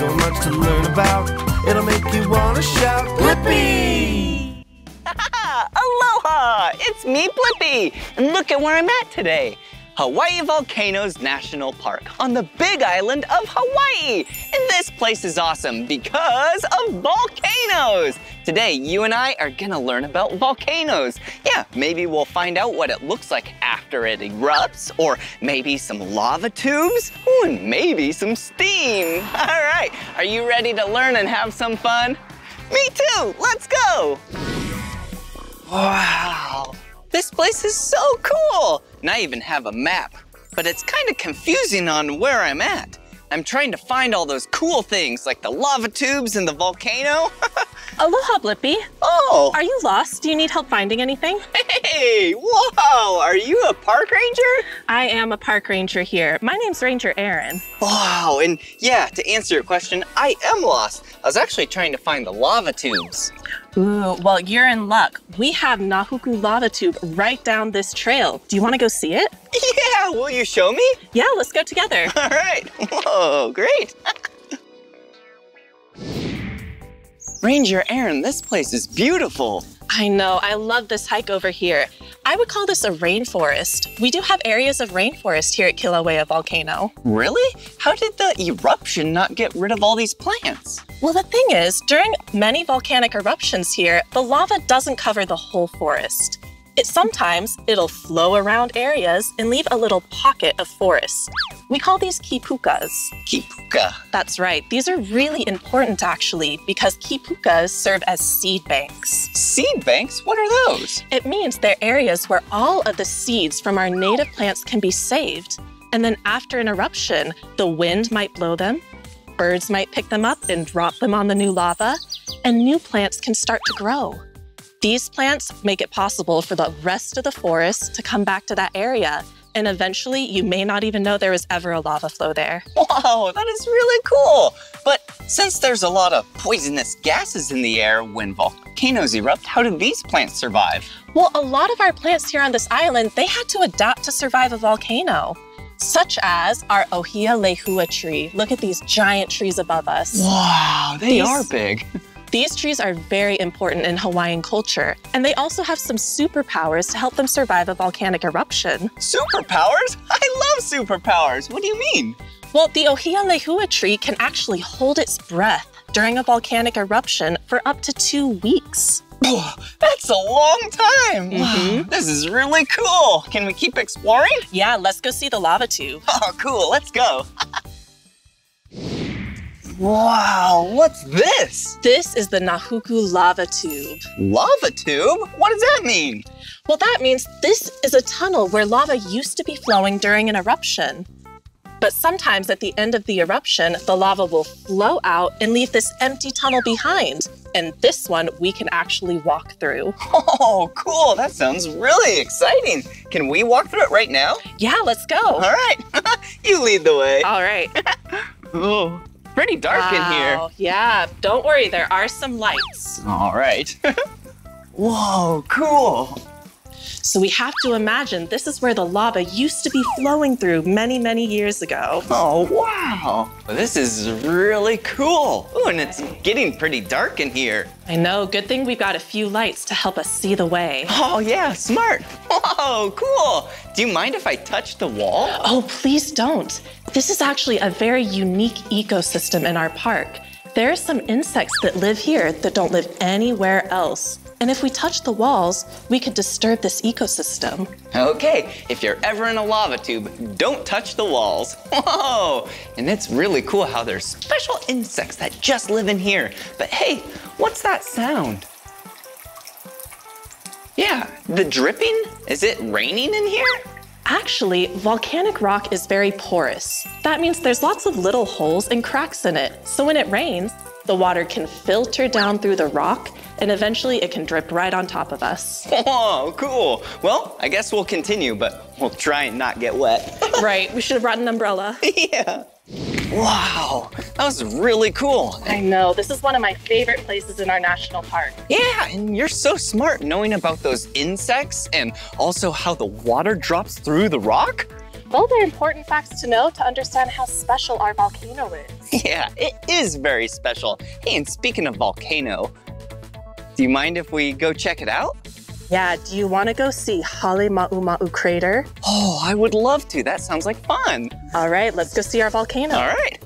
so much to learn about. It'll make you want to shout, Blippi! Aloha! It's me, Blippi, and look at where I'm at today. Hawaii Volcanoes National Park on the big island of Hawaii. And this place is awesome because of volcanoes. Today, you and I are gonna learn about volcanoes. Yeah, maybe we'll find out what it looks like after it erupts, or maybe some lava tubes, Ooh, and maybe some steam. All right, are you ready to learn and have some fun? Me too, let's go. Wow, this place is so cool. And I even have a map, but it's kind of confusing on where I'm at. I'm trying to find all those cool things like the lava tubes and the volcano. Aloha, Blippi. oh, Are you lost? Do you need help finding anything? hey, whoa, are you a park ranger? I am a park ranger here. My name's Ranger Aaron. Wow, and yeah, to answer your question, I am lost. I was actually trying to find the lava tubes. Ooh, well, you're in luck. We have Nahuku Lava Tube right down this trail. Do you want to go see it? Yeah, will you show me? Yeah, let's go together. All right, whoa, great. Ranger Aaron, this place is beautiful. I know, I love this hike over here. I would call this a rainforest. We do have areas of rainforest here at Kilauea Volcano. Really? How did the eruption not get rid of all these plants? Well, the thing is, during many volcanic eruptions here, the lava doesn't cover the whole forest. It sometimes it'll flow around areas and leave a little pocket of forest. We call these kipukas. Kipuka. That's right. These are really important actually because kipukas serve as seed banks. Seed banks? What are those? It means they're areas where all of the seeds from our native plants can be saved. And then after an eruption, the wind might blow them, birds might pick them up and drop them on the new lava, and new plants can start to grow. These plants make it possible for the rest of the forest to come back to that area. And eventually, you may not even know there was ever a lava flow there. Wow, that is really cool. But since there's a lot of poisonous gases in the air when volcanoes erupt, how do these plants survive? Well, a lot of our plants here on this island, they had to adapt to survive a volcano, such as our Ohia lehua tree. Look at these giant trees above us. Wow, they These- are big. These trees are very important in Hawaiian culture, and they also have some superpowers to help them survive a volcanic eruption. Superpowers? I love superpowers. What do you mean? Well, the Ohia lehua tree can actually hold its breath during a volcanic eruption for up to two weeks. Oh, that's a long time. Mhm. This is really cool. Can we keep exploring? Yeah, let's go see the lava tube. Oh, cool. Let's go. wow, what's this? This is the Nahuku lava tube. Lava tube? What does that mean? Well, that means this is a tunnel where lava used to be flowing during an eruption. But sometimes at the end of the eruption, the lava will flow out and leave this empty tunnel behind. And this one we can actually walk through. Oh, cool. That sounds really exciting. Can we walk through it right now? Yeah, let's go. All right. you lead the way. All right. Oh, pretty dark in here. Wow, Yeah, don't worry, there are some lights. All right. Whoa, cool. So we have to imagine this is where the lava used to be flowing through many, many years ago. Oh, wow. Well, this is really cool. Ooh, and it's getting pretty dark in here. I know, good thing we've got a few lights to help us see the way. Oh, yeah, smart. Whoa, cool. Do you mind if I touch the wall? Oh, please don't. This is actually a very unique ecosystem in our park. There are some insects that live here that don't live anywhere else. And if we touch the walls, we could disturb this ecosystem. Okay, if you're ever in a lava tube, don't touch the walls. Whoa! And it's really cool how there's special insects that just live in here. But hey, what's that sound? Yeah, the dripping? Is it raining in here? Actually, volcanic rock is very porous. That means there's lots of little holes and cracks in it. So when it rains, the water can filter down through the rock and eventually it can drip right on top of us. Oh, cool. Well, I guess we'll continue, but we'll try and not get wet. right, we should have brought an umbrella. yeah. Wow, that was really cool. I know, this is one of my favorite places in our national park. Yeah, and you're so smart knowing about those insects and also how the water drops through the rock. Well, they're important facts to know to understand how special our volcano is. Yeah, it is very special. Hey, and speaking of volcano, do you mind if we go check it out? Yeah, do you want to go see Halemaumau crater? Oh, I would love to. That sounds like fun. All right, let's go see our volcano. All right.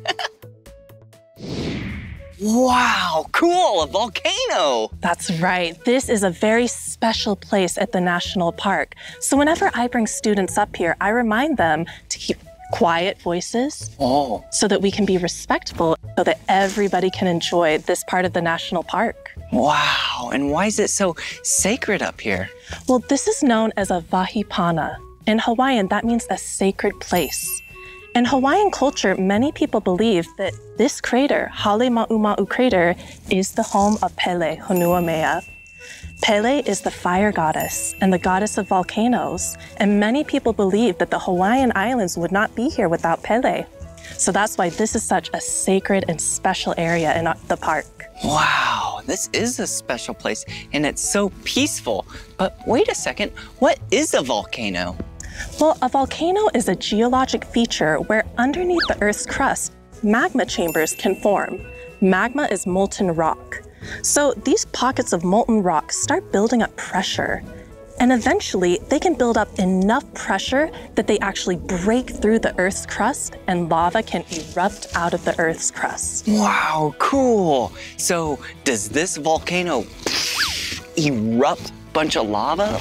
wow, cool, a volcano. That's right. This is a very special place at the national park. So whenever I bring students up here, I remind them to keep quiet voices Oh, so that we can be respectful so that everybody can enjoy this part of the national park. Wow. And why is it so sacred up here? Well, this is known as a wahi pana. In Hawaiian, that means a sacred place. In Hawaiian culture, many people believe that this crater, Halemaumau crater, is the home of Pele, Honuamea. Pele is the fire goddess and the goddess of volcanoes, and many people believe that the Hawaiian Islands would not be here without Pele. So that's why this is such a sacred and special area in the park. Wow, this is a special place and it's so peaceful. But wait a second, what is a volcano? Well, a volcano is a geologic feature where underneath the Earth's crust, magma chambers can form. Magma is molten rock. So these pockets of molten rock start building up pressure. And eventually, they can build up enough pressure that they actually break through the Earth's crust and lava can erupt out of the Earth's crust. Wow, cool. So does this volcano erupt a bunch of lava?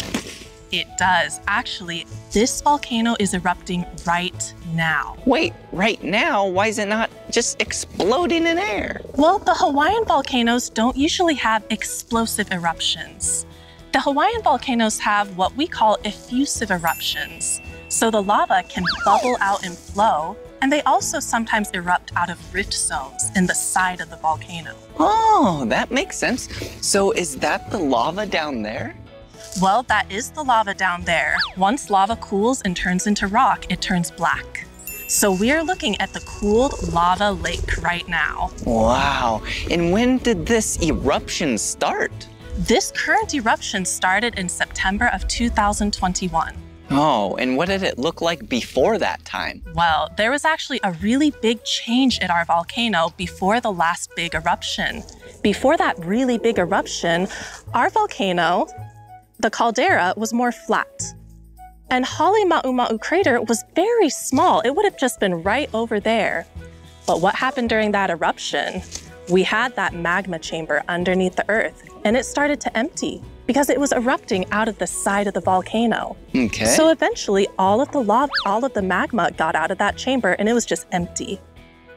It does. Actually, this volcano is erupting right now. Wait, right now, why is it not just exploding in air? Well, the Hawaiian volcanoes don't usually have explosive eruptions. The Hawaiian volcanoes have what we call effusive eruptions. So the lava can bubble out and flow, and they also sometimes erupt out of rift zones in the side of the volcano. Oh, that makes sense. So is that the lava down there? Well, that is the lava down there. Once lava cools and turns into rock, it turns black. So we are looking at the cooled lava lake right now. Wow. And when did this eruption start? This current eruption started in September of 2021. Oh, and what did it look like before that time? Well, there was actually a really big change in our volcano before the last big eruption. Before that really big eruption, our volcano, the caldera, was more flat. And Halemaumau crater was very small. It would have just been right over there. But what happened during that eruption? We had that magma chamber underneath the earth, and it started to empty because it was erupting out of the side of the volcano. Okay. So eventually, all of the lava, all of the magma got out of that chamber and it was just empty.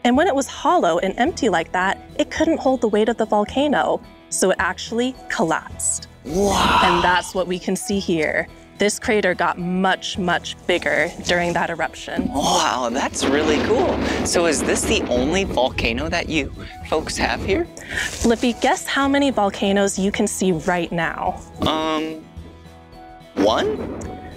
And when it was hollow and empty like that, it couldn't hold the weight of the volcano. So it actually collapsed. wow. And that's what we can see here. This crater got much, much bigger during that eruption. Wow, that's really cool. So is this the only volcano that you folks have here? Blippi, guess how many volcanoes you can see right now? Um, one?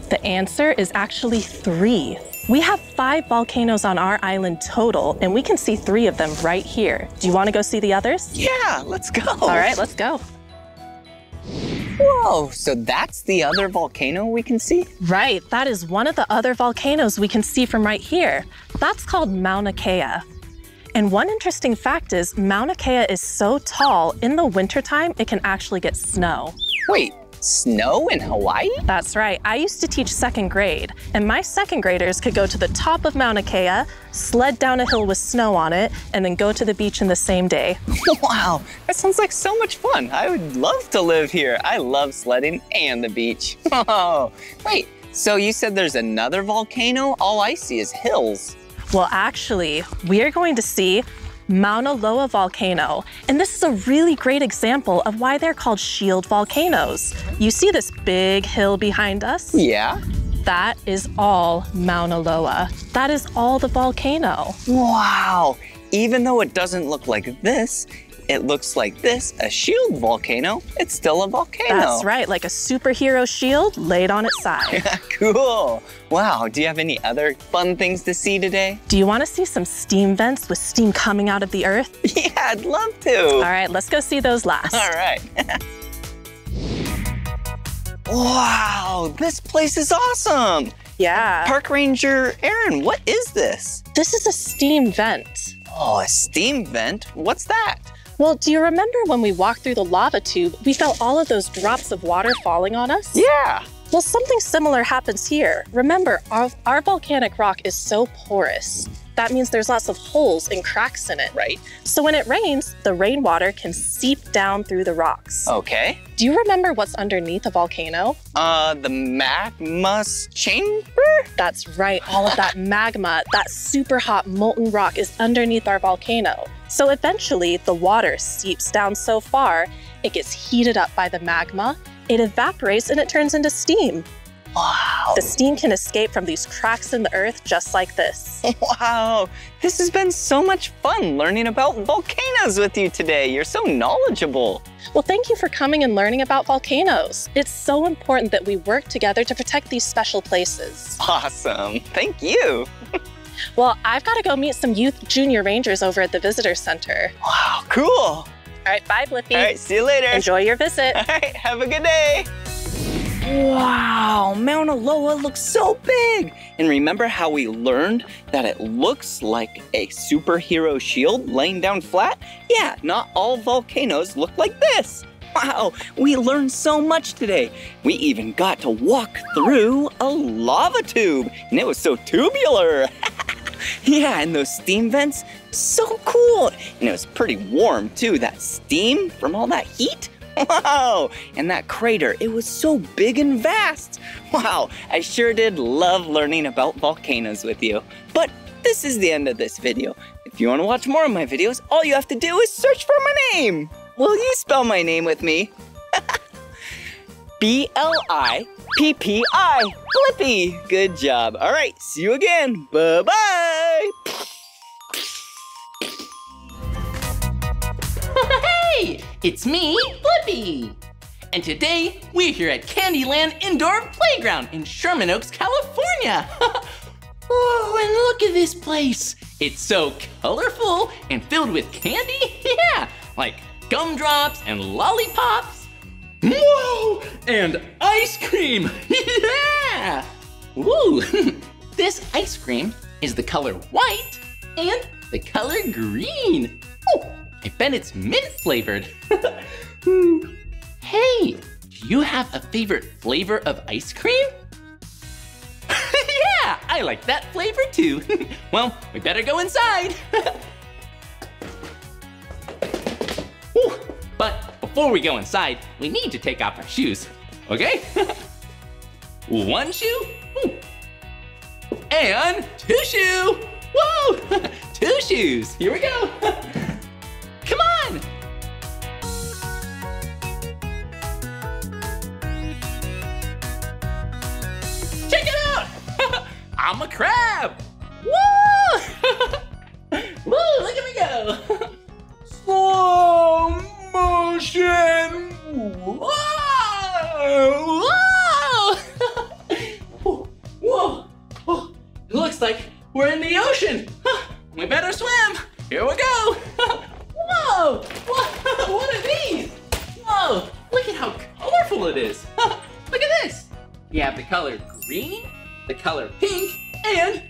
The answer is actually three. We have five volcanoes on our island total, and we can see three of them right here. Do you want to go see the others? Yeah, let's go. All right, let's go. Whoa, so that's the other volcano we can see? Right, that is one of the other volcanoes we can see from right here. That's called Mauna Kea. And one interesting fact is Mauna Kea is so tall, in the wintertime, it can actually get snow. Wait, snow in Hawaii? That's right. I used to teach second grade, and my second graders could go to the top of Mauna Kea, sled down a hill with snow on it, and then go to the beach in the same day. Wow, that sounds like so much fun. I would love to live here. I love sledding and the beach. Oh, wait, so you said there's another volcano? All I see is hills. Well, actually, we are going to see Mauna Loa volcano, and this is a really great example of why they're called shield volcanoes. You see this big hill behind us? Yeah. That is all Mauna Loa. That is all the volcano. Wow, even though it doesn't look like this, it looks like this, a shield volcano, it's still a volcano. That's right, like a superhero shield laid on its side. cool. Wow, do you have any other fun things to see today? Do you want to see some steam vents with steam coming out of the earth? Yeah, I'd love to. All right, let's go see those last. All right. wow, this place is awesome. Yeah. Park Ranger Aaron, what is this? This is a steam vent. Oh, a steam vent? What's that? Well, do you remember when we walked through the lava tube, we felt all of those drops of water falling on us? Yeah. Well, something similar happens here. Remember, our, our volcanic rock is so porous. That means there's lots of holes and cracks in it. Right. So when it rains, the rainwater can seep down through the rocks. Okay. Do you remember what's underneath a volcano? Uh, the magma chamber? That's right, all of that magma, that super hot molten rock is underneath our volcano. So eventually, the water seeps down so far, it gets heated up by the magma, it evaporates and it turns into steam. Wow. The steam can escape from these cracks in the earth just like this. Wow. This has been so much fun learning about volcanoes with you today. You're so knowledgeable. Well, thank you for coming and learning about volcanoes. It's so important that we work together to protect these special places. Awesome. Thank you. Well, I've got to go meet some youth junior rangers over at the visitor center. Wow, cool. All right, bye, Blippi. All right, see you later. Enjoy your visit. All right, have a good day. Wow, Mauna Loa looks so big. And remember how we learned that it looks like a superhero shield laying down flat? Yeah, not all volcanoes look like this. Wow, we learned so much today. We even got to walk through a lava tube, and it was so tubular. yeah, and those steam vents, so cool. And it was pretty warm too, that steam from all that heat. Wow, and that crater, it was so big and vast. Wow, I sure did love learning about volcanoes with you. But this is the end of this video. If you want to watch more of my videos, all you have to do is search for my name. Will you spell my name with me? B L I P P I. Blippi. Good job. All right, see you again. Bye bye. Hey, it's me, Blippi. And today we're here at Candyland Indoor Playground in Sherman Oaks, California. oh, and look at this place. It's so colorful and filled with candy. Yeah, like gumdrops and lollipops. Whoa, and ice cream. yeah. Ooh, this ice cream is the color white and the color green. I bet it's mint flavored. Hey, do you have a favorite flavor of ice cream? yeah, I like that flavor too. well, we better go inside. Whew, but before we go inside, we need to take off our shoes, okay? One shoe, Ooh. and two shoe. Whoa, two shoes. Here we go. I'm a crab. Woo! Woo, look at me go. Slow motion. Whoa! Whoa! Whoa! Whoa! Oh, it looks like we're in the ocean. We better swim. Here we go. Whoa! Whoa! What are these? Whoa! Look at how colorful it is. Look at this. We have the color green, the color pink, and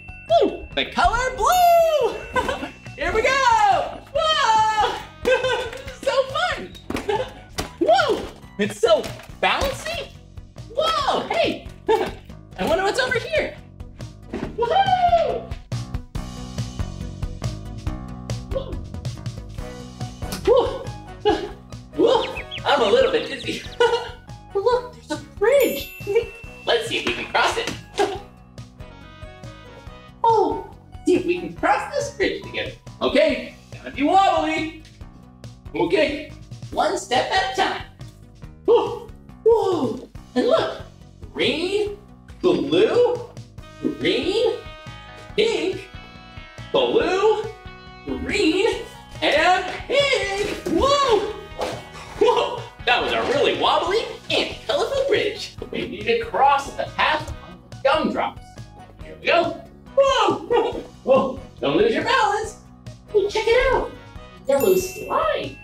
ooh, the color blue. Here we go. Whoa! so fun. Whoa! It's so bouncy. Whoa! Hey! I wonder what's over here. Whew. Whew. I'm a little bit dizzy. look, there's a bridge. Let's see if we can cross it. Oh, see if we can cross this bridge together. Okay, gotta be wobbly. Okay, one step at a time. Whoa, whoa, and look, green, blue, green, pink, blue, green, and pink. Whoa! Whoa! That was a really wobbly and colorful bridge. We need to cross the path the gumdrops. Here we go. Whoa! Whoa! Don't lose your balance! Hey, check it out! That was slide!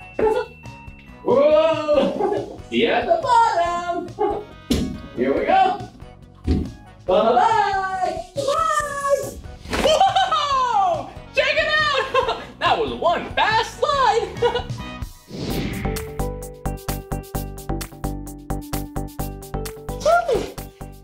Whoa! See at the bottom! Here we go! Bye-bye! Bye! Whoa! Check it out! that was one fast slide!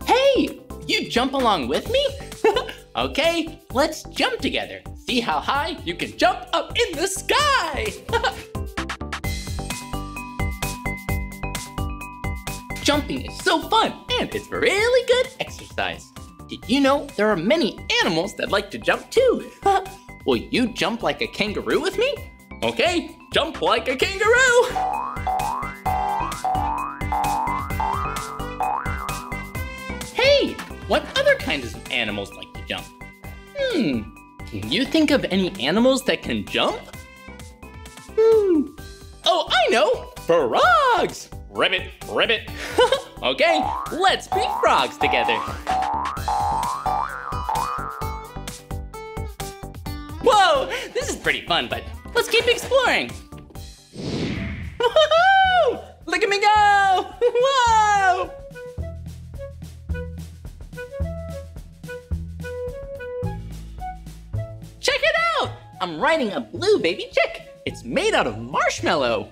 hey! You jump along with me? okay, let's jump together. See how high you can jump up in the sky. Jumping is so fun and it's really good exercise. Did you know there are many animals that like to jump too? Will you jump like a kangaroo with me? Okay, jump like a kangaroo! Hey, what other kinds of animals like jump? Hmm, can you think of any animals that can jump? Hmm, oh, I know, frogs! Ribbit, ribbit. okay, let's be frogs together. Whoa, this is pretty fun, but let's keep exploring. Look at me go! Whoa! Check it out! I'm riding a blue baby chick. It's made out of marshmallow.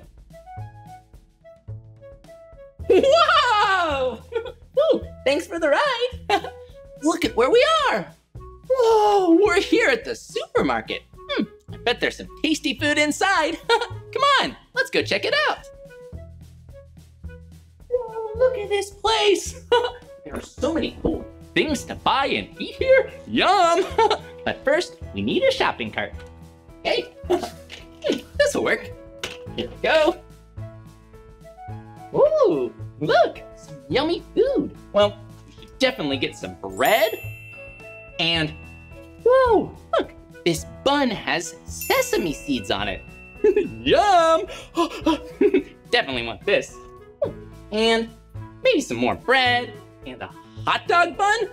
Whoa! Woo, thanks for the ride. Look at where we are. Whoa, we're here at the supermarket. Hmm, I bet there's some tasty food inside. Come on, let's go check it out. Whoa, look at this place. there are so many cool things to buy and eat here. Yum! but first, we need a shopping cart. Okay, this will work. Here we go. Ooh, look, some yummy food. Well, we should definitely get some bread. And, whoa, look, this bun has sesame seeds on it. Yum! definitely want this. And maybe some more bread and a hot dog bun.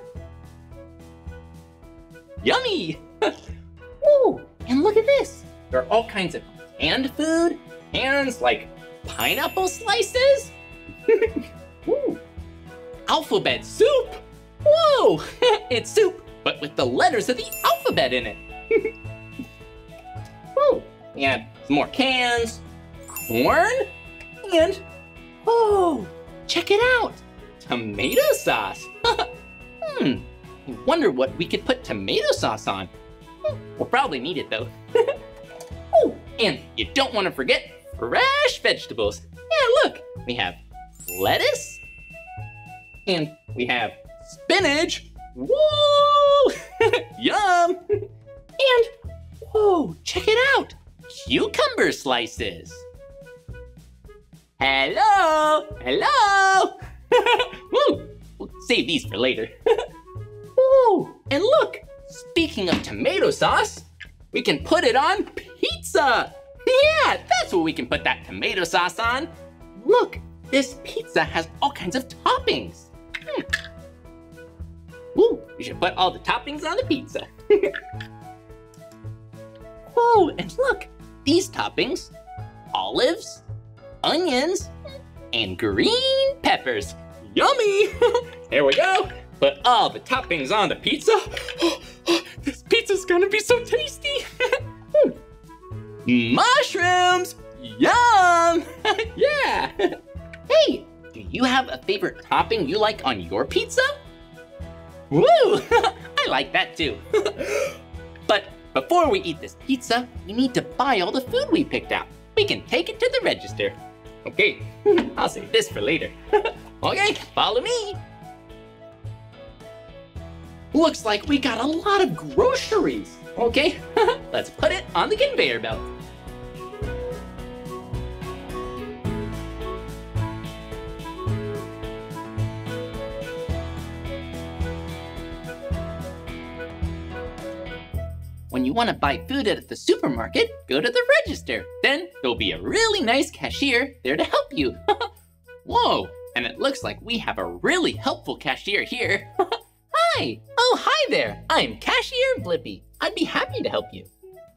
Yummy! Ooh, and look at this. There are all kinds of canned food, cans like pineapple slices. Ooh, alphabet soup. Whoa, it's soup, but with the letters of the alphabet in it. Whoa, and some more cans, corn, and oh, check it out, tomato sauce. hmm, wonder what we could put tomato sauce on. Hmm, We'll probably need it though. oh, and you don't want to forget fresh vegetables. Yeah, look, we have lettuce, and we have spinach. Whoa! Yum! And, whoa, check it out, cucumber slices. Hello, hello. Woo! We'll save these for later. Whoa! And look, speaking of tomato sauce, we can put it on pizza. Yeah, that's what we can put that tomato sauce on. Look, this pizza has all kinds of toppings. Hmm. Ooh, we should put all the toppings on the pizza. oh, and look, these toppings, olives, onions, and green peppers. Yummy! Here we go. Put all the toppings on the pizza. this pizza's gonna be so tasty. Mushrooms! Yum! yeah! Hey, do you have a favorite topping you like on your pizza? Woo! I like that too. but before we eat this pizza, we need to buy all the food we picked out. We can take it to the register. Okay, I'll save this for later. okay, follow me. Looks like we got a lot of groceries. Okay, let's put it on the conveyor belt. Want to buy food at the supermarket, go to the register. Then there'll be a really nice cashier there to help you. Whoa, and it looks like we have a really helpful cashier here. hi! Oh, hi there! I'm Cashier Blippi. I'd be happy to help you.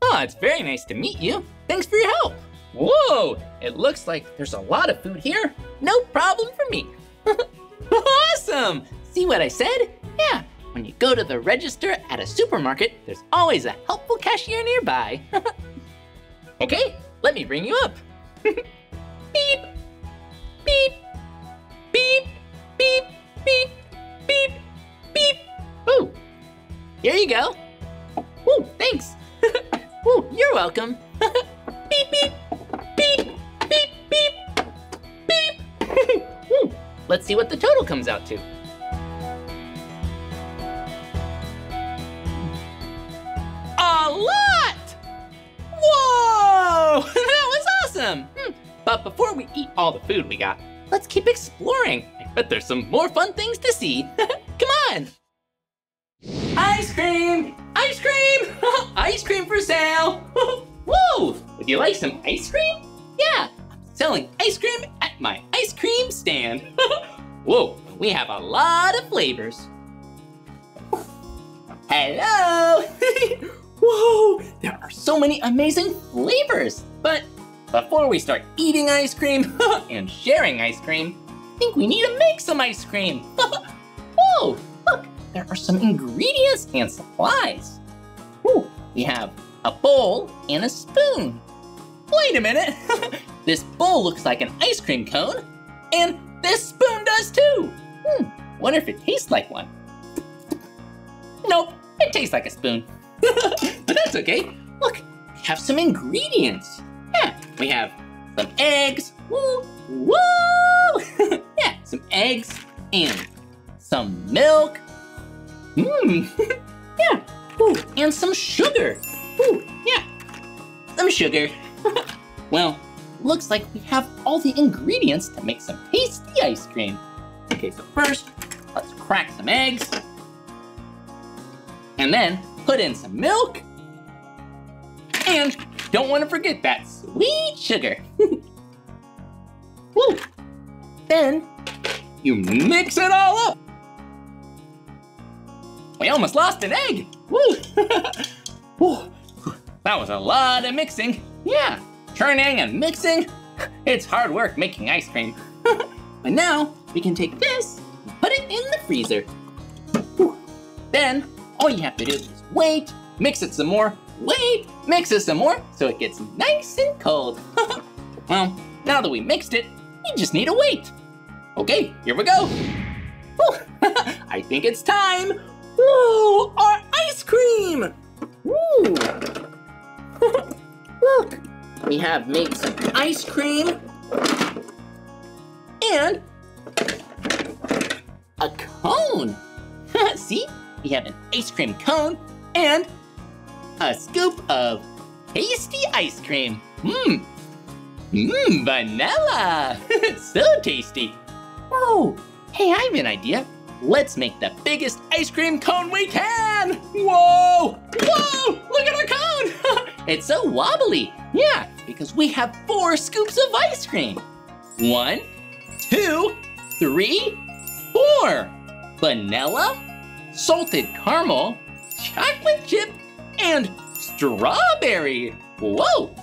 Oh, it's very nice to meet you. Thanks for your help. Whoa, it looks like there's a lot of food here. No problem for me. awesome! See what I said? Yeah, when you go to the register at a supermarket, there's always a helpful cashier nearby. Okay, let me bring you up. beep, beep, beep, beep, beep, beep, beep. Ooh, here you go. Ooh, thanks. Ooh, you're welcome. beep, beep, beep, beep, beep, beep. Ooh, let's see what the total comes out to. A lot! Whoa! that was awesome! Hmm. But before we eat all the food we got, let's keep exploring. I bet there's some more fun things to see. Come on! Ice cream! Ice cream! ice cream for sale! Whoa! Would you like some ice cream? Yeah, I'm selling ice cream at my ice cream stand. Whoa, we have a lot of flavors. Hello! Whoa, there are so many amazing flavors. But before we start eating ice cream and sharing ice cream, I think we need to make some ice cream. Whoa, look, there are some ingredients and supplies. Ooh, we have a bowl and a spoon. Wait a minute, this bowl looks like an ice cream cone, and this spoon does too. Hmm, wonder if it tastes like one. Nope, it tastes like a spoon. but that's okay. Look, we have some ingredients. Yeah, we have some eggs. Woo, woo! yeah, some eggs and some milk. Mmm, yeah. Ooh, and some sugar. Ooh, yeah, some sugar. well, looks like we have all the ingredients to make some tasty ice cream. Okay, so first, let's crack some eggs. And then put in some milk. And don't want to forget that sweet sugar. Woo. Then you mix it all up. We almost lost an egg. Woo. Woo. That was a lot of mixing. Yeah, churning and mixing. It's hard work making ice cream. but now we can take this and put it in the freezer. Whew. Then all you have to do is wait, mix it some more, wait, mix it some more so it gets nice and cold. well, now that we mixed it, we just need to wait. Okay, here we go. I think it's time. Whoa, our ice cream! Woo! Look, we have made some ice cream and a cone. See, we have an ice cream cone and a scoop of tasty ice cream. Mmm, mmm, vanilla. so tasty. Oh, hey, I have an idea. Let's make the biggest ice cream cone we can! Whoa! Whoa! Look at our cone! it's so wobbly. Yeah, because we have four scoops of ice cream. One, two, three, four. Vanilla, salted caramel, chocolate chip, and strawberry. Whoa!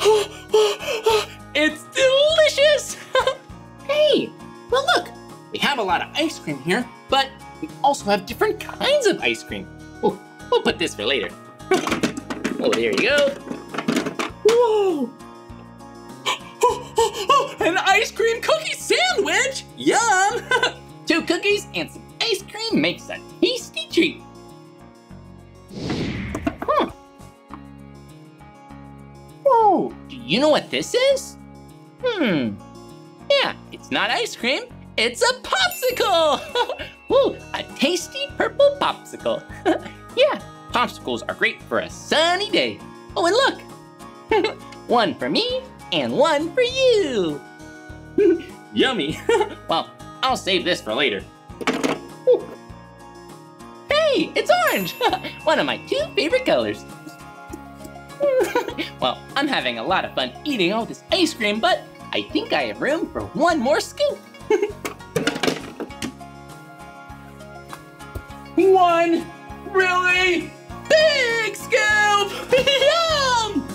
it's delicious! hey, well look, we have a lot of ice cream here, but we also have different kinds of ice cream. Oh, we'll put this for later. oh, there you go. Whoa! An ice cream cookie sandwich! Yum! Two cookies and some ice cream makes a tasty treat. Huh. Whoa, do you know what this is? Hmm. Yeah, it's not ice cream, it's a popsicle! Woo, a tasty purple popsicle. yeah, popsicles are great for a sunny day. Oh, and look, one for me and one for you. Yummy. well, I'll save this for later. Hey, it's orange! one of my two favorite colors. well, I'm having a lot of fun eating all this ice cream, but I think I have room for one more scoop. One really big scoop! Yum!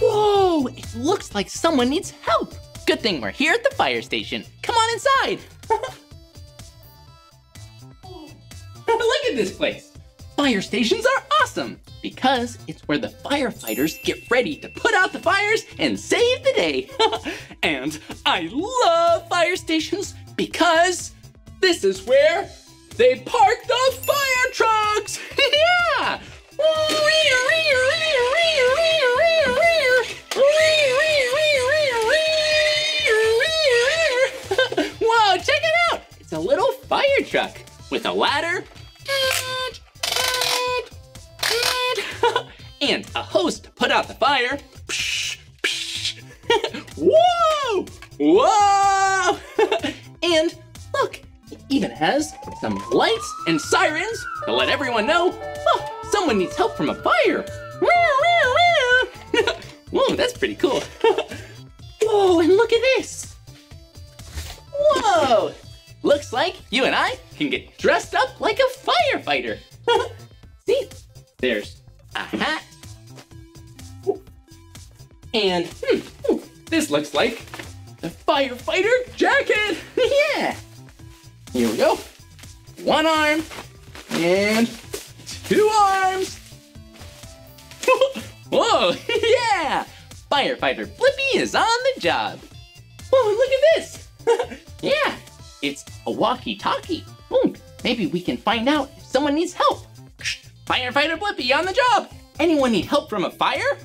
Whoa, it looks like someone needs help. Good thing we're here at the fire station. Come on inside. Look at this place. Fire stations are awesome because it's where the firefighters get ready to put out the fires and save the day. and I love fire stations because this is where they park the fire trucks. yeah! Truck with a ladder and a hose to put out the fire. Whoa! Whoa! and look, it even has some lights and sirens to let everyone know oh, someone needs help from a fire. Whoa, that's pretty cool. Whoa, and look at this. Whoa! Looks like you and I can get dressed up like a firefighter. See, there's a hat. And hmm, this looks like the firefighter jacket. yeah. Here we go. One arm and two arms. Whoa, yeah! Firefighter Blippi is on the job. Whoa, look at this. yeah, it's a walkie-talkie. Hmm, maybe we can find out if someone needs help. Firefighter Blippi on the job. Anyone need help from a fire?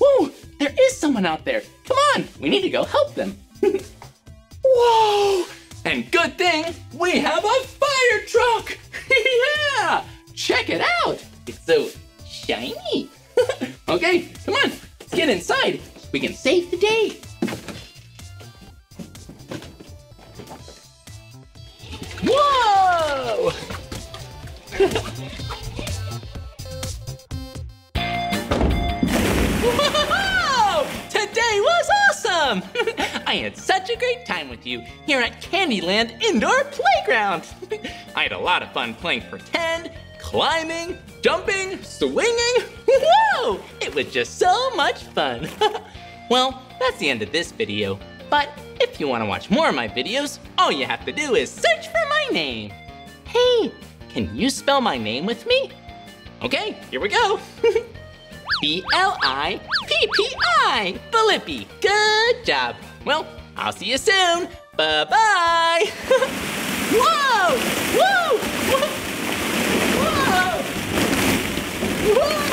Whoa, there is someone out there. Come on, we need to go help them. Whoa, and good thing we have a fire truck. yeah, check it out. It's so shiny. okay, come on, let's get inside. We can save the day. Today was awesome! I had such a great time with you here at Candyland Indoor Playground. I had a lot of fun playing pretend, climbing, jumping, swinging. Whoa! It was just so much fun. well, that's the end of this video. But if you want to watch more of my videos, all you have to do is search for my name. Hey, can you spell my name with me? Okay, here we go. B-L-I-P-P-I, Blippi. Good job. Well, I'll see you soon. Bye-bye. Whoa! Whoa! Whoa! Whoa!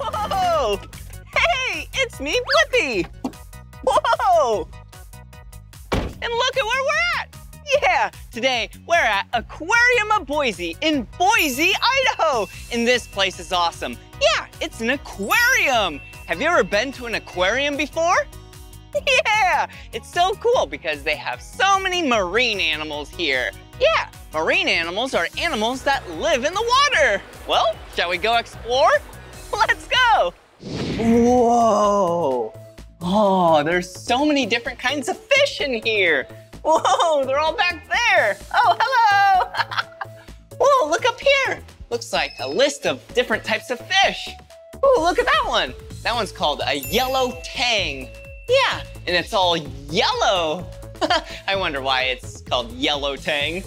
Whoa! Hey, it's me, Blippi! Whoa! And look at where we're at! Yeah, today we're at Aquarium of Boise in Boise, Idaho. And this place is awesome. Yeah, it's an aquarium. Have you ever been to an aquarium before? Yeah, it's so cool because they have so many marine animals here. Yeah, marine animals are animals that live in the water. Well, shall we go explore? Let's go. Whoa. Oh, there's so many different kinds of fish in here. Whoa, they're all back there. Oh, hello. Whoa, look up here. Looks like a list of different types of fish. Oh, look at that one. That one's called a yellow tang. Yeah, and it's all yellow. I wonder why it's called yellow tang.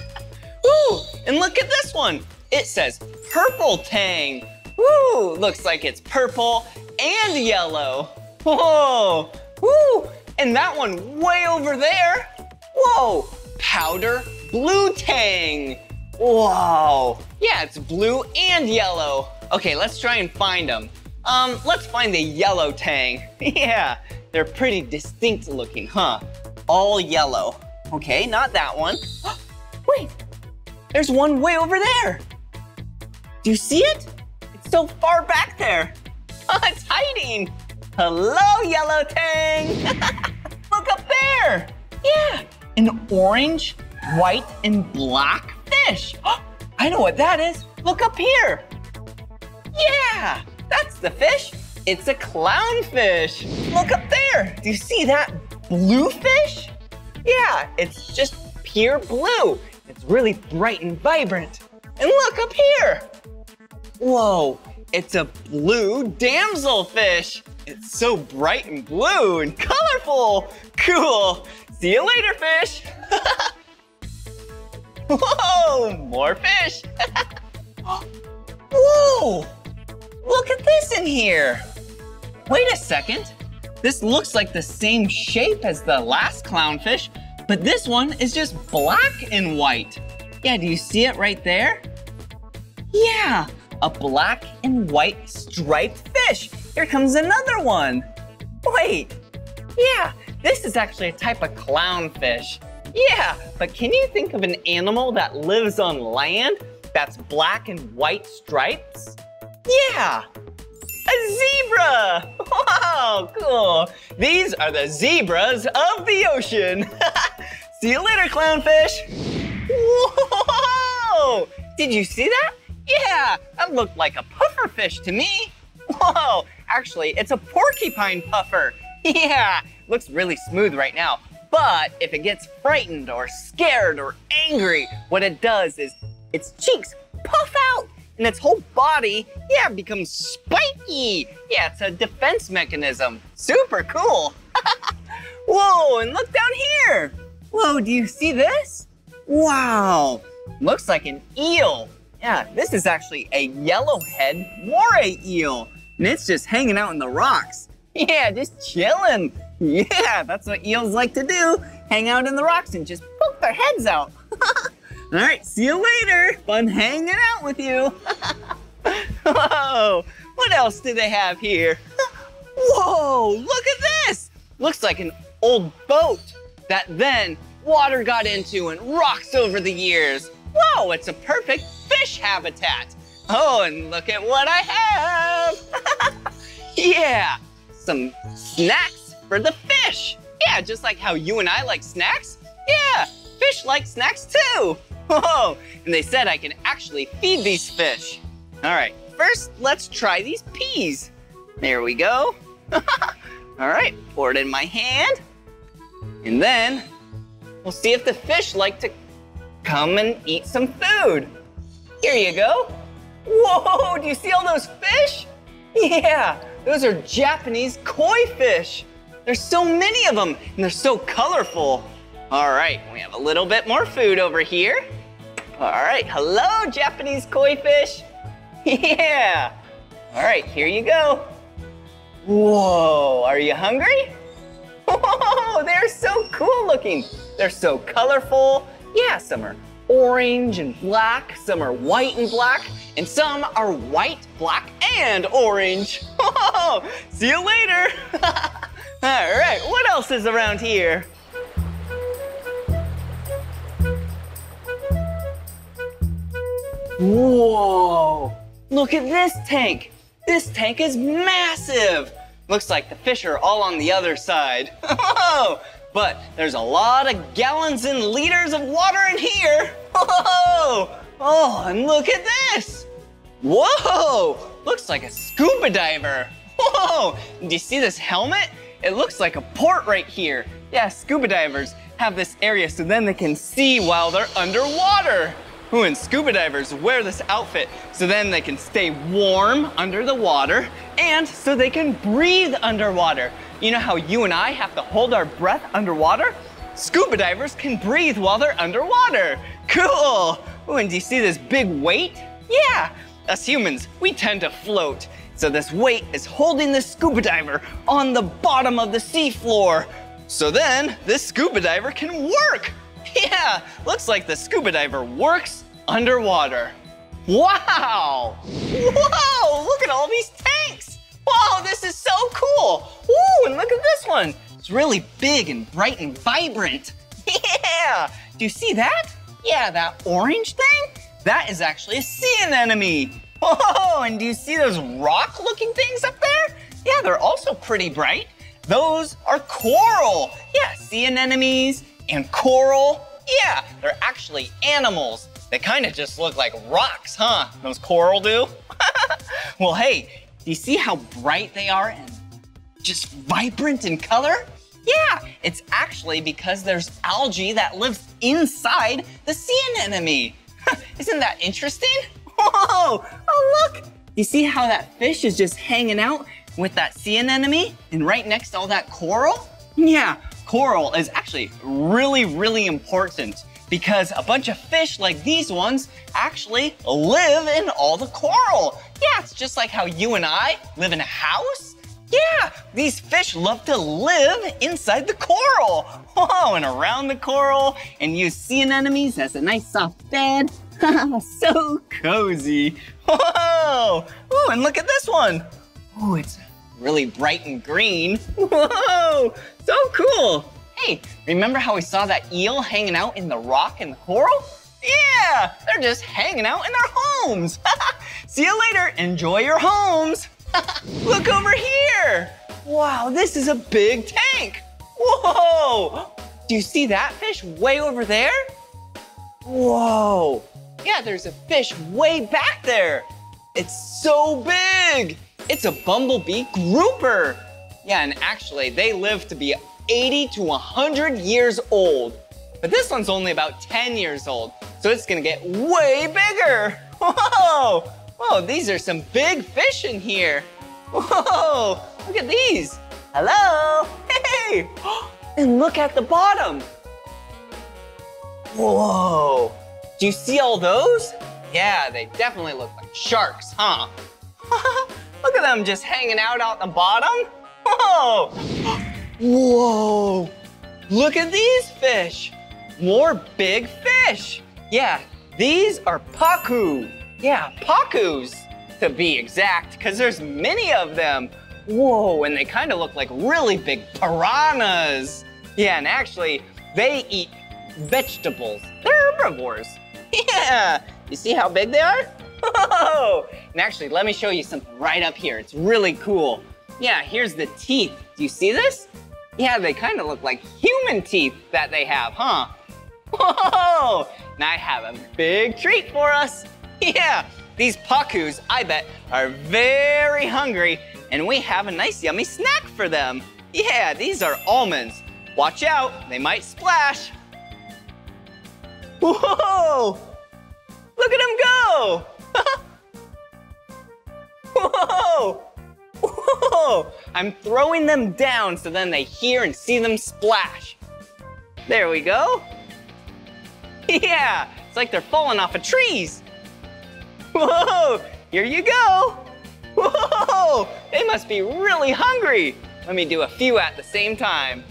Ooh, and look at this one. It says purple tang. Woo, looks like it's purple and yellow. Whoa, woo, and that one way over there. Whoa, powder blue tang. Whoa, yeah, it's blue and yellow. Okay, let's try and find them. Um, let's find the yellow tang. yeah, they're pretty distinct looking, huh? All yellow. Okay, not that one. Wait, there's one way over there. Do you see it? It's so far back there. It's hiding. Hello, yellow tang. Look up there. Yeah, an orange, white, and black fish. I know what that is. Look up here. Yeah, that's the fish. It's a clownfish. Look up there. Do you see that blue fish? Yeah, it's just pure blue. It's really bright and vibrant. And look up here. Whoa, it's a blue damselfish. It's so bright and blue and colorful. Cool. See you later, fish. Whoa, more fish. Whoa, look at this in here. Wait a second. This looks like the same shape as the last clownfish, but this one is just black and white. Yeah, do you see it right there? Yeah, a black and white striped fish. Here comes another one. Wait, yeah, this is actually a type of clownfish. Yeah, but can you think of an animal that lives on land that's black and white stripes? Yeah, a zebra! Wow, cool. These are the zebras of the ocean. See you later, clownfish. Whoa! Did you see that? Yeah, that looked like a puffer fish to me. Whoa, actually, it's a porcupine puffer. Yeah, looks really smooth right now. But if it gets frightened or scared or angry, what it does is its cheeks puff out and its whole body, yeah, becomes spiky. Yeah, it's a defense mechanism. Super cool. Whoa, and look down here. Whoa, do you see this? Wow, looks like an eel. Yeah, this is actually a yellowhead moray eel, and it's just hanging out in the rocks. Yeah, just chilling. Yeah, that's what eels like to do. Hang out in the rocks and just poke their heads out. All right, see you later. Fun hanging out with you. Whoa, what else do they have here? Whoa, look at this. Looks like an old boat that then water got into and rocks over the years. Whoa, it's a perfect fish habitat. Oh, and look at what I have. yeah, some snacks for the fish. Yeah, just like how you and I like snacks. Yeah, fish like snacks too. Whoa, oh, and they said I can actually feed these fish. All right, first let's try these peas. There we go. All right, pour it in my hand. And then we'll see if the fish like to come and eat some food. Here you go. Whoa, do you see all those fish? Yeah, those are Japanese koi fish. There's so many of them and they're so colorful. All right, we have a little bit more food over here. All right, hello, Japanese koi fish. Yeah. All right, here you go. Whoa, are you hungry? Whoa, they're so cool looking. They're so colorful. Yeah, are orange and black, some are white and black, and some are white, black, and orange. See you later. All right, what else is around here? Whoa, look at this tank. This tank is massive. Looks like the fish are all on the other side. but there's a lot of gallons and liters of water in here. Whoa, oh, and look at this. Whoa, looks like a scuba diver. Whoa, do you see this helmet? It looks like a port right here. Yeah, scuba divers have this area so then they can see while they're underwater. Ooh, and scuba divers wear this outfit so then they can stay warm under the water and so they can breathe underwater. You know how you and I have to hold our breath underwater? Scuba divers can breathe while they're underwater. Cool. Ooh, and do you see this big weight? Yeah, us humans, we tend to float. So this weight is holding the scuba diver on the bottom of the seafloor. So then this scuba diver can work. Yeah, looks like the scuba diver works underwater. Wow! Whoa, look at all these tanks. Whoa, this is so cool. Ooh, and look at this one. It's really big and bright and vibrant. Yeah, do you see that? Yeah, that orange thing? That is actually a sea anemone. Oh, and do you see those rock-looking things up there? Yeah, they're also pretty bright. Those are coral. Yeah, sea anemones and coral. Yeah, they're actually animals. They kind of just look like rocks, huh? Those coral do. well, hey, do you see how bright they are and just vibrant in color? Yeah, it's actually because there's algae that lives inside the sea anemone. Isn't that interesting? Whoa, oh look. You see how that fish is just hanging out with that sea anemone and right next to all that coral? Yeah, coral is actually really, really important because a bunch of fish like these ones actually live in all the coral. Yeah, it's just like how you and I live in a house. Yeah, these fish love to live inside the coral. Whoa, oh, and around the coral and use sea anemones as a nice soft bed. so cozy. Whoa, Ooh, and look at this one. Oh, it's really bright and green. Whoa, so cool. Hey, remember how we saw that eel hanging out in the rock and the coral? Yeah, they're just hanging out in their homes. See you later. Enjoy your homes. Look over here. Wow, this is a big tank. Whoa. Do you see that fish way over there? Whoa. Yeah, there's a fish way back there. It's so big. It's a bumblebee grouper. Yeah, and actually, they live to be 80 to 100 years old. But this one's only about 10 years old, so it's gonna get way bigger. Whoa, whoa, these are some big fish in here. Whoa, look at these. Hello, hey, and look at the bottom. Whoa, do you see all those? Yeah, they definitely look like sharks, huh? look at them just hanging out out the bottom. Whoa, whoa, look at these fish. More big fish. Yeah, these are pacu. Yeah, pacus to be exact, because there's many of them. Whoa, and they kind of look like really big piranhas. Yeah, and actually, they eat vegetables. They're herbivores. Yeah, you see how big they are? Whoa! And actually, let me show you something right up here. It's really cool. Yeah, here's the teeth. Do you see this? Yeah, they kind of look like human teeth that they have, huh? Whoa! Now I have a big treat for us. Yeah, these pacus, I bet, are very hungry, and we have a nice yummy snack for them. Yeah, these are almonds. Watch out, they might splash. Whoa! Look at them go! Whoa! I'm throwing them down so then they hear and see them splash. There we go. Yeah, it's like they're falling off of trees. Whoa, here you go. Whoa, they must be really hungry. Let me do a few at the same time.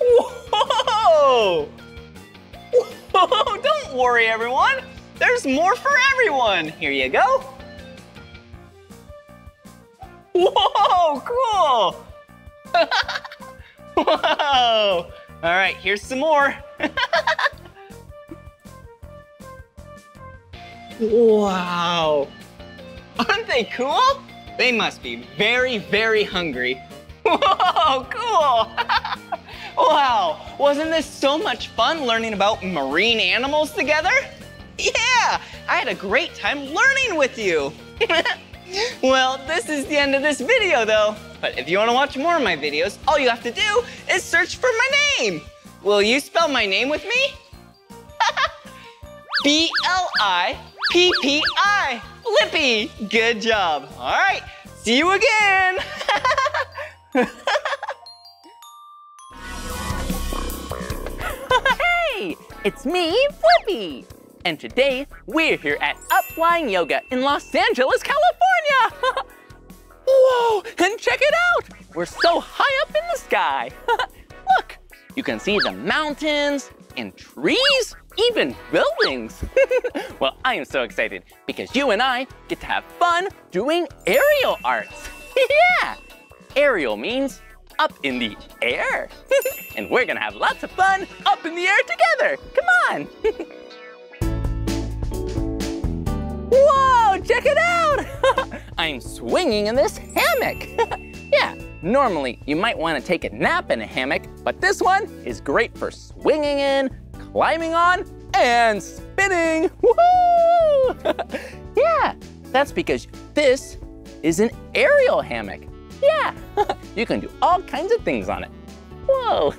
Whoa! Whoa, don't worry everyone. There's more for everyone. Here you go. Whoa, cool. Whoa. All right, here's some more. wow. Aren't they cool? They must be very, very hungry. Whoa, cool. wow, wasn't this so much fun learning about marine animals together? Yeah, I had a great time learning with you. Well, this is the end of this video though. But if you want to watch more of my videos, all you have to do is search for my name. Will you spell my name with me? B-L-I-P-P-I, Blippi. Good job. All right, see you again. hey, it's me, Blippi. And today, we're here at Up Flying Yoga in Los Angeles, California. Whoa, and check it out. We're so high up in the sky. Look, you can see the mountains and trees, even buildings. well, I am so excited because you and I get to have fun doing aerial arts. yeah, aerial means up in the air. and we're gonna have lots of fun up in the air together. Come on. Whoa, check it out! I'm swinging in this hammock. yeah, normally you might want to take a nap in a hammock, but this one is great for swinging in, climbing on, and spinning. Woohoo! yeah, that's because this is an aerial hammock. Yeah, you can do all kinds of things on it. Whoa,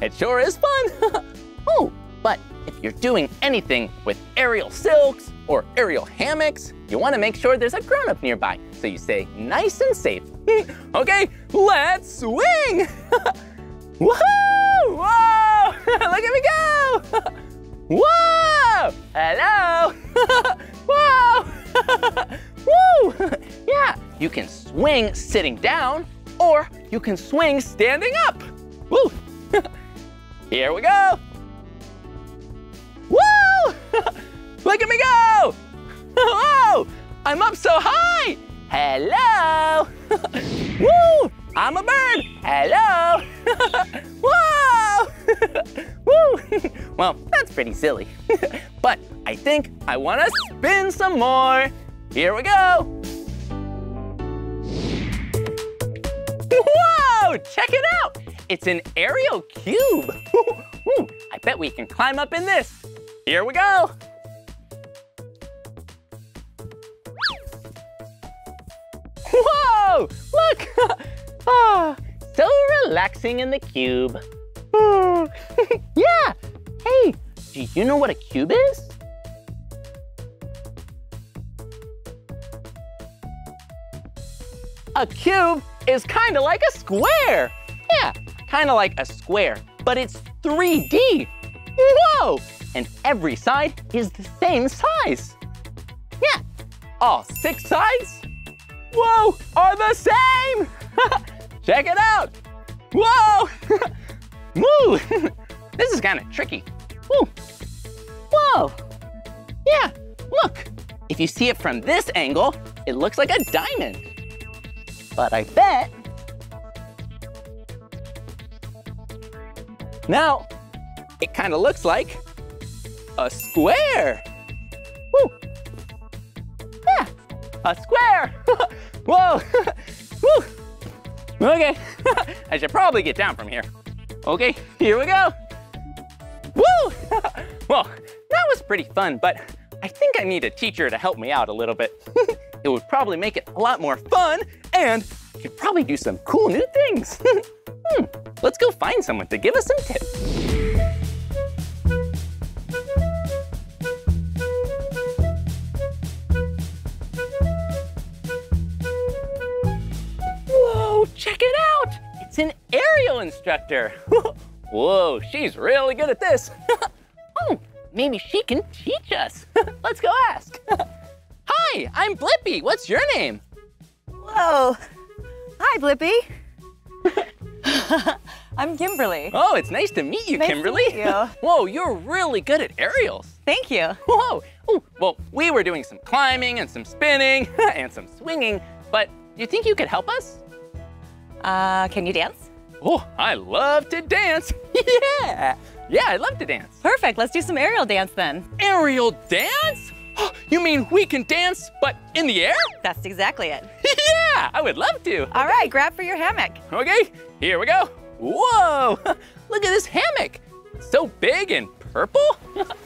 it sure is fun. oh, but if you're doing anything with aerial silks or aerial hammocks, you wanna make sure there's a grown-up nearby so you stay nice and safe. okay, let's swing! Woohoo! Whoa! Look at me go! Whoa! Hello! Whoa! Woo! Yeah, you can swing sitting down, or you can swing standing up. Woo! Here we go! Woo! Look at me go! Whoa! I'm up so high! Hello! Woo! I'm a bird! Hello! Whoa! Woo! well, that's pretty silly. but I think I want to spin some more. Here we go! Whoa! Check it out! It's an aerial cube. Ooh, I bet we can climb up in this. Here we go. Whoa! Look! ah, so relaxing in the cube. yeah! Hey, do you know what a cube is? A cube is kind of like a square. Yeah, kind of like a square, but it's 3D. Whoa! And every side is the same size. Yeah, all six sides, whoa, are the same. Check it out. Whoa! Woo! this is kind of tricky. Woo! Whoa! Yeah, look. If you see it from this angle, it looks like a diamond. But I bet Now, it kind of looks like a square. Woo! A square. Whoa! Woo! Okay, I should probably get down from here. Okay, here we go. Woo! well, that was pretty fun, but I think I need a teacher to help me out a little bit. it would probably make it a lot more fun, and you could probably do some cool new things. hmm, let's go find someone to give us some tips. Check it out! It's an aerial instructor. Whoa, she's really good at this. oh, maybe she can teach us. Let's go ask. Hi, I'm Blippi. What's your name? Whoa. Hi, Blippi. I'm Kimberly. Oh, it's nice to meet you, Nice to Kimberly. meet you. Whoa, you're really good at aerials. Thank you. Whoa. Ooh, well, we were doing some climbing and some spinning and some swinging, but do you think you could help us? Uh, can you dance? Oh, I love to dance. yeah. Yeah, I love to dance. Perfect. Let's do some aerial dance then. Aerial dance? You mean we can dance, but in the air? That's exactly it. yeah, I would love to. All right, grab for your hammock. Okay, here we go. Whoa, look at this hammock. It's so big and purple.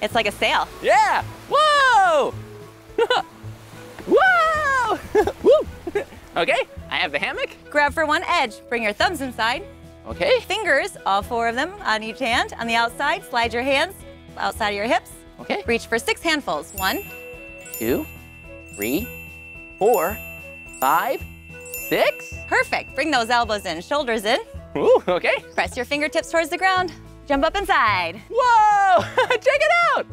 It's like a sail. yeah, whoa. whoa. Woo. Okay, I have the hammock. Grab for one edge. Bring your thumbs inside. Okay, Fingers, all four of them on each hand. On the outside, slide your hands outside of your hips. okay. Reach for six handfuls. One, Two, three, four, five, six. perfect. Bring those elbows in, shoulders in. Ooh, okay. Press your fingertips towards the ground. Jump up inside. Whoa, check it out.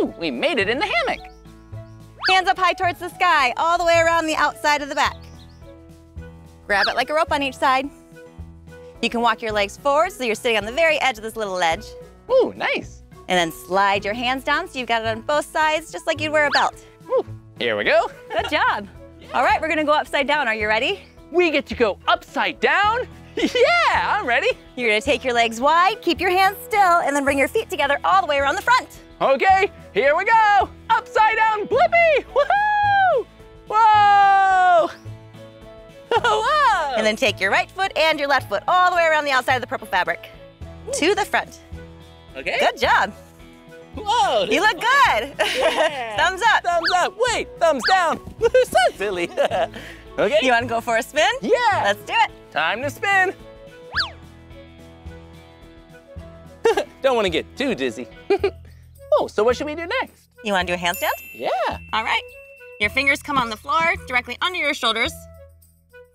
Ooh, we made it in the hammock. Hands up high towards the sky, all the way around the outside of the back. Grab it like a rope on each side. You can walk your legs forward so you're sitting on the very edge of this little ledge. Ooh, nice. And then slide your hands down so you've got it on both sides, just like you'd wear a belt. Ooh, here we go. Good job. All right, we're gonna go upside down. Are you ready? We get to go upside down? Yeah, I'm ready. You're gonna take your legs wide, keep your hands still, and then bring your feet together all the way around the front. Okay, here we go. Upside down Blippi. Woohoo! Whoa! Whoa! And then take your right foot and your left foot all the way around the outside of the purple fabric. To the front. okay. Good job. Whoa! You look good. Yeah. Thumbs up. Thumbs up. Wait, thumbs down. so silly. okay. You wanna go for a spin? yeah. Let's do it. Time to spin. Don't want to get too dizzy. oh, so what should we do next? You wanna do a handstand? Yeah. All right. Your fingers come on the floor, directly under your shoulders.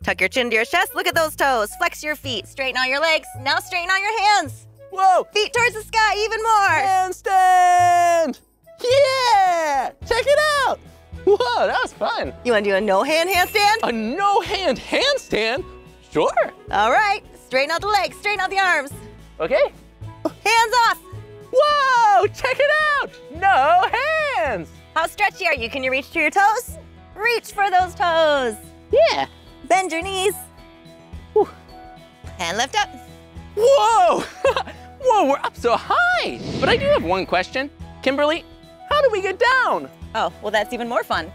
Tuck your chin to your chest. Look at those toes. Flex your feet. Straighten out your legs. Now straighten out your hands. Whoa! Feet towards the sky, even more. Handstand! Yeah! Check it out! Whoa, that was fun. You want to do a no hand handstand? A no-hand handstand? Sure. All right. Straighten out the legs, straighten out the arms. Okay. Hands off. Whoa! Check it out! No hands! How stretchy are you? Can you reach to your toes? Reach for those toes. Yeah. Bend your knees. Whew. And lift up. Whoa! Whoa, we're up so high! But I do have one question. Kimberly, how do we get down? Oh, well, that's even more fun.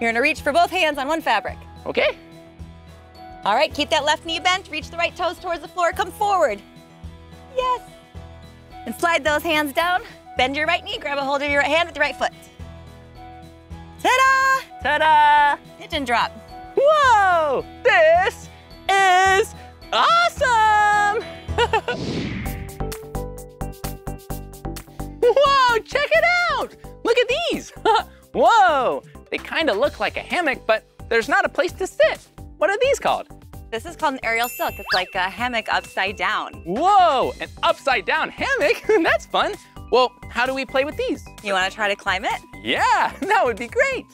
You're gonna reach for both hands on one fabric. Okay. All right, keep that left knee bent, reach the right toes towards the floor, come forward. Yes. And slide those hands down. Bend your right knee, grab a hold of your right hand with the right foot. Ta-da! Ta-da! Pigeon drop. Whoa! This is awesome! Whoa, check it out! Look at these! Whoa! They kind of look like a hammock, but there's not a place to sit. What are these called? This is called an aerial silk. It's like a hammock upside down. Whoa, an upside down hammock? That's fun. Well, how do we play with these? You wanna try to climb it? Yeah, that would be great.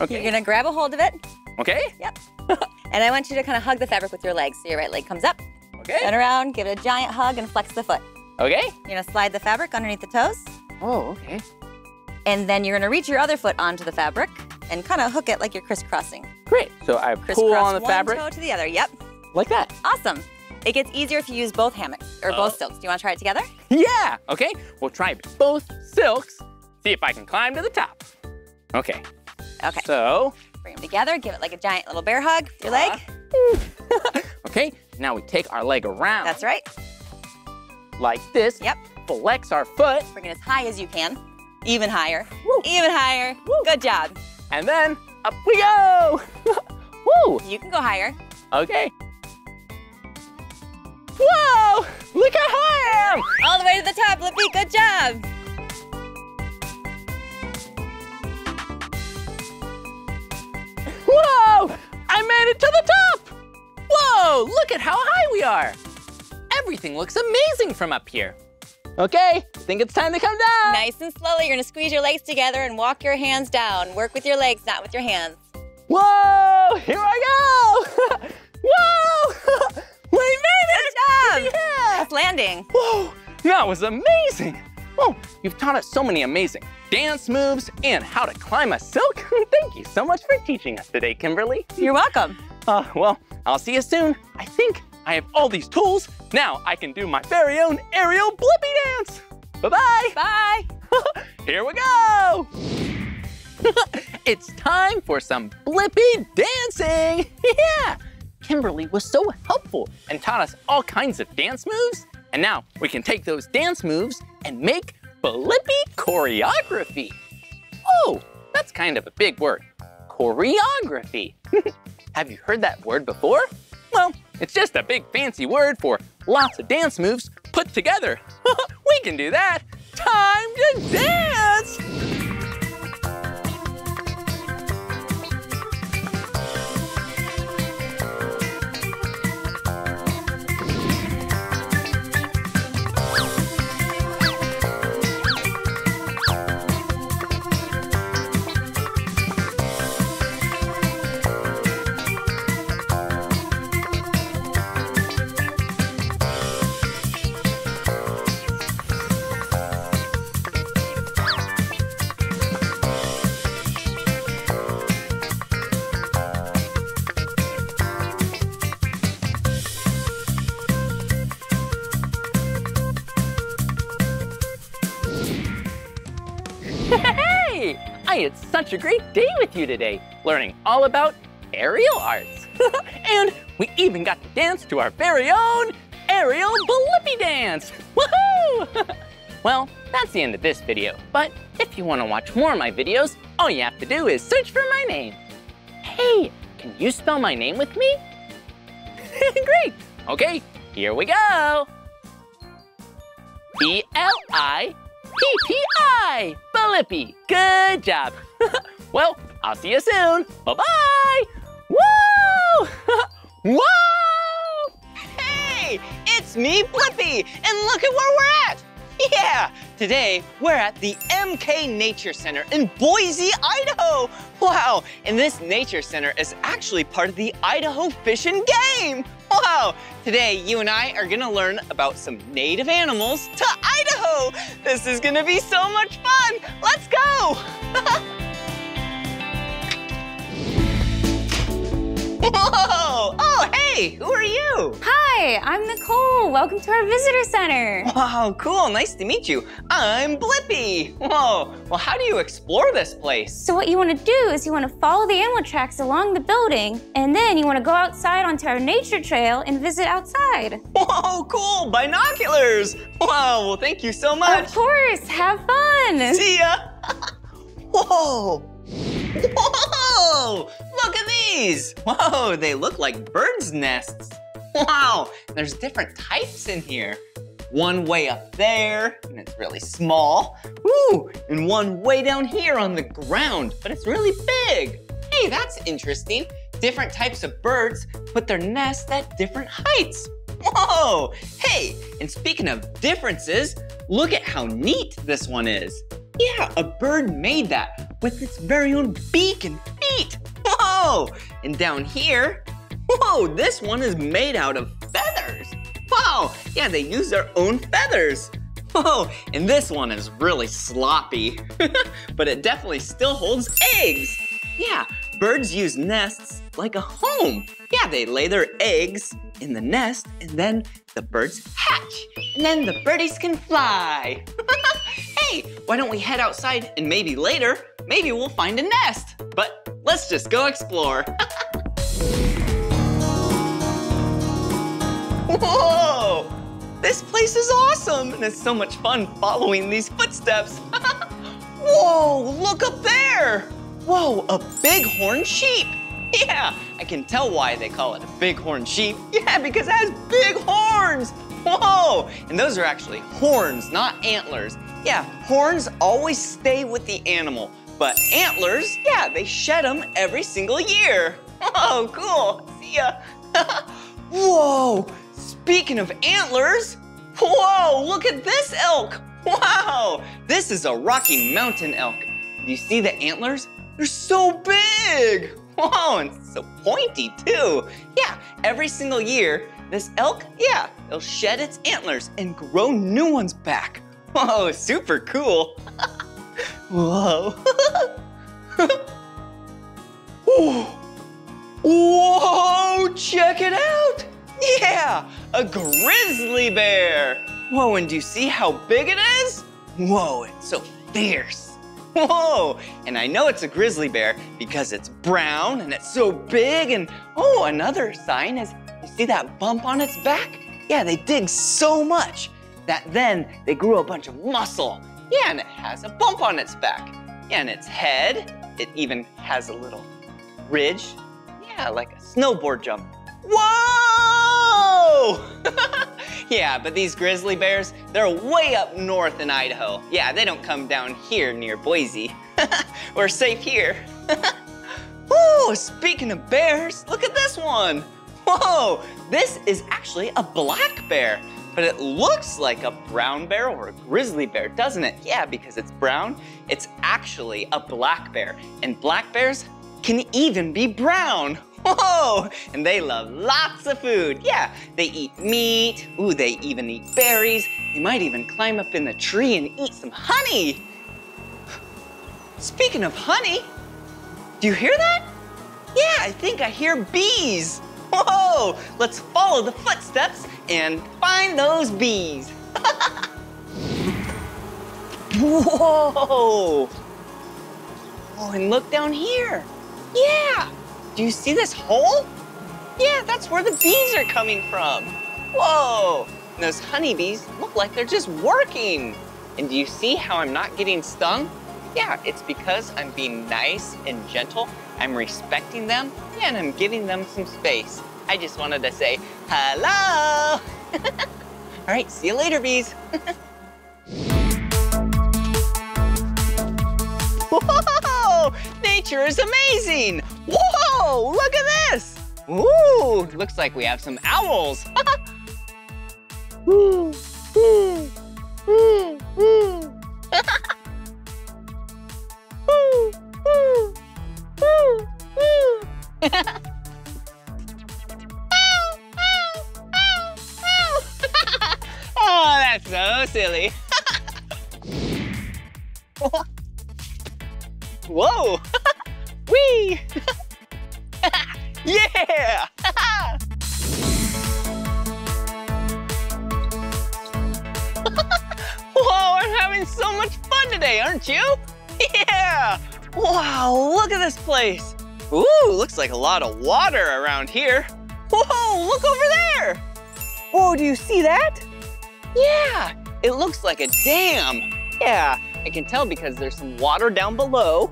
Okay. You're gonna grab a hold of it. Okay. Yep. and I want you to kind of hug the fabric with your legs. So your right leg comes up, Okay. turn around, give it a giant hug, and flex the foot. Okay. You're gonna slide the fabric underneath the toes, Oh, okay. and then you're gonna reach your other foot onto the fabric and kind of hook it like you're crisscrossing. Great. So I Crisscross pull on the one fabric toe to the other. Yep. like that. Awesome. It gets easier if you use both hammocks or Oh. both uh. silks. Do you want to try it together? Yeah. Okay. We'll try both silks. See if I can climb to the top. Okay. Okay. So, Bring them together. Give it like a giant little bear hug your leg. Uh-huh. okay. Now we take our leg around. That's right. Like this. Yep. Flex our foot, Bring it as high as you can. Even higher. Woo. Even higher. Good job. and then up we go. Woo. You can go higher. Okay. Whoa! Look how high I am! All the way to the top, Blippi. Good job. Whoa! I made it to the top! Whoa! Look at how high we are! Everything looks amazing from up here. Okay, I think it's time to come down. Nice and slowly, you're gonna squeeze your legs together and walk your hands down. Work with your legs, not with your hands. Whoa! Here I go! Whoa! we made it! Good job. Yeah! Landing. Whoa! That was amazing! Whoa! You've taught us so many amazing dance moves and how to climb a silk. Thank you so much for teaching us today, Kimberly. You're welcome. Uh, well, I'll see you soon. I think I have all these tools. Now I can do my very own aerial Blippi dance. Bye-bye. Bye. Here we go. it's time for some Blippi dancing. Yeah. Kimberly was so helpful and taught us all kinds of dance moves. And now we can take those dance moves and make Blippi choreography. Oh, that's kind of a big word. Choreography. Have you heard that word before? Well, it's just a big fancy word for lots of dance moves put together. we can do that. Time to dance! Such a great day with you today, learning all about aerial arts. and we even got to dance to our very own aerial Blippi dance. Woohoo! well, that's the end of this video, but if you want to watch more of my videos, all you have to do is search for my name. Hey, can you spell my name with me? Great. Okay, here we go. B-L-I-P-P-I. Blippi. Good job. well, I'll see you soon. Bye-bye. Woo! Whoa! Hey, it's it's me, Blippi, and look at where we're at. Yeah, today we're at the MK Nature Center in Boise, Idaho. Wow, and this nature center is actually part of the Idaho Fish and Game. Wow, today you and I are gonna learn about some native animals to Idaho. This is gonna be so much fun. Let's go. Whoa! Oh, hey, who are you? Hi, I'm Nicole. Welcome to our visitor center. Wow, cool, nice to meet you. I'm Blippi. Whoa, well, how do you explore this place? So what you want to do is you want to follow the animal tracks along the building, and then you want to go outside onto our nature trail and visit outside. Whoa, cool, binoculars. Wow, well, thank you so much. Of course, have fun. See ya. Whoa. Whoa, look at these. Whoa, they look like birds' nests. Wow, there's different types in here. One way up there, and it's really small. Ooh, and one way down here on the ground, but it's really big. Hey, that's interesting. Different types of birds put their nests at different heights. Whoa, hey, and speaking of differences, look at how neat this one is. Yeah, a bird made that with its very own beak and feet. Whoa, and down here, whoa, this one is made out of feathers. Wow, yeah, they use their own feathers. Whoa, and this one is really sloppy, but it definitely still holds eggs. Yeah, birds use nests like a home. Yeah, they lay their eggs in the nest and then the birds hatch. And then the birdies can fly. hey, why don't we head outside and maybe later, maybe we'll find a nest. But let's just go explore. Whoa! This place is awesome, and it's so much fun following these footsteps. Whoa, look up there! Whoa, a bighorn sheep. Yeah, I can tell why they call it a bighorn sheep. Yeah, because it has big horns. Whoa, and those are actually horns, not antlers. Yeah, horns always stay with the animal, but antlers, yeah, they shed them every single year. Whoa, oh, cool. See ya. Whoa, speaking of antlers, whoa, look at this elk. Wow, this is a Rocky Mountain elk. Do you see the antlers? They're so big. Whoa, and so pointy too. Yeah, every single year, this elk, yeah, it'll shed its antlers and grow new ones back. Whoa, super cool. Whoa. Whoa, check it out. Yeah, a grizzly bear. Whoa, and do you see how big it is? Whoa, it's so fierce. Whoa, and I know it's a grizzly bear because it's brown and it's so big. And oh, another sign is you see that bump on its back? Yeah, they dig so much that then they grew a bunch of muscle. Yeah, and it has a bump on its back. Yeah, and its head, it even has a little ridge. Yeah, like a snowboard jump. Whoa! yeah, but these grizzly bears, they're way up north in Idaho. Yeah, they don't come down here near Boise. We're safe here. Whoa, speaking of bears, look at this one. Whoa, this is actually a black bear, but it looks like a brown bear or a grizzly bear, doesn't it? Yeah, because it's brown, it's actually a black bear. And black bears can even be brown. Whoa, and they love lots of food. Yeah, they eat meat. Ooh, they even eat berries. They might even climb up in the tree and eat some honey. Speaking of honey, do you hear that? Yeah, I think I hear bees. Whoa, let's follow the footsteps and find those bees. Whoa. Oh, and look down here. Yeah, do you see this hole? Yeah, that's where the bees are coming from. Whoa, and those honeybees look like they're just working. And do you see how I'm not getting stung? Yeah, it's because I'm being nice and gentle. I'm respecting them, and I'm giving them some space. I just wanted to say hello. All right, see you later, bees. Whoa, nature is amazing. Whoa, look at this. Ooh, looks like we have some owls. oh, that's so silly. Whoa! Whee! yeah! Whoa, I'm having so much fun today, aren't you? Yeah! Wow, look at this place. Ooh, looks like a lot of water around here. Whoa, look over there. Whoa, do you see that? Yeah, it looks like a dam. Yeah, I can tell because there's some water down below.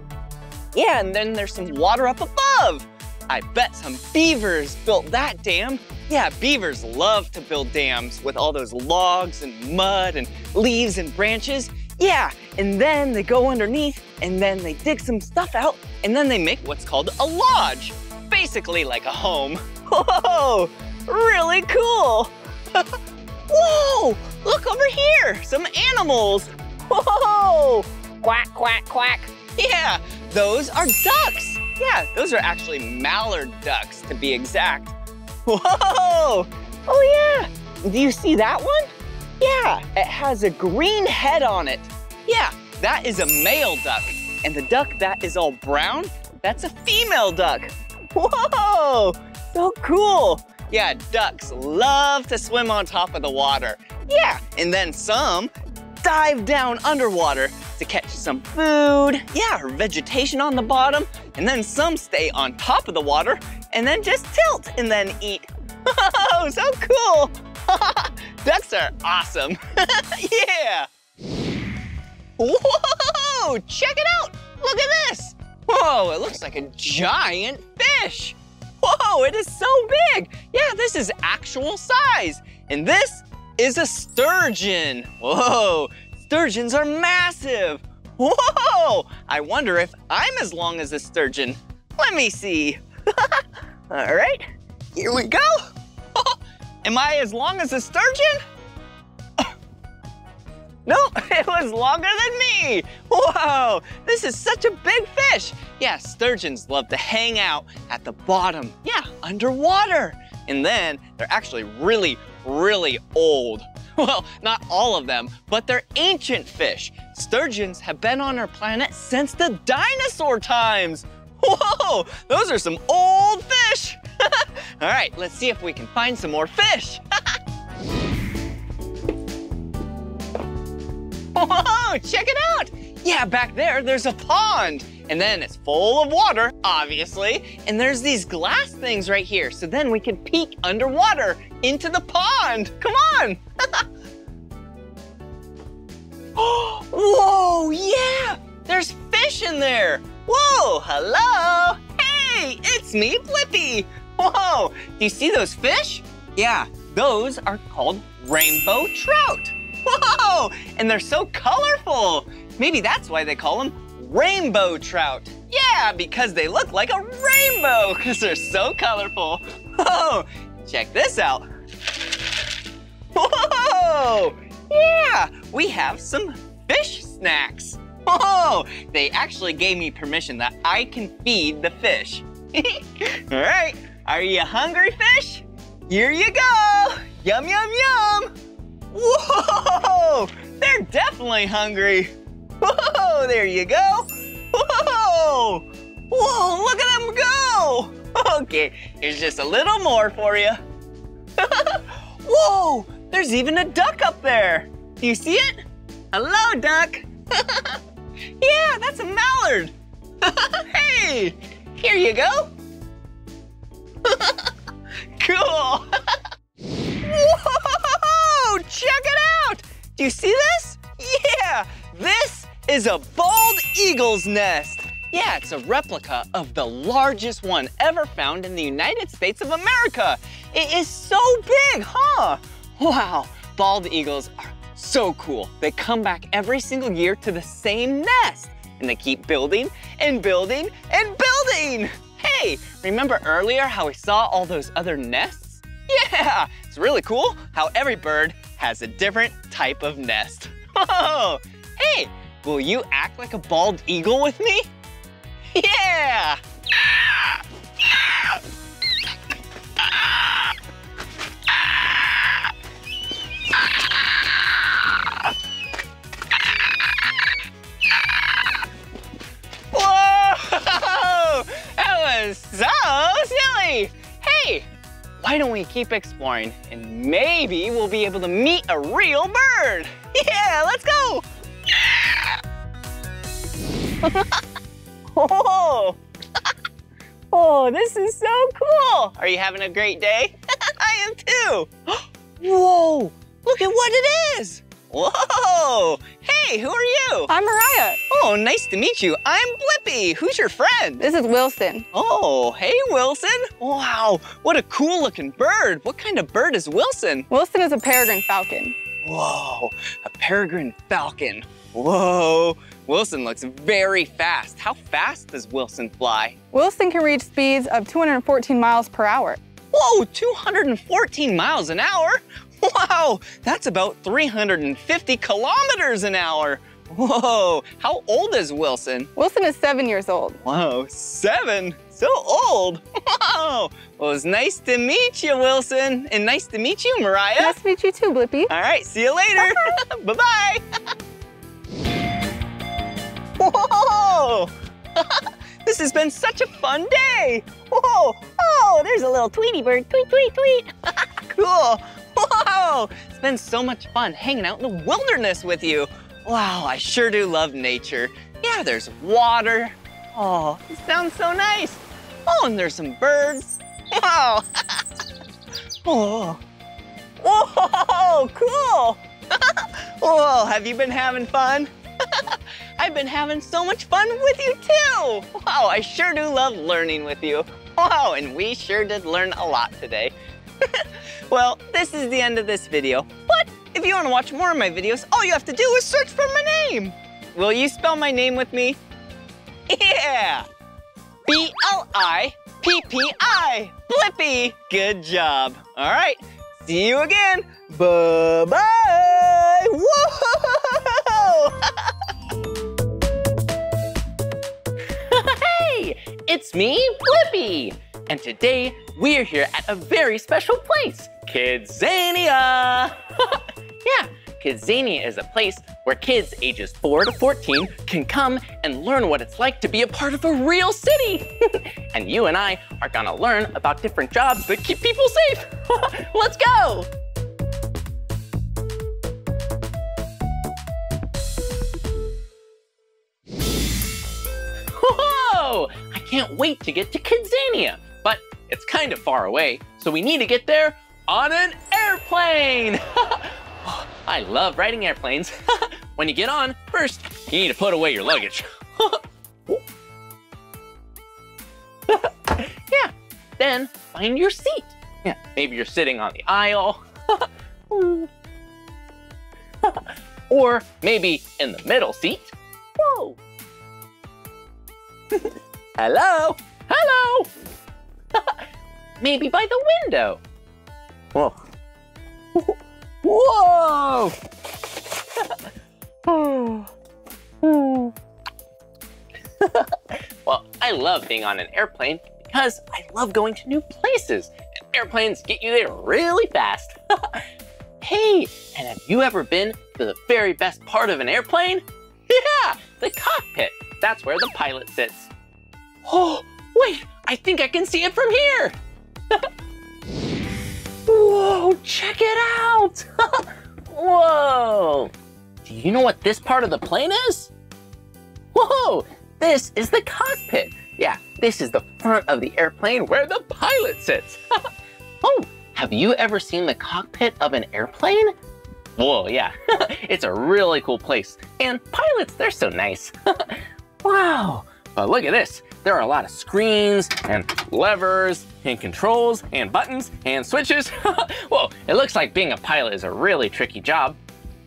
Yeah, and then there's some water up above. I bet some beavers built that dam. Yeah, beavers love to build dams with all those logs and mud and leaves and branches. Yeah, and then they go underneath and then they dig some stuff out and then they make what's called a lodge. Basically like a home. Whoa, really cool. Whoa, look over here, some animals. Whoa, quack, quack, quack. Yeah, those are ducks. Yeah, those are actually mallard ducks to be exact. Whoa, oh yeah, do you see that one? Yeah, it has a green head on it. Yeah, that is a male duck. And the duck that is all brown, that's a female duck. Whoa, so cool. Yeah, ducks love to swim on top of the water. Yeah, and then some dive down underwater to catch some food, yeah, or vegetation on the bottom, and then some stay on top of the water and then just tilt and then eat. Oh, so cool. Ducks are awesome. yeah. Whoa, check it out. Look at this. Whoa, it looks like a giant fish. Whoa, it is so big. Yeah, this is actual size. And this is a sturgeon. Whoa, sturgeons are massive. Whoa, I wonder if I'm as long as a sturgeon. Let me see. All right, here we go. Am I as long as a sturgeon? No, it was longer than me. Whoa, this is such a big fish. Yeah, sturgeons love to hang out at the bottom. Yeah, underwater. And then they're actually really, really old. Well, not all of them, but they're ancient fish. Sturgeons have been on our planet since the dinosaur times. Whoa, those are some old fish. all right, let's see if we can find some more fish. Whoa, check it out. Yeah, back there, there's a pond. And then it's full of water, obviously. And there's these glass things right here. So then we can peek underwater into the pond. Come on. Whoa, yeah, there's fish in there. Whoa, hello. Hey, it's me, Blippi. Whoa, do you see those fish? Yeah, those are called rainbow trout. Whoa, and they're so colorful. Maybe that's why they call them rainbow trout. Yeah, because they look like a rainbow because they're so colorful. Oh, check this out. Whoa, yeah, we have some fish snacks. Whoa, they actually gave me permission that I can feed the fish. All right, are you hungry, fish? Here you go. Yum, yum, yum. Whoa, they're definitely hungry. Whoa, there you go. Whoa, whoa, look at them go. Okay, here's just a little more for you. Whoa, there's even a duck up there. Do you see it? Hello, duck. yeah, that's a mallard. hey, here you go. cool. Whoa, check it out. Do you see this? Yeah, this is a bald eagle's nest. Yeah, it's a replica of the largest one ever found in the United States of America. It is so big, huh? Wow, bald eagles are so cool. They come back every single year to the same nest and they keep building and building and building. Hey, remember earlier how we saw all those other nests? Yeah, it's really cool how every bird has a different type of nest. Oh, hey, will you act like a bald eagle with me? Yeah! Whoa! That was so silly! Hey, why don't we keep exploring and maybe we'll be able to meet a real bird? Yeah, let's go! oh, oh, this is so cool! Are you having a great day? I am too! Whoa, look at what it is! Whoa! Hey, who are you? I'm Mariah. Oh, nice to meet you. I'm Blippi. Who's your friend? This is Wilson. Oh, hey, Wilson. Wow, what a cool looking bird. What kind of bird is Wilson? Wilson is a peregrine falcon. Whoa, a peregrine falcon. Whoa, Wilson looks very fast. How fast does Wilson fly? Wilson can reach speeds of 214 miles per hour. Whoa, 214 miles an hour? Wow, that's about 350 kilometers an hour. Whoa, how old is Wilson? Wilson is seven years old. Whoa, seven? So old. Wow. Well, it was nice to meet you, Wilson. And nice to meet you, Mariah. Nice to meet you too, Blippi. All right, see you later. Bye-bye. Whoa! this has been such a fun day. Whoa! Oh, there's a little Tweety bird. Tweet, tweet, tweet. cool. Whoa! It's been so much fun hanging out in the wilderness with you. Wow, I sure do love nature. Yeah, there's water. Oh, it sounds so nice. Oh, and there's some birds. Wow. oh. Whoa, cool. Whoa, have you been having fun? I've been having so much fun with you too. Wow, I sure do love learning with you. Wow, and we sure did learn a lot today. well, this is the end of this video. But if you want to watch more of my videos, all you have to do is search for my name. Will you spell my name with me? Yeah! B-L-I-P-P-I. Blippi. Good job. All right. See you again. Bye-bye. Hey, it's me, Blippi. And today we're here at a very special place, Kidzania. yeah, Kidzania is a place where kids ages 4 to 14 can come and learn what it's like to be a part of a real city. and you and I are gonna learn about different jobs that keep people safe. Let's go. Whoa! I can't wait to get to Kidzania, but it's kind of far away, so we need to get there on an airplane. I love riding airplanes. when you get on, first, you need to put away your luggage. yeah, then find your seat. Yeah, maybe you're sitting on the aisle. or maybe in the middle seat. Whoa. Hello? Hello? Maybe by the window. Whoa. Whoa! well, I love being on an airplane because I love going to new places. And airplanes get you there really fast. hey, and have you ever been to the very best part of an airplane? Yeah, the cockpit. That's where the pilot sits. Oh, wait, I think I can see it from here. Whoa, check it out. Whoa. Do you know what this part of the plane is? Whoa, this is the cockpit. Yeah, this is the front of the airplane where the pilot sits. oh, have you ever seen the cockpit of an airplane? Whoa, yeah, it's a really cool place. And pilots, they're so nice. wow, but look at this. There are a lot of screens and levers and controls and buttons and switches. Whoa, it looks like being a pilot is a really tricky job.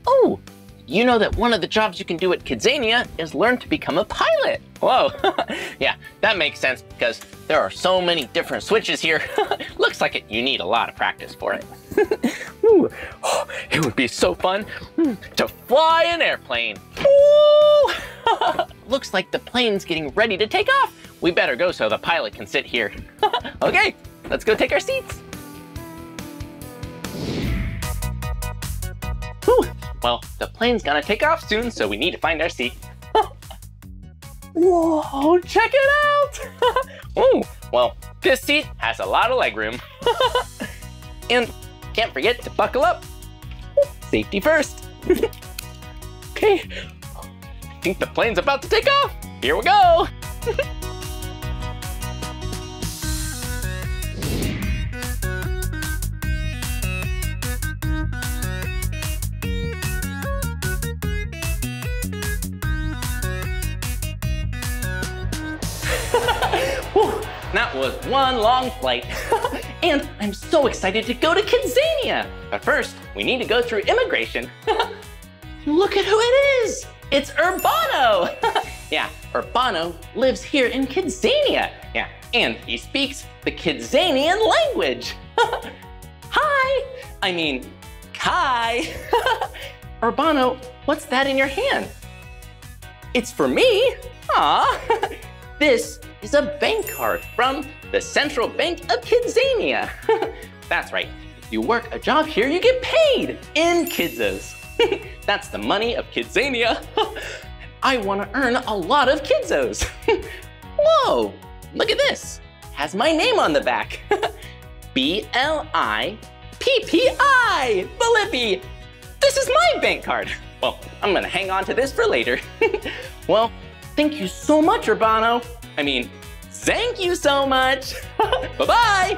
Oh, you know that one of the jobs you can do at Kidzania is learn to become a pilot. Whoa, yeah, that makes sense because there are so many different switches here. Looks like it, you need a lot of practice for it. Ooh, oh, it would be so fun mm, to fly an airplane. Looks like the plane's getting ready to take off. We better go so the pilot can sit here. okay, let's go take our seats. Whew. Well, the plane's gonna take off soon, so we need to find our seat. Whoa, check it out! Ooh, well, this seat has a lot of legroom. and can't forget to buckle up. Safety first. okay, I think the plane's about to take off. Here we go. That was one long flight. and I'm so excited to go to Kidzania. But first, we need to go through immigration. Look at who it is. It's Urbano. yeah, Urbano lives here in Kidzania. Yeah, and he speaks the Kidzanian language. Hi, I mean, Kai. Urbano, what's that in your hand? It's for me. Aw. This is a bank card from the Central Bank of Kidzania. That's right. If you work a job here, you get paid in Kidzos. That's the money of Kidzania. I want to earn a lot of Kidzos. Whoa, look at this. It has my name on the back. B-L-I-P-P-I, Blippi. This is my bank card. Well, I'm gonna hang on to this for later. well, thank you so much, Urbano. I mean, thank you so much. Bye-bye.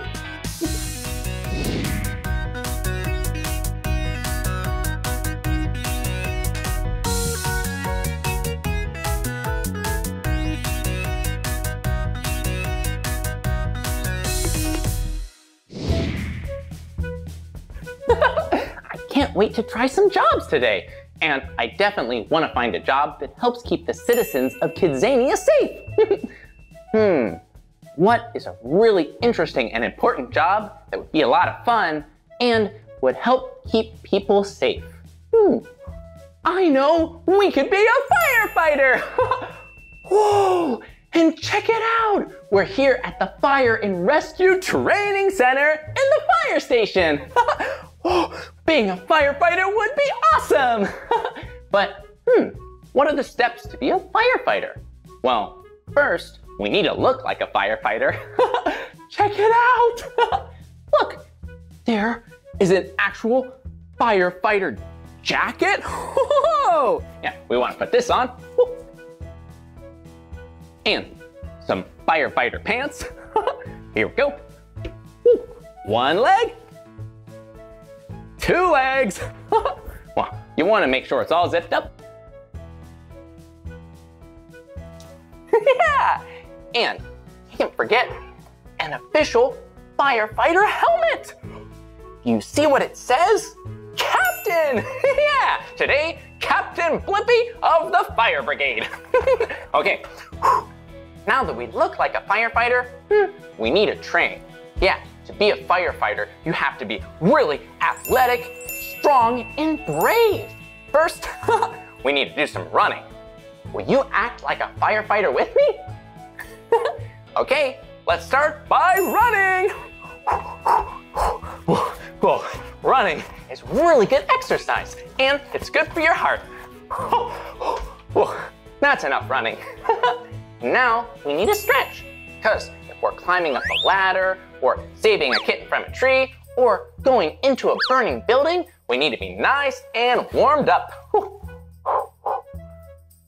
I can't wait to try some jobs today. And I definitely want to find a job that helps keep the citizens of Kidzania safe. hmm, what is a really interesting and important job that would be a lot of fun and would help keep people safe? Hmm, I know, we could be a firefighter. Whoa, and check it out. We're here at the Fire and Rescue Training Center in the fire station. oh, being a firefighter would be awesome. but, hmm, what are the steps to be a firefighter? Well, first, we need to look like a firefighter. Check it out. look, there is an actual firefighter jacket. Yeah, we want to put this on. And some firefighter pants. Here we go. One leg, two legs. well, you want to make sure it's all zipped up. yeah, and can't forget an official firefighter helmet. You see what it says? Captain! yeah, today, Captain Blippi of the Fire Brigade. okay, now that we look like a firefighter, hmm, we need to train. Yeah, to be a firefighter, you have to be really athletic, strong, and brave. First, we need to do some running. Will you act like a firefighter with me? okay, let's start by running. Whoa, running is really good exercise and it's good for your heart. Whoa, that's enough running. Now we need a stretch because if we're climbing up a ladder or saving a kitten from a tree or going into a burning building, we need to be nice and warmed up.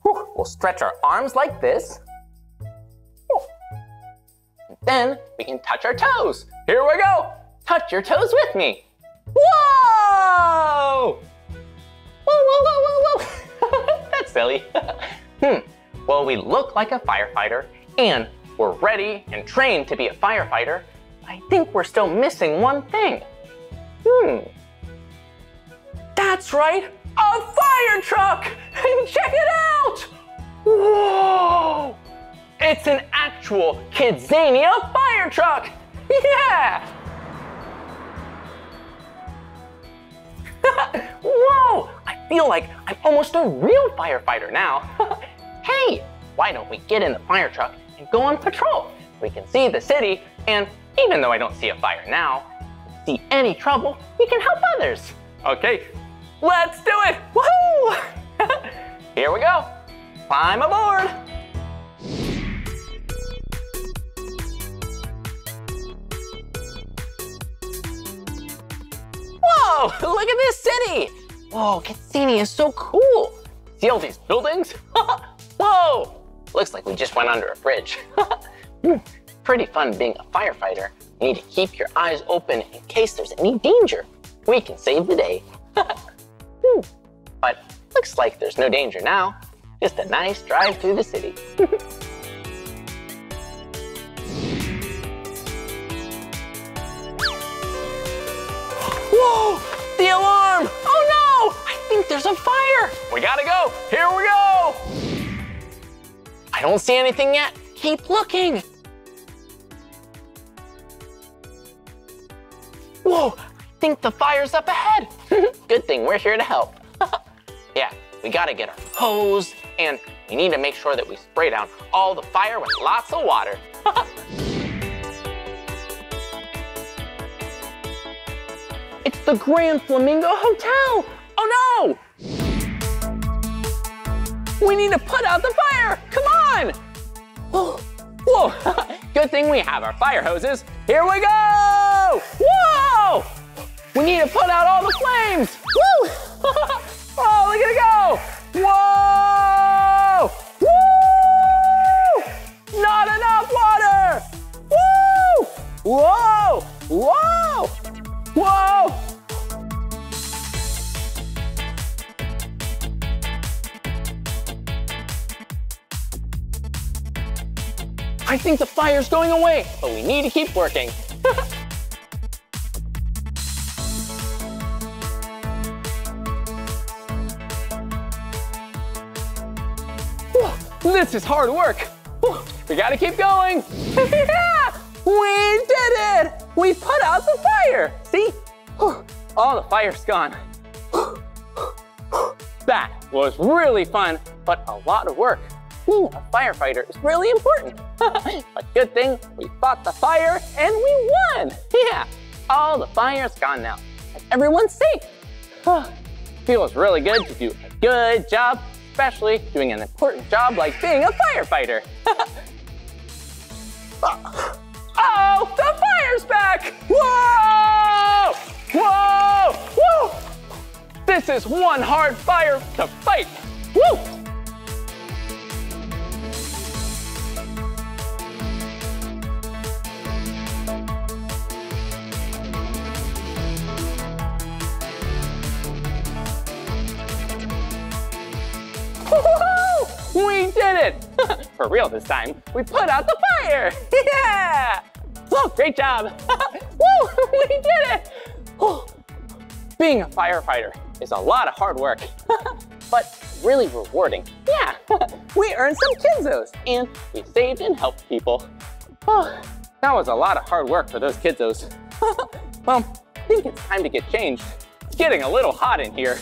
We'll stretch our arms like this. Then we can touch our toes. Here we go. Touch your toes with me. Whoa! Whoa, whoa, whoa, whoa, whoa. That's silly. hmm. Well, we look like a firefighter and we're ready and trained to be a firefighter. I think we're still missing one thing. Hmm. That's right, a fire truck! And check it out! Whoa! It's an actual Kidzania fire truck! Yeah! Whoa! I feel like I'm almost a real firefighter now. Hey, why don't we get in the fire truck and go on patrol? We can see the city, and even though I don't see a fire now, see any trouble, we can help others. Okay, let's do it! Woohoo! Here we go. Climb aboard. Whoa, look at this city. Whoa, Kidzania is so cool. See all these buildings? Whoa, looks like we just went under a bridge. Hmm, Pretty fun being a firefighter. You need to keep your eyes open in case there's any danger. We can save the day. Hmm, But looks like there's no danger now. Just a nice drive through the city. Whoa! The alarm! Oh no! I think there's a fire! We gotta go! Here we go! I don't see anything yet. Keep looking. Whoa! I think the fire's up ahead. Good thing we're here to help. yeah, we gotta get our hose and we need to make sure that we spray down all the fire with lots of water. It's the Grand Flamingo Hotel! Oh no! We need to put out the fire! Come on! Whoa! Good thing we have our fire hoses. Here we go! Whoa! We need to put out all the flames! Woo! oh, look at it go! Whoa! Woo! Not enough water! Woo! Whoa! Whoa! Whoa! I think the fire's going away, but we need to keep working. This is hard work. We gotta keep going. Yeah, we did it! We put out the fire. See? All the fire's gone. That was really fun, but a lot of work. Being a firefighter is really important. but good thing we fought the fire and we won. Yeah, all the fire's gone now. And everyone's safe. Feels really good to do a good job, especially doing an important job like being a firefighter. Uh, oh, the fire's back! Whoa! Whoa! Whoa! This is one hard fire to fight. Woo! We did it! For real this time. We put out the fire! Yeah! Oh, great job! Woo! We did it! Oh, being a firefighter is a lot of hard work, but really rewarding. Yeah, we earned some Kidzos and we saved and helped people. Oh, that was a lot of hard work for those Kidzos. well, I think it's time to get changed. It's getting a little hot in here.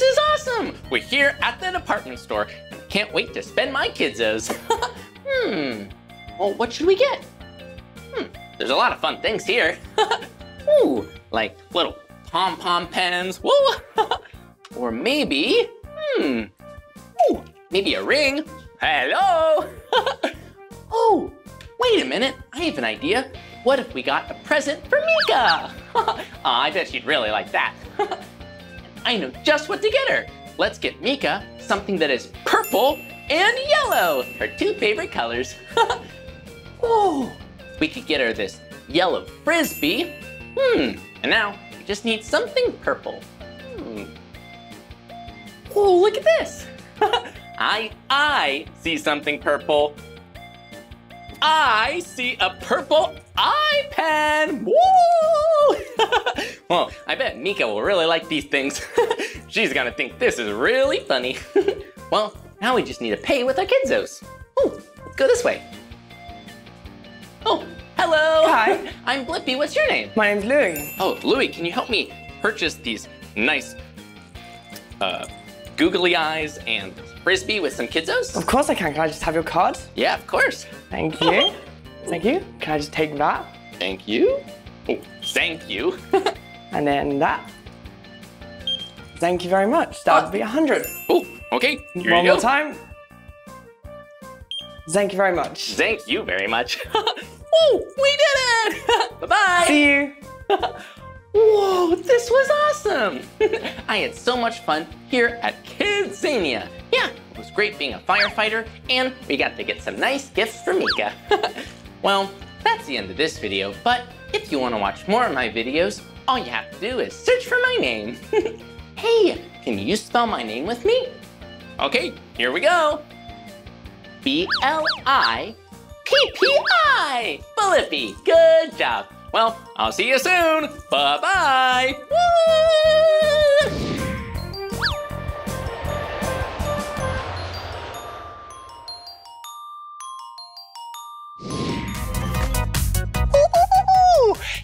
This is awesome! We're here at the department store and can't wait to spend my kidzos. hmm. Well, what should we get? Hmm. There's a lot of fun things here. Ooh, like little pom-pom pens. Woo! or maybe, hmm. Ooh, maybe a ring. Hello! oh, wait a minute. I have an idea. What if we got a present for Meekah? I bet she'd really like that. I know just what to get her. Let's get Meekah something that is purple and yellow, her two favorite colors. Whoa, we could get her this yellow frisbee. Hmm, and now we just need something purple. Hmm. Oh, look at this. I, I see something purple. I see a purple eye pen. Woo! well, I bet Meekah will really like these things. She's gonna think this is really funny. Well, now we just need to pay with our Kidzos. Oh, go this way. Oh, hello. Hi. I'm Blippi. What's your name? My name's Louie. Oh, Louie, can you help me purchase these nice, uh, googly eyes and frisbee with some Kidzos? Of course I can. Can I just have your card? Yeah, of course. Thank you. Thank you. Can I just take that? Thank you. Oh, thank you. And then that. Thank you very much. That would be a hundred. oh, okay. Here One you go. more time. Thank you very much. Thank you very much. Woo, we did it! Bye-bye. See you. Whoa, this was awesome! I had so much fun here at Kidzania. Yeah, it was great being a firefighter, and we got to get some nice gifts from Meekah. well, that's the end of this video, but if you want to watch more of my videos, all you have to do is search for my name. hey, can you spell my name with me? Okay, here we go. B-L-I-P-P-I. Blippi, good job. Well, I'll see you soon. Bye-bye.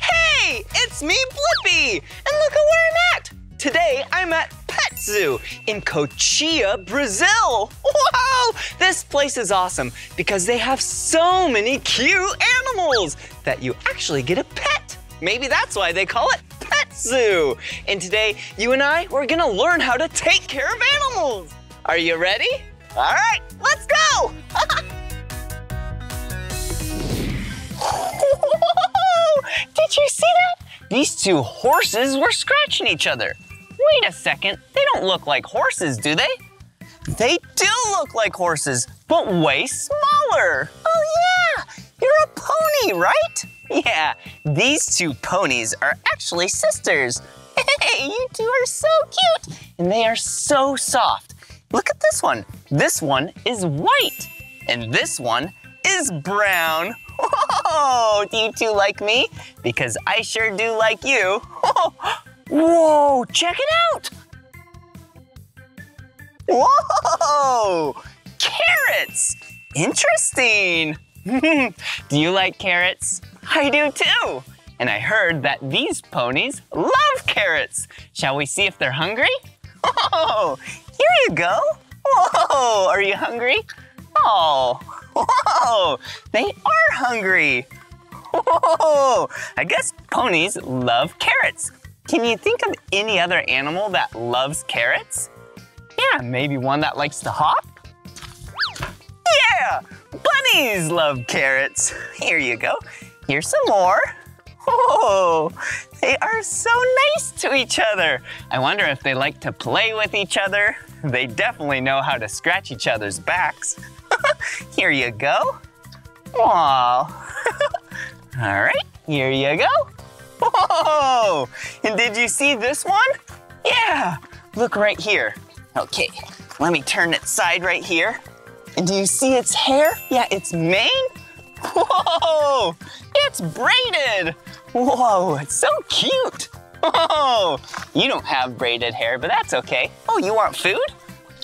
Hey, it's me, Blippi, and look at where I'm at. Today, I'm at Pet Zoo in Cotia, Brazil. Wow, this place is awesome because they have so many cute animals that you actually get a pet. Maybe that's why they call it Pet Zoo. And today, you and I, we're gonna learn how to take care of animals. Are you ready? All right, let's go. Did you see that? These two horses were scratching each other. Wait a second, they don't look like horses, do they? They do look like horses, but way smaller. Oh yeah, you're a pony, right? Yeah, these two ponies are actually sisters. Hey, you two are so cute, and they are so soft. Look at this one. This one is white, and this one is brown. Whoa, oh, do you two like me? Because I sure do like you. Whoa, check it out. Whoa, carrots. Interesting. do you like carrots? I do too. And I heard that these ponies love carrots. Shall we see if they're hungry? Oh, here you go. Whoa, are you hungry? Oh, whoa, they are hungry. Whoa, I guess ponies love carrots. Can you think of any other animal that loves carrots? Yeah, maybe one that likes to hop? Yeah, bunnies love carrots. Here you go. Here's some more. Oh, they are so nice to each other. I wonder if they like to play with each other. They definitely know how to scratch each other's backs. here you go. Aw. All right, here you go. Whoa! And did you see this one? Yeah, look right here. Okay, let me turn its side right here. And do you see its hair? Yeah, its mane. Whoa, it's braided. Whoa, it's so cute. Oh, you don't have braided hair, but that's okay. Oh, you want food?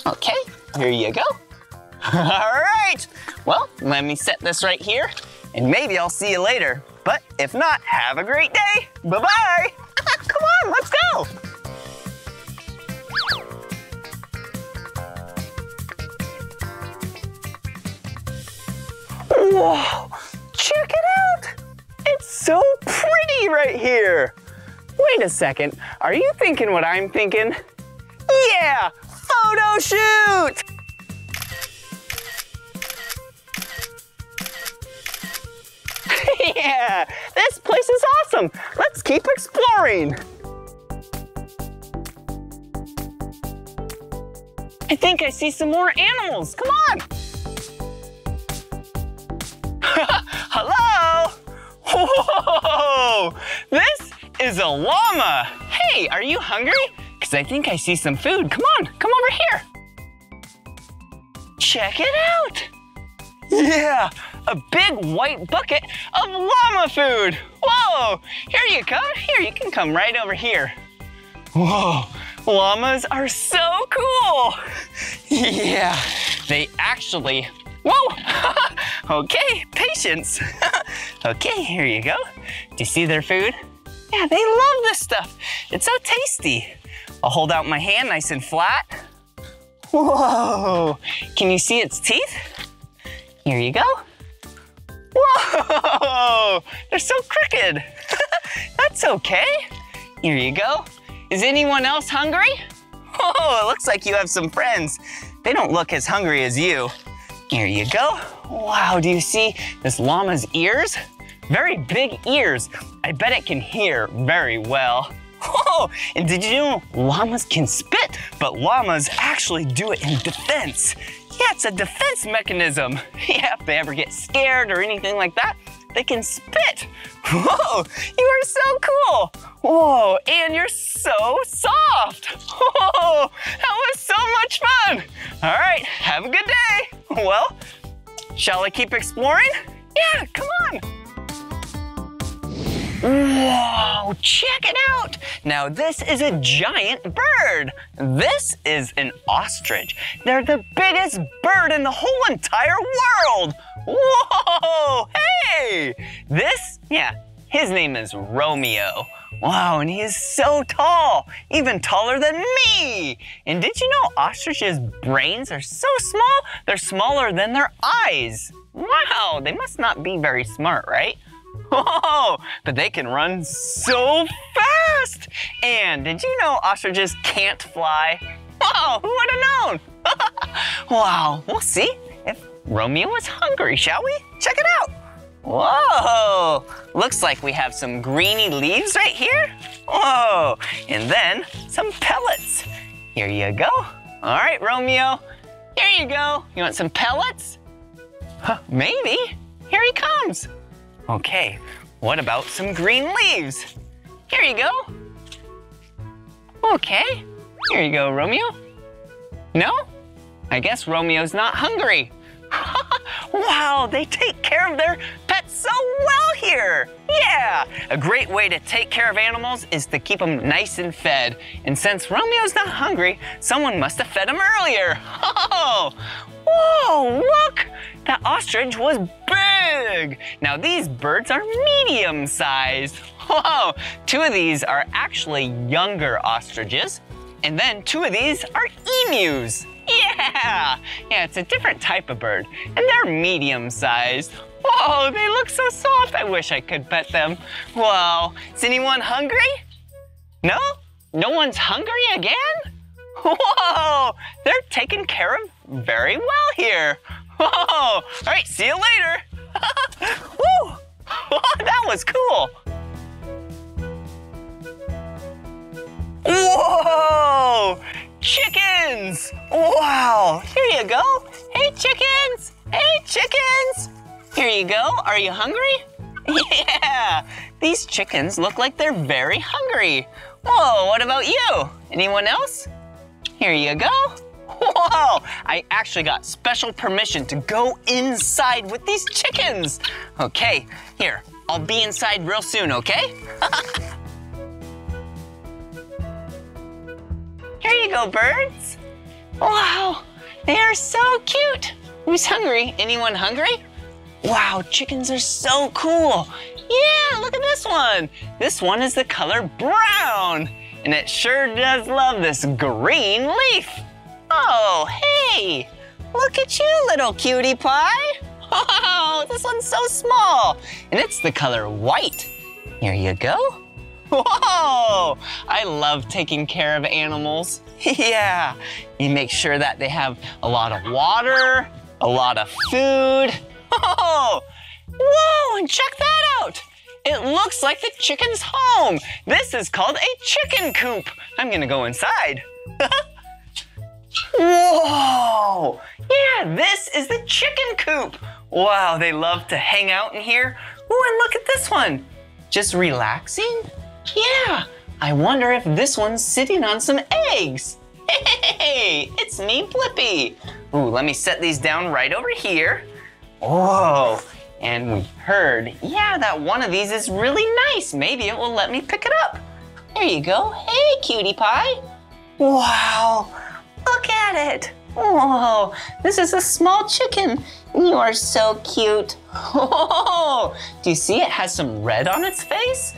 Okay, here you go. All right, well, let me set this right here, and maybe I'll see you later. But if not, have a great day. Bye-bye. Come on, let's go. Whoa, check it out. It's so pretty right here. Wait a second, are you thinking what I'm thinking? Yeah, photo shoot. yeah, this place is awesome. Let's keep exploring. I think I see some more animals. Come on. Hello? Whoa! This is a llama. Hey, are you hungry? Because I think I see some food. Come on, come over here. Check it out. Yeah, a big white bucket of llama food. Whoa, here you come. Here, you can come right over here. Whoa, llamas are so cool. Yeah, they actually, whoa, okay, patience. okay, here you go. Do you see their food? Yeah, they love this stuff. It's so tasty. I'll hold out my hand nice and flat. Whoa, can you see its teeth? Here you go. Whoa, they're so crooked. That's okay. Here you go. Is anyone else hungry? Oh, it looks like you have some friends. They don't look as hungry as you. Here you go. Wow, do you see this llama's ears? Very big ears. I bet it can hear very well. Oh, and did you know llamas can spit, but llamas actually do it in defense. Yeah, it's a defense mechanism. Yeah, if they ever get scared or anything like that, they can spit. Whoa, you are so cool. Whoa, and you're so soft. Whoa, that was so much fun. All right, have a good day. Well, shall I keep exploring? Yeah, come on. Whoa, check it out. Now this is a giant bird. This is an ostrich. They're the biggest bird in the whole entire world. Whoa, hey. This, yeah, his name is Romeo. Wow, and he is so tall, even taller than me. And did you know ostriches' brains are so small, they're smaller than their eyes. Wow, they must not be very smart, right? Whoa, but they can run so fast. And did you know ostriches can't fly? Wow, who would have known? wow, we'll see if Romeo is hungry, shall we? Check it out. Whoa, looks like we have some greeny leaves right here. Whoa, and then some pellets. Here you go. All right, Romeo, here you go. You want some pellets? Huh, maybe. Here he comes. Okay, what about some green leaves? Here you go. Okay, here you go, Romeo. No? I guess Romeo's not hungry. wow, they take care of their pets so well here. Yeah, a great way to take care of animals is to keep them nice and fed. And since Romeo's not hungry, someone must have fed him earlier. Oh, whoa, look, that ostrich was big. Now these birds are medium sized. Whoa, two of these are actually younger ostriches. And then two of these are emus. Yeah, yeah, it's a different type of bird, and they're medium sized. Whoa, they look so soft. I wish I could pet them. Whoa, is anyone hungry? No? No one's hungry again? Whoa, they're taken care of very well here. Whoa, all right, see you later. Woo, that was cool. Whoa! Chickens! Wow! Here you go. Hey, chickens! Hey, chickens! Here you go. Are you hungry? Yeah! These chickens look like they're very hungry. Whoa, what about you? Anyone else? Here you go. Whoa! I actually got special permission to go inside with these chickens. Okay, here, I'll be inside real soon, okay? Here you go, birds. Wow, they are so cute. Who's hungry? Anyone hungry? Wow, chickens are so cool. Yeah, look at this one. This one is the color brown, and it sure does love this green leaf. Oh, hey, look at you, little cutie pie. Oh, this one's so small, and it's the color white. Here you go. Whoa! I love taking care of animals. yeah, you make sure that they have a lot of water, a lot of food. Oh, whoa, and check that out. It looks like the chicken's home. This is called a chicken coop. I'm gonna go inside. Whoa! Yeah, this is the chicken coop. Wow, they love to hang out in here. Ooh, and look at this one. Just relaxing? Yeah, I wonder if this one's sitting on some eggs. Hey, it's me, Blippi. Ooh, let me set these down right over here. Whoa, and we heard, yeah, that one of these is really nice. Maybe it will let me pick it up. There you go. Hey, cutie pie. Wow, look at it. Whoa, this is a small chicken. You are so cute. Oh, do you see it has some red on its face?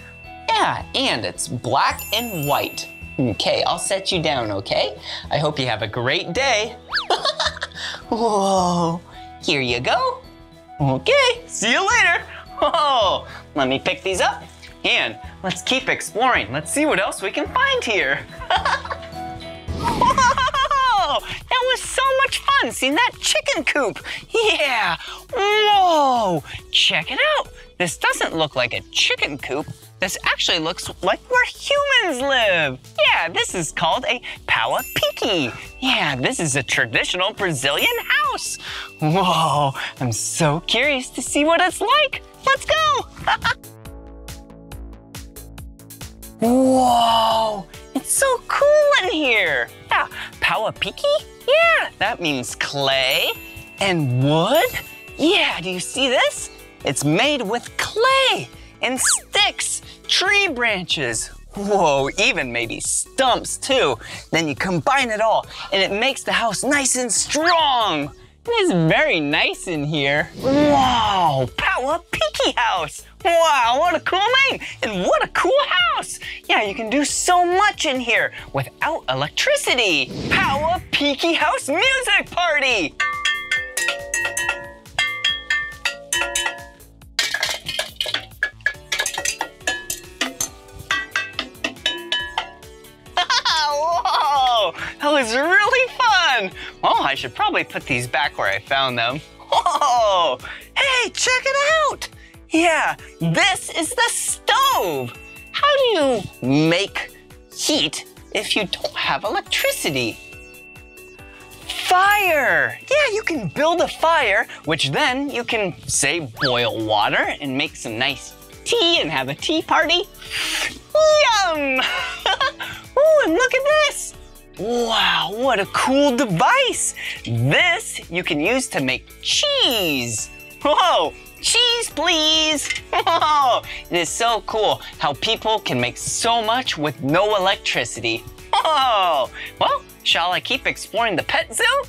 Yeah, and it's black and white. Okay, I'll set you down, okay? I hope you have a great day. Whoa, here you go. Okay, see you later. Oh, let me pick these up and let's keep exploring. Let's see what else we can find here. That was so much fun seeing that chicken coop. Yeah, whoa, check it out. This doesn't look like a chicken coop. This actually looks like where humans live. Yeah, this is called a pique. Yeah, this is a traditional Brazilian house. Whoa, I'm so curious to see what it's like. Let's go. Whoa, it's so cool in here. Yeah, pique? Yeah, that means clay and wood. Yeah, do you see this? It's made with clay and sticks, tree branches. Whoa, even maybe stumps too. Then you combine it all and it makes the house nice and strong. It is very nice in here. Wow, Pau a Pique House. Wow, what a cool name and what a cool house. Yeah, you can do so much in here without electricity. Pau a Pique House Music Party. Whoa, that was really fun. Well, I should probably put these back where I found them. Whoa, hey, check it out. Yeah, this is the stove. How do you make heat if you don't have electricity? Fire! Yeah, you can build a fire, which then you can, say, boil water and make some nice tea and have a tea party. Yum! Ooh, and look at this! Wow, what a cool device! This you can use to make cheese. Whoa, cheese please! Whoa, it is so cool how people can make so much with no electricity. Whoa, well, shall I keep exploring the pet zoo?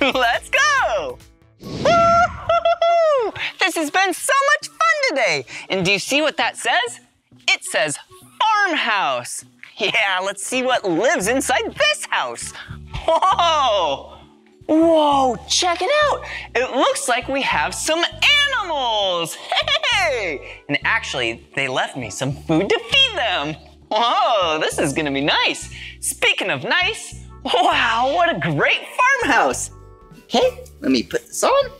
Let's go! This has been so much fun today. And do you see what that says? It says farmhouse. Yeah, let's see what lives inside this house. Whoa! Whoa, check it out. It looks like we have some animals. Hey! And actually, they left me some food to feed them. Whoa, this is gonna be nice. Speaking of nice, wow, what a great farmhouse. Okay, let me put this on.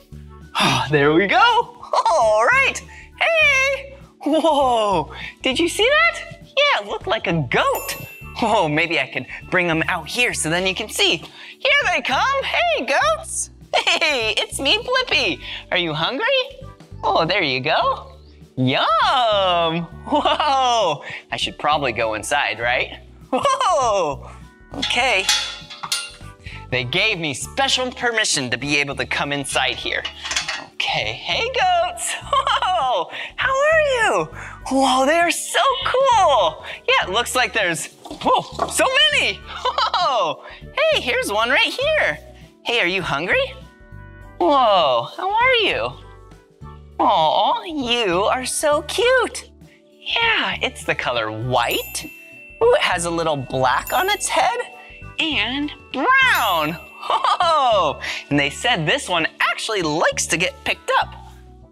Oh, there we go. All right. Hey. Whoa, did you see that? Yeah, it looked like a goat. Oh, maybe I could bring them out here so then you can see. Here they come. Hey, goats. Hey, it's me, Blippi. Are you hungry? Oh, there you go. Yum. Whoa. I should probably go inside, right? Whoa. Okay. They gave me special permission to be able to come inside here. Okay, hey goats. Whoa, how are you? Whoa, they are so cool. Yeah, it looks like there's, whoa, so many. Whoa, hey, here's one right here. Hey, are you hungry? Whoa, how are you? Oh, you are so cute. Yeah, it's the color white. Ooh, it has a little black on its head and brown. Oh, and they said this one actually likes to get picked up.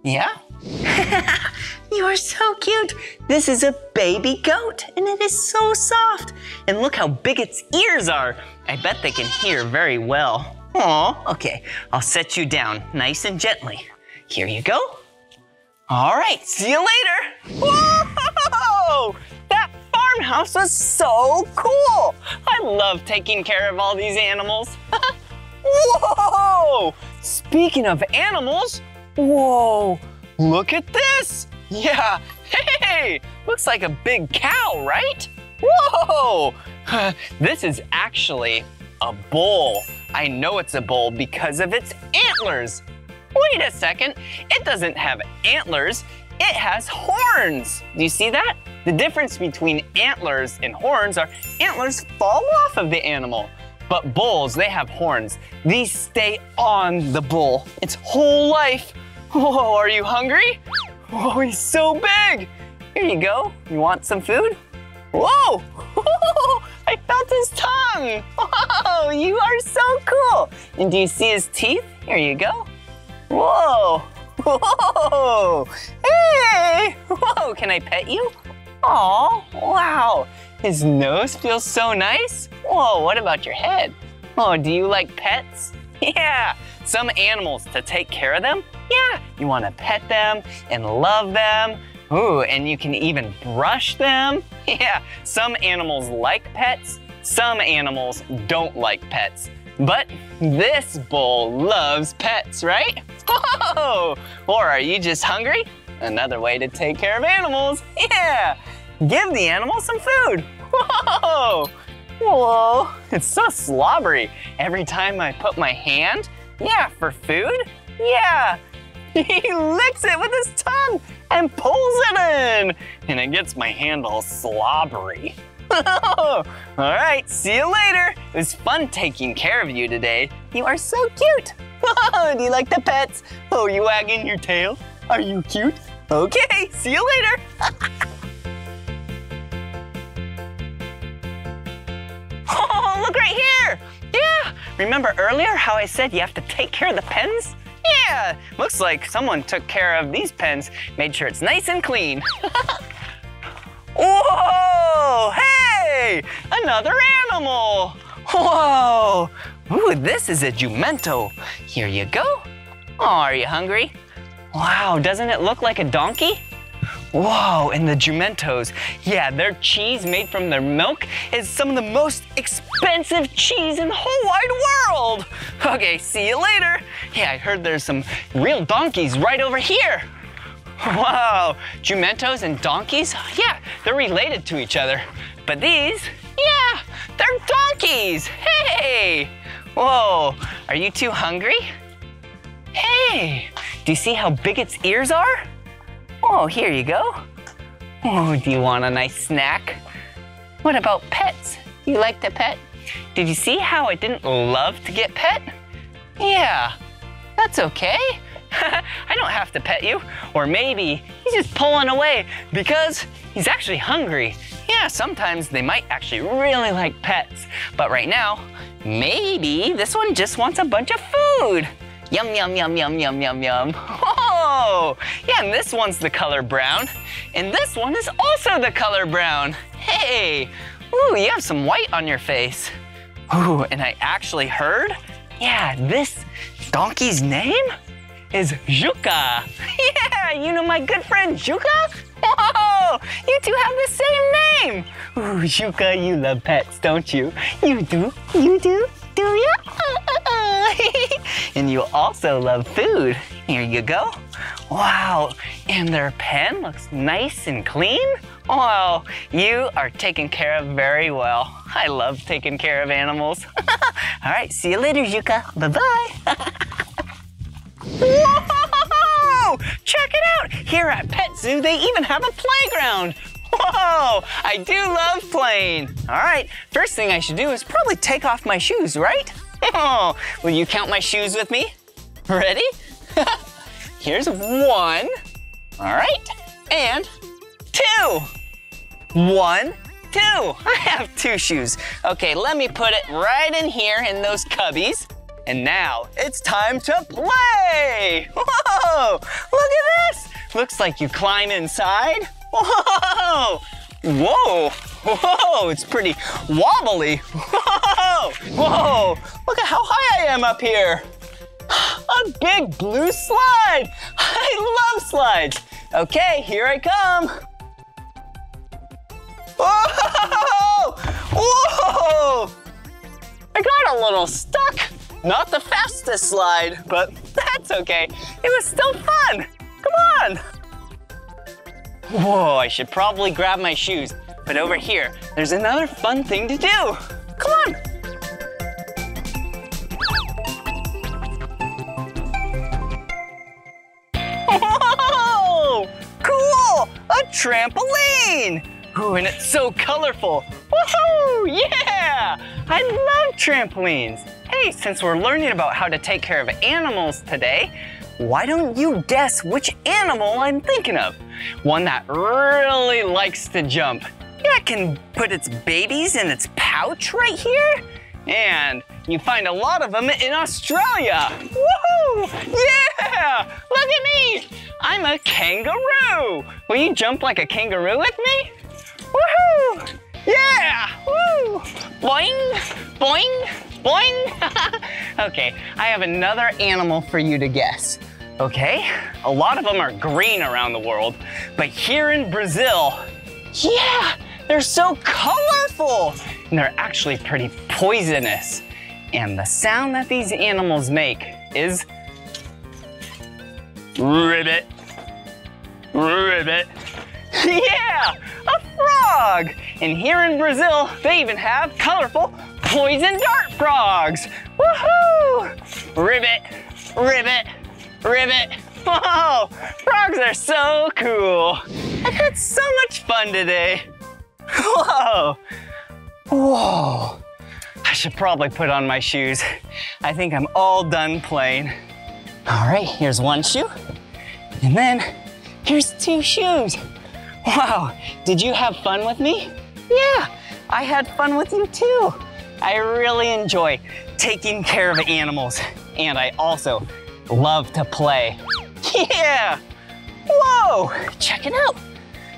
Yeah? you are so cute. This is a baby goat and it is so soft. And look how big its ears are. I bet they can hear very well. Oh, okay. I'll set you down nice and gently. Here you go. All right, see you later. Whoa! Farmhouse was so cool. I love taking care of all these animals. whoa! Speaking of animals, whoa, look at this. Yeah, hey, looks like a big cow, right? Whoa! This is actually a bull. I know it's a bull because of its antlers. Wait a second, it doesn't have antlers. It has horns. Do you see that? The difference between antlers and horns are antlers fall off of the animal, but bulls, they have horns. These stay on the bull its whole life. Whoa, oh, are you hungry? Whoa, he's so big. Here you go. You want some food? Whoa! I felt his tongue. Whoa, oh, you are so cool. And do you see his teeth? Here you go. Whoa! Whoa! Hey! Whoa, can I pet you? Aw, wow. His nose feels so nice. Whoa, what about your head? Oh, do you like pets? Yeah, some animals to take care of them. Yeah, you want to pet them and love them. Ooh, and you can even brush them. Yeah, some animals like pets, some animals don't like pets. But this bull loves pets, right? Whoa! Or are you just hungry? Another way to take care of animals. Yeah! Give the animal some food. Whoa! Whoa! It's so slobbery. Every time I put my hand, yeah, for food, yeah. He licks it with his tongue and pulls it in. And it gets my hand all slobbery. all right, see you later. It was fun taking care of you today. You are so cute. Do you like the pets? Oh, you wagging your tail? Are you cute? Okay, see you later. oh, look right here. Yeah, remember earlier how I said you have to take care of the pens? Yeah, looks like someone took care of these pens, made sure it's nice and clean. Whoa, hey, another animal. Whoa, ooh, this is a jumento. Here you go. Oh, are you hungry? Wow, doesn't it look like a donkey? Whoa, and the jumentos. Yeah, their cheese made from their milk is some of the most expensive cheese in the whole wide world. Okay, see you later. Yeah, I heard there's some real donkeys right over here. Wow, jumentos and donkeys? Yeah, they're related to each other. But these, yeah, they're donkeys. Hey! Whoa, are you too hungry? Hey, do you see how big its ears are? Oh, here you go. Oh, do you want a nice snack? What about pets? You like to pet? Did you see how I didn't love to get pet? Yeah, that's okay. I don't have to pet you. Or maybe he's just pulling away because he's actually hungry. Yeah, sometimes they might actually really like pets. But right now, maybe this one just wants a bunch of food. Yum, yum, yum, yum, yum, yum, yum. Oh, yeah, and this one's the color brown. And this one is also the color brown. Hey, ooh, you have some white on your face. Ooh, and I actually heard, yeah, this donkey's name is Juka. Yeah, you know my good friend Juka? Whoa, you two have the same name. Ooh, Juka, you love pets, don't you? You do, you do, do you? and you also love food. Here you go. Wow, and their pen looks nice and clean. Wow, you are taken care of very well. I love taking care of animals. All right, see you later, Yuka. Bye-bye. Whoa! Check it out! Here at Pet Zoo, they even have a playground. Whoa! I do love playing. All right, first thing I should do is probably take off my shoes, right? Oh, will you count my shoes with me? Ready? Here's one. All right, and two. One, two. I have two shoes. Okay, let me put it right in here in those cubbies. And now it's time to play! Whoa! Look at this! Looks like you climb inside. Whoa! Whoa! Whoa! It's pretty wobbly. Whoa! Whoa! Look at how high I am up here. A big blue slide! I love slides. Okay, here I come. Whoa! Whoa! I got a little stuck. Not the fastest slide, but that's okay. It was still fun. Come on. Whoa, I should probably grab my shoes. But over here, there's another fun thing to do. Come on. Cool! A trampoline. Ooh, and it's so colorful. Woohoo! Yeah! I love trampolines. Since we're learning about how to take care of animals today, why don't you guess which animal I'm thinking of? One that really likes to jump. Yeah, it can put its babies in its pouch right here. And you find a lot of them in Australia. Woohoo! Yeah! Look at me! I'm a kangaroo. Will you jump like a kangaroo with me? Woohoo! Yeah! Woo! Boing! Boing! Boing! okay, I have another animal for you to guess. Okay, a lot of them are green around the world, but here in Brazil, yeah, they're so colorful. And they're actually pretty poisonous. And the sound that these animals make is ribbit, ribbit. Yeah, a frog. And here in Brazil, they even have colorful poison dart frogs. Woohoo! Ribbit, ribbit, ribbit. Whoa, oh, frogs are so cool. I've had so much fun today. Whoa, whoa. I should probably put on my shoes. I think I'm all done playing. All right, here's one shoe. And then here's two shoes. Wow, did you have fun with me? Yeah, I had fun with you too. I really enjoy taking care of animals, and I also love to play. Yeah! Whoa! Check it out.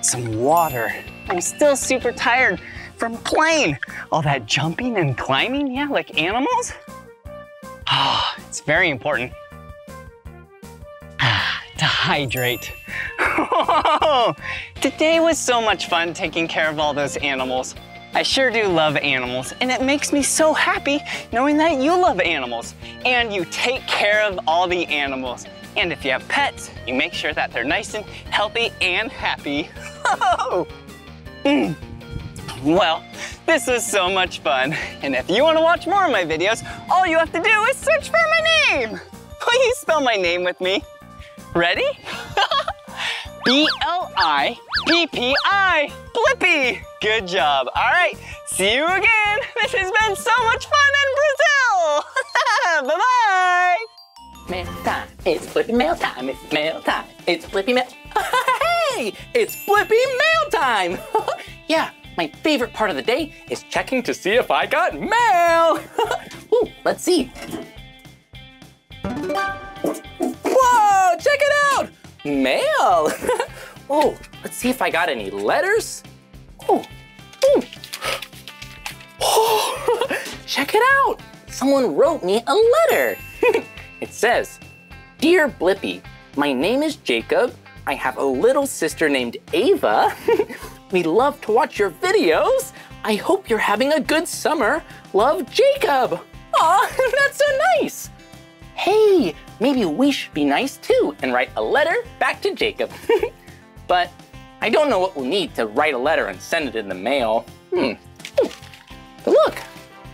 Some water. I'm still super tired from playing. All that jumping and climbing, yeah, like animals. Ah, oh, it's very important ah, to hydrate. Today was so much fun taking care of all those animals. I sure do love animals, and it makes me so happy knowing that you love animals and you take care of all the animals. And if you have pets, you make sure that they're nice and healthy and happy. mm. Well, this was so much fun. And if you want to watch more of my videos, all you have to do is search for my name. You spell my name with me? Ready? B-L-I-P-P-I, Blippi. Good job. All right, see you again. This has been so much fun in Brazil. Bye-bye. Mail time, it's Blippi mail time, it's mail time, it's Blippi mail. hey, it's Blippi mail time. yeah, my favorite part of the day is checking to see if I got mail. Ooh, let's see. Whoa, check it out! Mail! oh, let's see if I got any letters. Oh, oh, check it out! Someone wrote me a letter. it says, Dear Blippi, my name is Jacob. I have a little sister named Ava. we love to watch your videos. I hope you're having a good summer. Love, Jacob. Aw, that's so nice. Hey, maybe we should be nice too and write a letter back to Jacob. but I don't know what we'll need to write a letter and send it in the mail. Hmm. But look,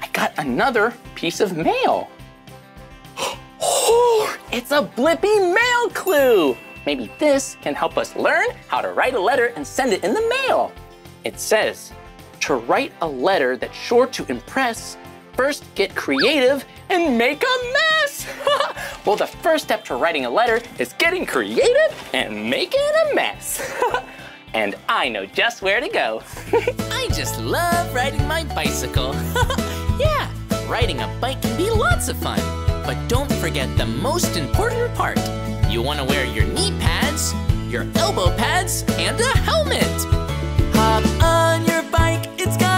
I got another piece of mail. Oh, it's a Blippi mail clue. Maybe this can help us learn how to write a letter and send it in the mail. It says, to write a letter that's sure to impress, first get creative and make a mess. well, the first step to writing a letter is getting creative and making a mess. and I know just where to go. I just love riding my bicycle. yeah, riding a bike can be lots of fun. But don't forget the most important part. You want to wear your knee pads, your elbow pads, and a helmet. Hop on your bike, it's got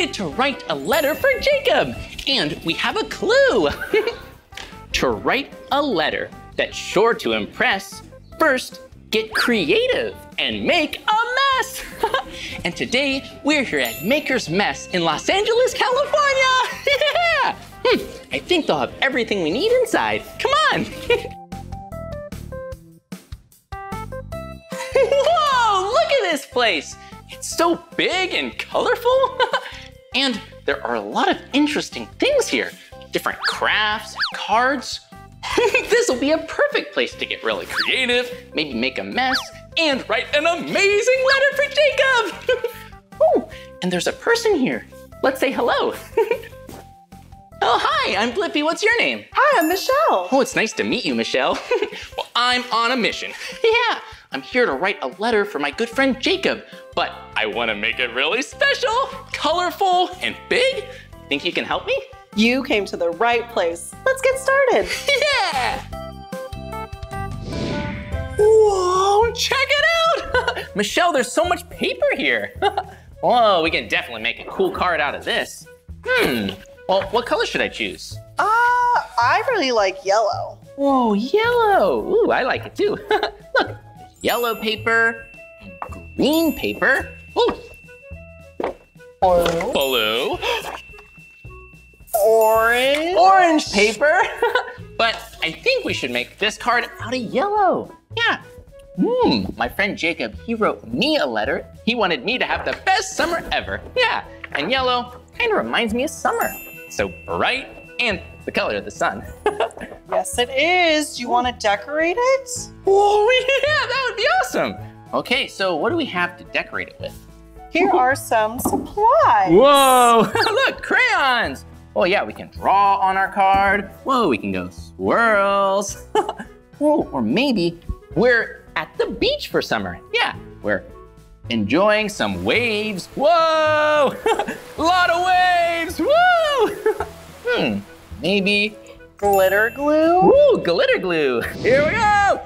excited to write a letter for Jacob. And we have a clue. to write a letter that's sure to impress, first get creative and make a mess. and today we're here at Maker's Mess in Los Angeles, California. yeah! Hmm, I think they'll have everything we need inside. Come on. Whoa, look at this place. It's so big and colorful. And there are a lot of interesting things here. Different crafts, cards. this will be a perfect place to get really creative, maybe make a mess, and write an amazing letter for Jacob. oh, and there's a person here. Let's say hello. Oh, hi, I'm Blippi. What's your name? Hi, I'm Michelle. Oh, it's nice to meet you, Michelle. well, I'm on a mission. Yeah, I'm here to write a letter for my good friend Jacob, but I want to make it really special, colorful, and big. Think you can help me? You came to the right place. Let's get started. yeah! Whoa, check it out! Michelle, there's so much paper here. Whoa, we can definitely make a cool card out of this. Hmm, well, what color should I choose? Uh, I really like yellow. Whoa, yellow. Ooh, I like it too. Look, yellow paper and green paper. Ooh. Blue. Blue. Orange. Orange paper. but I think we should make this card out of yellow. Yeah. Hmm, my friend Jacob, he wrote me a letter. He wanted me to have the best summer ever. Yeah, and yellow kind of reminds me of summer. So bright and the color of the sun. yes, it is. Do you want to decorate it? Oh, yeah, that would be awesome. Okay, so what do we have to decorate it with? Here are some supplies. Whoa, look, crayons. Oh yeah, we can draw on our card. Whoa, we can go swirls. Whoa, or maybe we're at the beach for summer. Yeah, we're enjoying some waves. Whoa, a lot of waves. whoa. hmm, maybe glitter glue. Ooh, glitter glue. Here we go.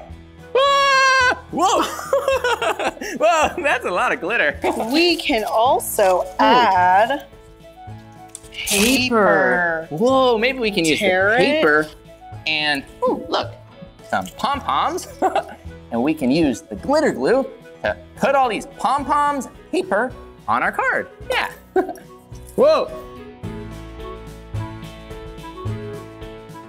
Ah! Whoa! Whoa, that's a lot of glitter. we can also add paper. Whoa, maybe we can use Tear the paper and ooh, look, some pom-poms. and we can use the glitter glue to put all these pom-poms paper on our card. Yeah. Whoa.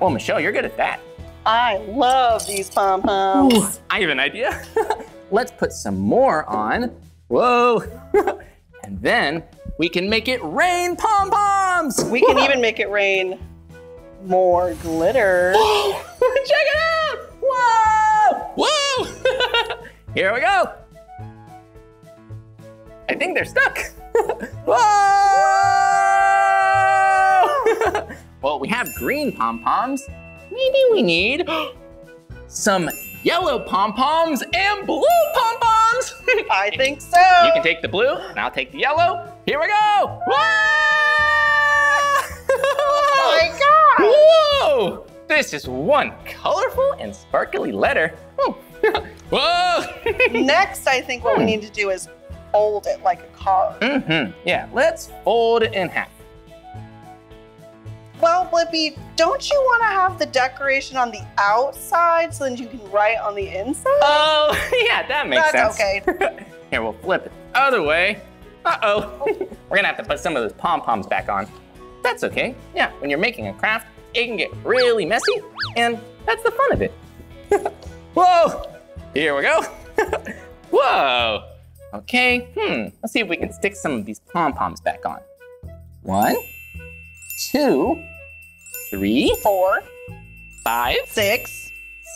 Well, Michelle, you're good at that. I love these pom-poms. I have an idea. Let's put some more on. Whoa. and then we can make it rain pom-poms. We can even make it rain more glitter. Check it out. Whoa. Whoa. Here we go. I think they're stuck. Whoa! Well, we have green pom-poms. Maybe we need some yellow pom-poms and blue pom-poms. I think so. You can take the blue and I'll take the yellow. Here we go. oh my God. Whoa! This is one colorful and sparkly letter. Whoa! Next, I think what we need to do is fold it like a card. Mm-hmm. Yeah, let's fold it in half. Well, Blippi, don't you want to have the decoration on the outside so then you can write on the inside? Oh, yeah, that makes sense. That's sense. okay. Here, we'll flip it the other way. Uh-oh. We're gonna have to put some of those pom-poms back on. That's okay. Yeah, when you're making a craft, it can get really messy, and that's the fun of it. Whoa! Here we go. Whoa! Okay, hmm, let's see if we can stick some of these pom-poms back on. One, two, three, Four, five, six,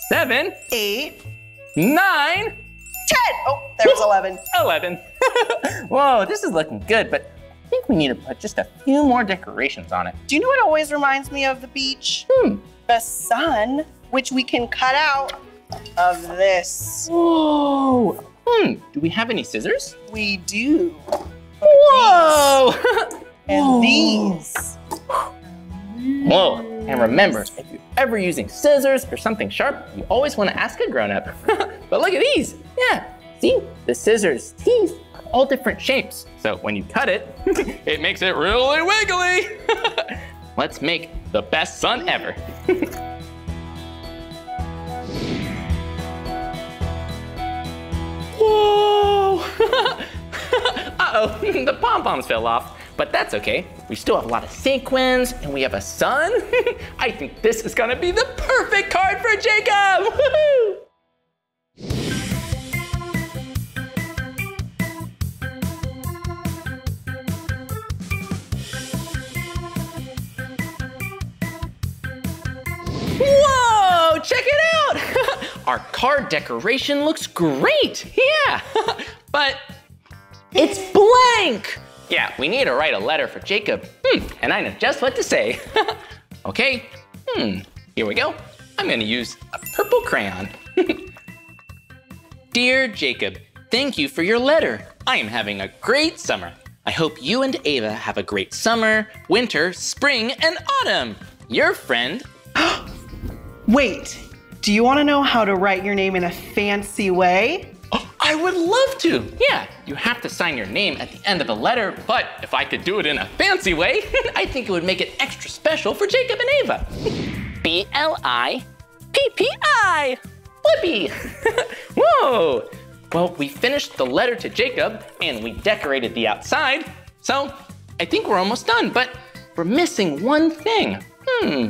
seven, eight, nine, ten. Oh, there was 11. 11. Whoa, this is looking good, but I think we need to put just a few more decorations on it. Do you know what always reminds me of the beach? Hmm. The sun, which we can cut out of this. Whoa. Hmm, do we have any scissors? We do. Whoa! And Whoa. these. Whoa, and remember, if you're ever using scissors or something sharp, you always want to ask a grown-up. but look at these. Yeah, See, the scissors teeth are all different shapes. So when you cut it, it makes it really wiggly. Let's make the best sun ever. Whoa! Uh-oh, the pom-poms fell off. But that's okay. We still have a lot of sequins and we have a sun. I think this is gonna be the perfect card for Jacob! Whoa, check it out! Our card decoration looks great, yeah! but it's blank! Yeah, we need to write a letter for Jacob. Hmm, and I know just what to say. okay, hmm, here we go. I'm gonna use a purple crayon. Dear Jacob, thank you for your letter. I am having a great summer. I hope you and Ava have a great summer, winter, spring, and autumn. Your friend. Wait, do you want to know how to write your name in a fancy way? I would love to. Yeah, you have to sign your name at the end of a letter, but if I could do it in a fancy way, I think it would make it extra special for Jacob and Ava. B L I P P I. Blippi. Whoa. Well, we finished the letter to Jacob and we decorated the outside, so I think we're almost done, but we're missing one thing. Hmm.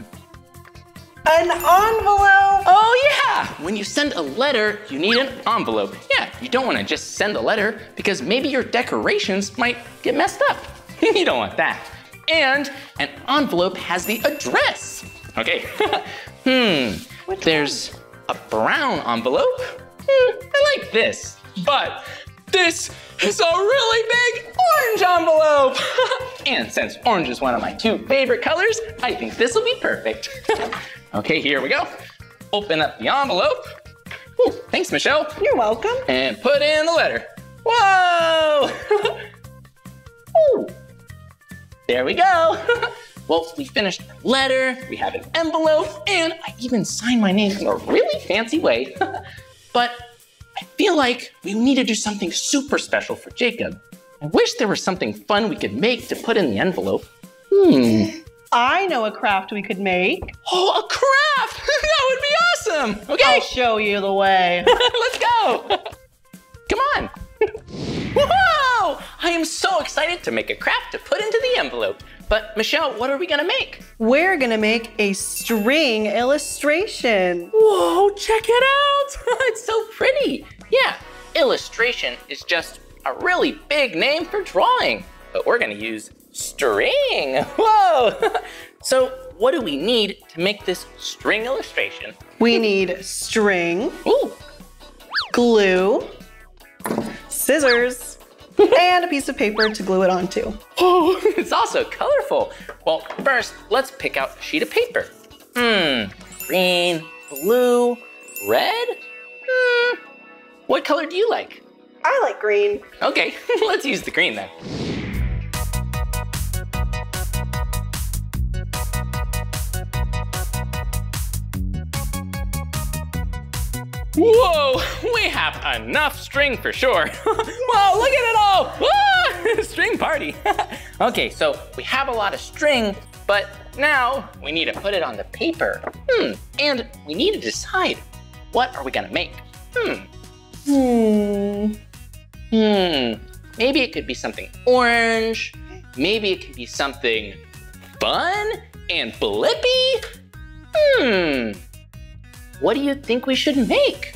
An envelope! Oh yeah! When you send a letter, you need an envelope. Yeah, you don't want to just send a letter because maybe your decorations might get messed up. you don't want that. And an envelope has the address. Okay. hmm. Which There's a brown envelope. Hmm, I like this. But this is a really big orange envelope. and since orange is one of my two favorite colors, I think this will be perfect. Okay, here we go. Open up the envelope. Ooh, thanks, Michelle. You're welcome. And put in the letter. Whoa! Ooh. There we go. well, we finished our letter, we have an envelope, and I even signed my name in a really fancy way. but I feel like we need to do something super special for Jacob. I wish there was something fun we could make to put in the envelope. Hmm. I know a craft we could make. Oh, a craft! that would be awesome! Okay, I'll show you the way. let's go! Come on! Whoa! I am so excited to make a craft to put into the envelope. But Michelle, what are we gonna make? We're gonna make a string illustration. Whoa, check it out! it's so pretty. Yeah, illustration is just a really big name for drawing, but we're gonna use string. Whoa! so what do we need to make this string illustration? We need string, Ooh, glue, scissors, and a piece of paper to glue it onto. Oh, it's also colorful. Well, first, let's pick out a sheet of paper. Hmm, green, blue, red? Hmm, what color do you like? I like green. Okay, let's use the green then. Whoa, we have enough string for sure. Whoa, look at it all. Ah, string party. okay, so we have a lot of string, but now we need to put it on the paper. Hmm, and we need to decide what are we gonna make? Hmm, Hmm. Hmm, maybe it could be something orange. Maybe it could be something fun and Blippi. Hmm, what do you think we should make?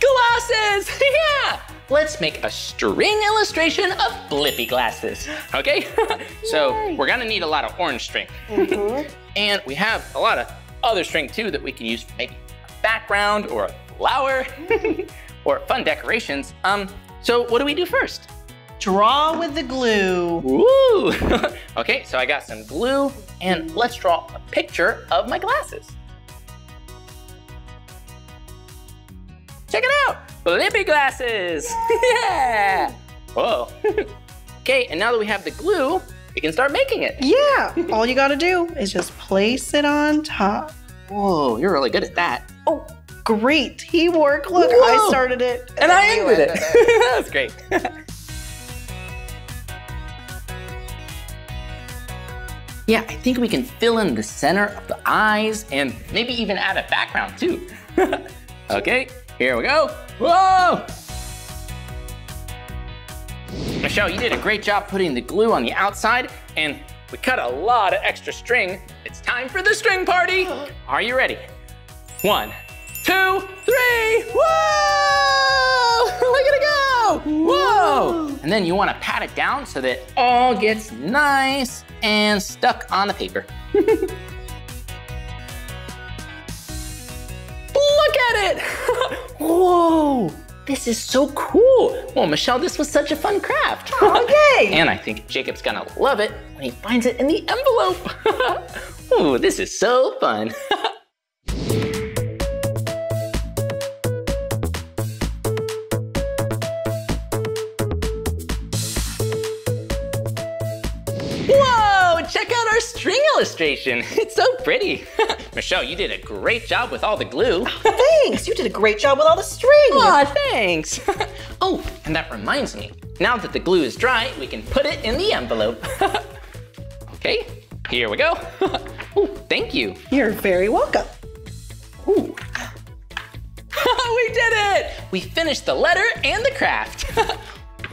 Glasses, yeah! Let's make a string illustration of Blippi glasses, okay? so we're gonna need a lot of orange string. and we have a lot of other string too that we can use for maybe a background or a flower or fun decorations. Um, so what do we do first? Draw with the glue. Ooh! okay, so I got some glue and let's draw a picture of my glasses. Check it out! Blippi glasses! yeah! Whoa. okay, and now that we have the glue, we can start making it. Yeah, all you gotta do is just place it on top. Whoa, you're really good at that. Oh, great teamwork. Look, I started it. And I you ended it. that was great. yeah, I think we can fill in the center of the eyes and maybe even add a background too. okay, here we go. Whoa! Michelle, you did a great job putting the glue on the outside and we cut a lot of extra string. It's time for the string party. Are you ready? One, two, three. Whoa! Look at it go! Whoa! And then you want to pat it down so that it all gets nice and stuck on the paper. Look at it! Whoa! This is so cool. Well, Michelle, this was such a fun craft. Oh, okay. and I think Jacob's gonna love it when he finds it in the envelope. Ooh, this is so fun. Illustration. It's so pretty. Michelle, you did a great job with all the glue. Thanks. You did a great job with all the string. Aw, thanks. oh, and that reminds me. Now that the glue is dry, we can put it in the envelope. okay, here we go. Ooh, thank you. You're very welcome. Ooh. we did it! We finished the letter and the craft.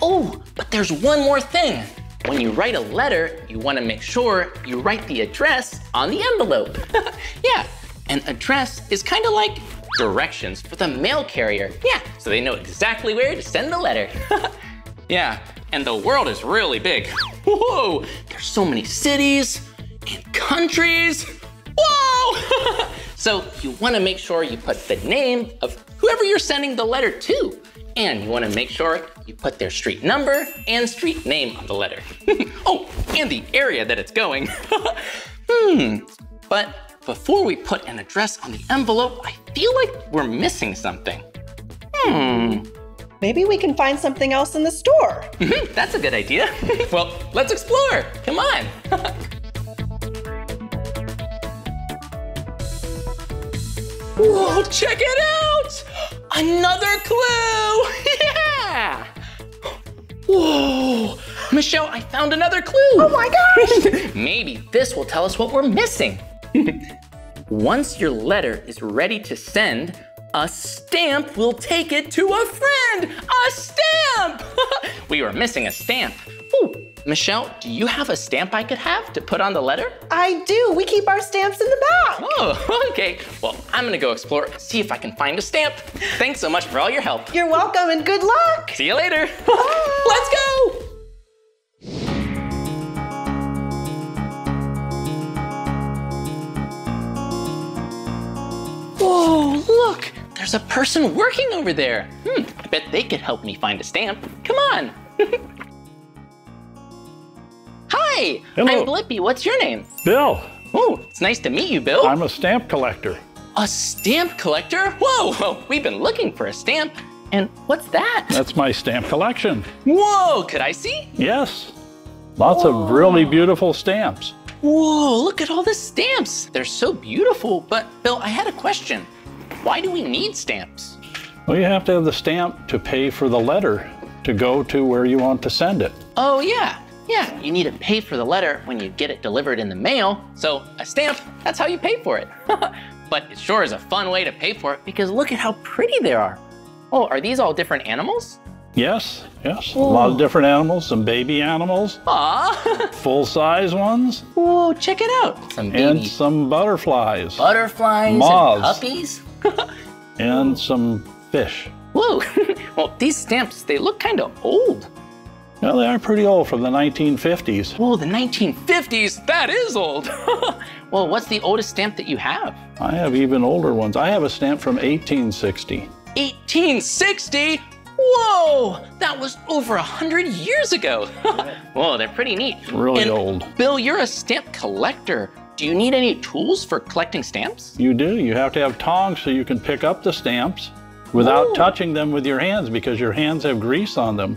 oh, but there's one more thing. When you write a letter, you want to make sure you write the address on the envelope. yeah, an address is kind of like directions for the mail carrier. Yeah, so they know exactly where to send the letter. yeah, and the world is really big. Whoa, there's so many cities and countries. Whoa! so you want to make sure you put the name of whoever you're sending the letter to. And you want to make sure you put their street number and street name on the letter. oh, and the area that it's going. hmm, but before we put an address on the envelope, I feel like we're missing something. Hmm, Maybe we can find something else in the store. Mhm, That's a good idea. well, let's explore. Come on. Whoa, check it out! Another clue! yeah! Whoa! Michelle, I found another clue! Oh my gosh! Maybe this will tell us what we're missing. Once your letter is ready to send, a stamp will take it to a friend. A stamp! we were missing a stamp. Ooh, Michelle, do you have a stamp I could have to put on the letter? I do. We keep our stamps in the back. Oh, okay. Well, I'm gonna go explore see if I can find a stamp. Thanks so much for all your help. You're welcome and good luck. See you later. Let's go! There's a person working over there. Hmm, I bet they could help me find a stamp. Come on. Hi, Hello. I'm Blippi. What's your name? Bill, Oh, it's nice to meet you, Bill. I'm a stamp collector. A stamp collector? Whoa, whoa, we've been looking for a stamp. And what's that? That's my stamp collection. Whoa, could I see? Yes. Lots of really beautiful stamps. Whoa, look at all the stamps. They're so beautiful. But Bill, I had a question. Why do we need stamps? Well, you have to have the stamp to pay for the letter to go to where you want to send it. Oh, yeah. Yeah, you need to pay for the letter when you get it delivered in the mail. So a stamp, that's how you pay for it. but it sure is a fun way to pay for it because look at how pretty they are. Oh, are these all different animals? Yes, yes. A lot of different animals, some baby animals, Aw. full size ones, Whoa, check it out. Some and some butterflies, butterflies Moths. and puppies. and some fish. Whoa. well, these stamps, they look kind of old. Well, they are pretty old from the 1950s. Whoa, the 1950s, that is old. well, what's the oldest stamp that you have? I have even older ones. I have a stamp from 1860. 1860? Whoa, that was over a hundred years ago. Whoa, they're pretty neat. Really And, old. Bill, you're a stamp collector. Do you need any tools for collecting stamps? You do. You have to have tongs so you can pick up the stamps without Oh. touching them with your hands because your hands have grease on them.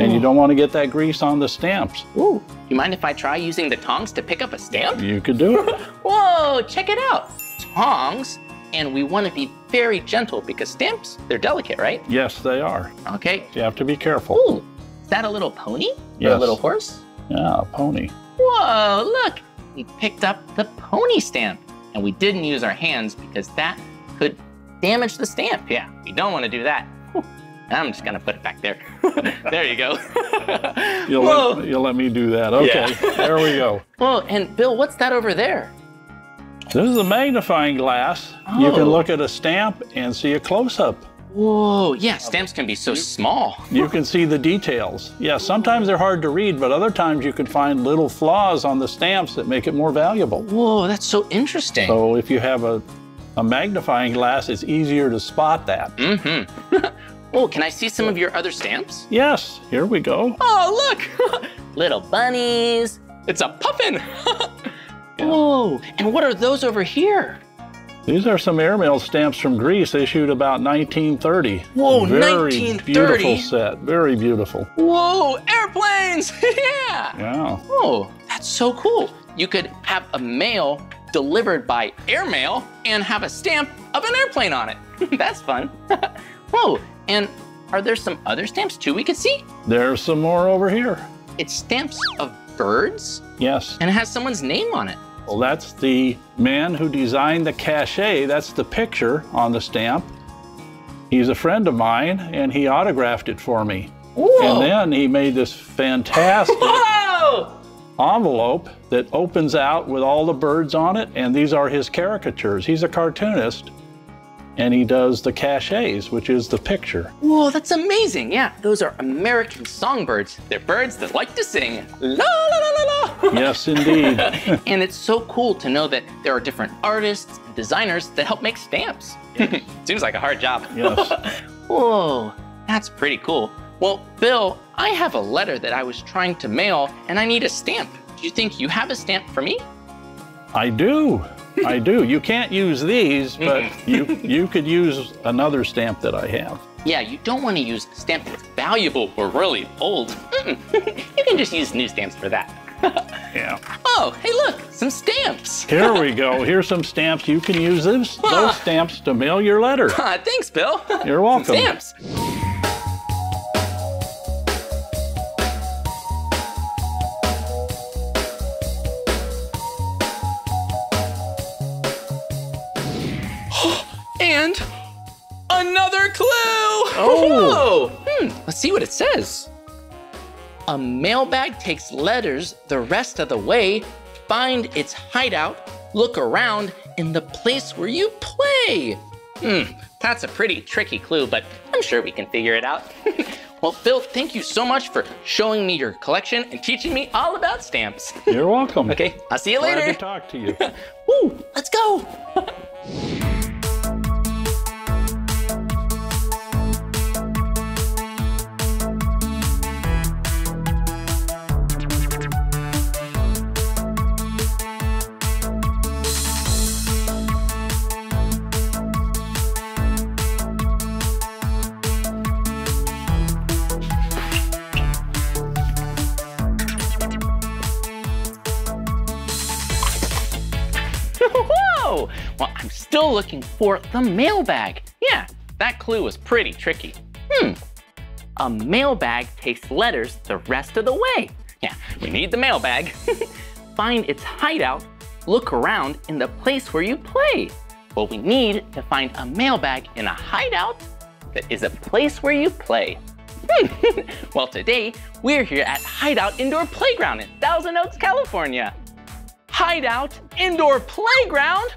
And you don't want to get that grease on the stamps. Ooh, you mind if I try using the tongs to pick up a stamp? You could do it. Whoa, check it out. Tongs And we want to be very gentle because stamps, they're delicate, right? Yes, they are. Okay. You have to be careful. Ooh, is that a little pony? Or a little horse? Yeah, a pony. Whoa, look, we picked up the pony stamp and we didn't use our hands because that could damage the stamp. Yeah, we don't want to do that. I'm just gonna put it back there. there you go. You'll Whoa. let, you'll let me do that. Okay, Yeah. there we go. Whoa, and Bill, what's that over there? This is a magnifying glass. You can Oh. look at a stamp and see a close-up. Whoa, yeah, stamps can be so small. You can see the details. Yeah, sometimes they're hard to read, but other times you can find little flaws on the stamps that make it more valuable. Whoa, that's so interesting. So if you have a, a magnifying glass, it's easier to spot that. Mm-hmm. oh, can I see some of your other stamps? Yes, here we go. Oh, look! Little bunnies. It's a puffin. Whoa, and what are those over here? These are some airmail stamps from Greece issued about 1930. Whoa, Very 1930? beautiful set. Very beautiful. Whoa, airplanes! yeah! Yeah. Oh, that's so cool. You could have a mail delivered by airmail and have a stamp of an airplane on it. that's fun. Whoa, and are there some other stamps too we could see? There's some more over here. It's stamps of birds Yes. and it has someone's name on it. Well, that's the man who designed the cachet. That's the picture on the stamp. He's a friend of mine, and he autographed it for me. And then he made this fantastic Whoa! envelope that opens out with all the birds on it, and these are his caricatures. He's a cartoonist, and he does the cachets, which is the picture. Whoa, that's amazing. Yeah, those are American songbirds. They're birds that like to sing. La la la la la. Yes, indeed. and it's so cool to know that there are different artists and designers that help make stamps. Seems like a hard job. Yes. Whoa, that's pretty cool. Well, Bill, I have a letter that I was trying to mail and I need a stamp. Do you think you have a stamp for me? I do. I do. You can't use these, but you you could use another stamp that I have. Yeah, you don't want to use a stamp that's valuable or really old. You can just use new stamps for that. Yeah. Oh, hey, look, some stamps. Here we go. Here's some stamps. You can use this, those stamps to mail your letter. Ah, thanks, Bill. You're welcome. Stamps. Another clue. Oh. Hmm, let's see what it says. A mailbag takes letters the rest of the way, find its hideout, look around in the place where you play. Hmm, that's a pretty tricky clue, but I'm sure we can figure it out. well, Phil, thank you so much for showing me your collection and teaching me all about stamps. You're welcome. Okay, I'll see you Glad later. to talk to you. Woo, let's go. Still looking for the mailbag. Yeah, that clue was pretty tricky. Hmm. A mailbag takes letters the rest of the way. Yeah, we need the mailbag. find its hideout, look around in the place where you play. Well, we need to find a mailbag in a hideout that is a place where you play. Hmm. well, today we're here at Hideout Indoor Playground in Thousand Oaks, California. Hideout Indoor Playground?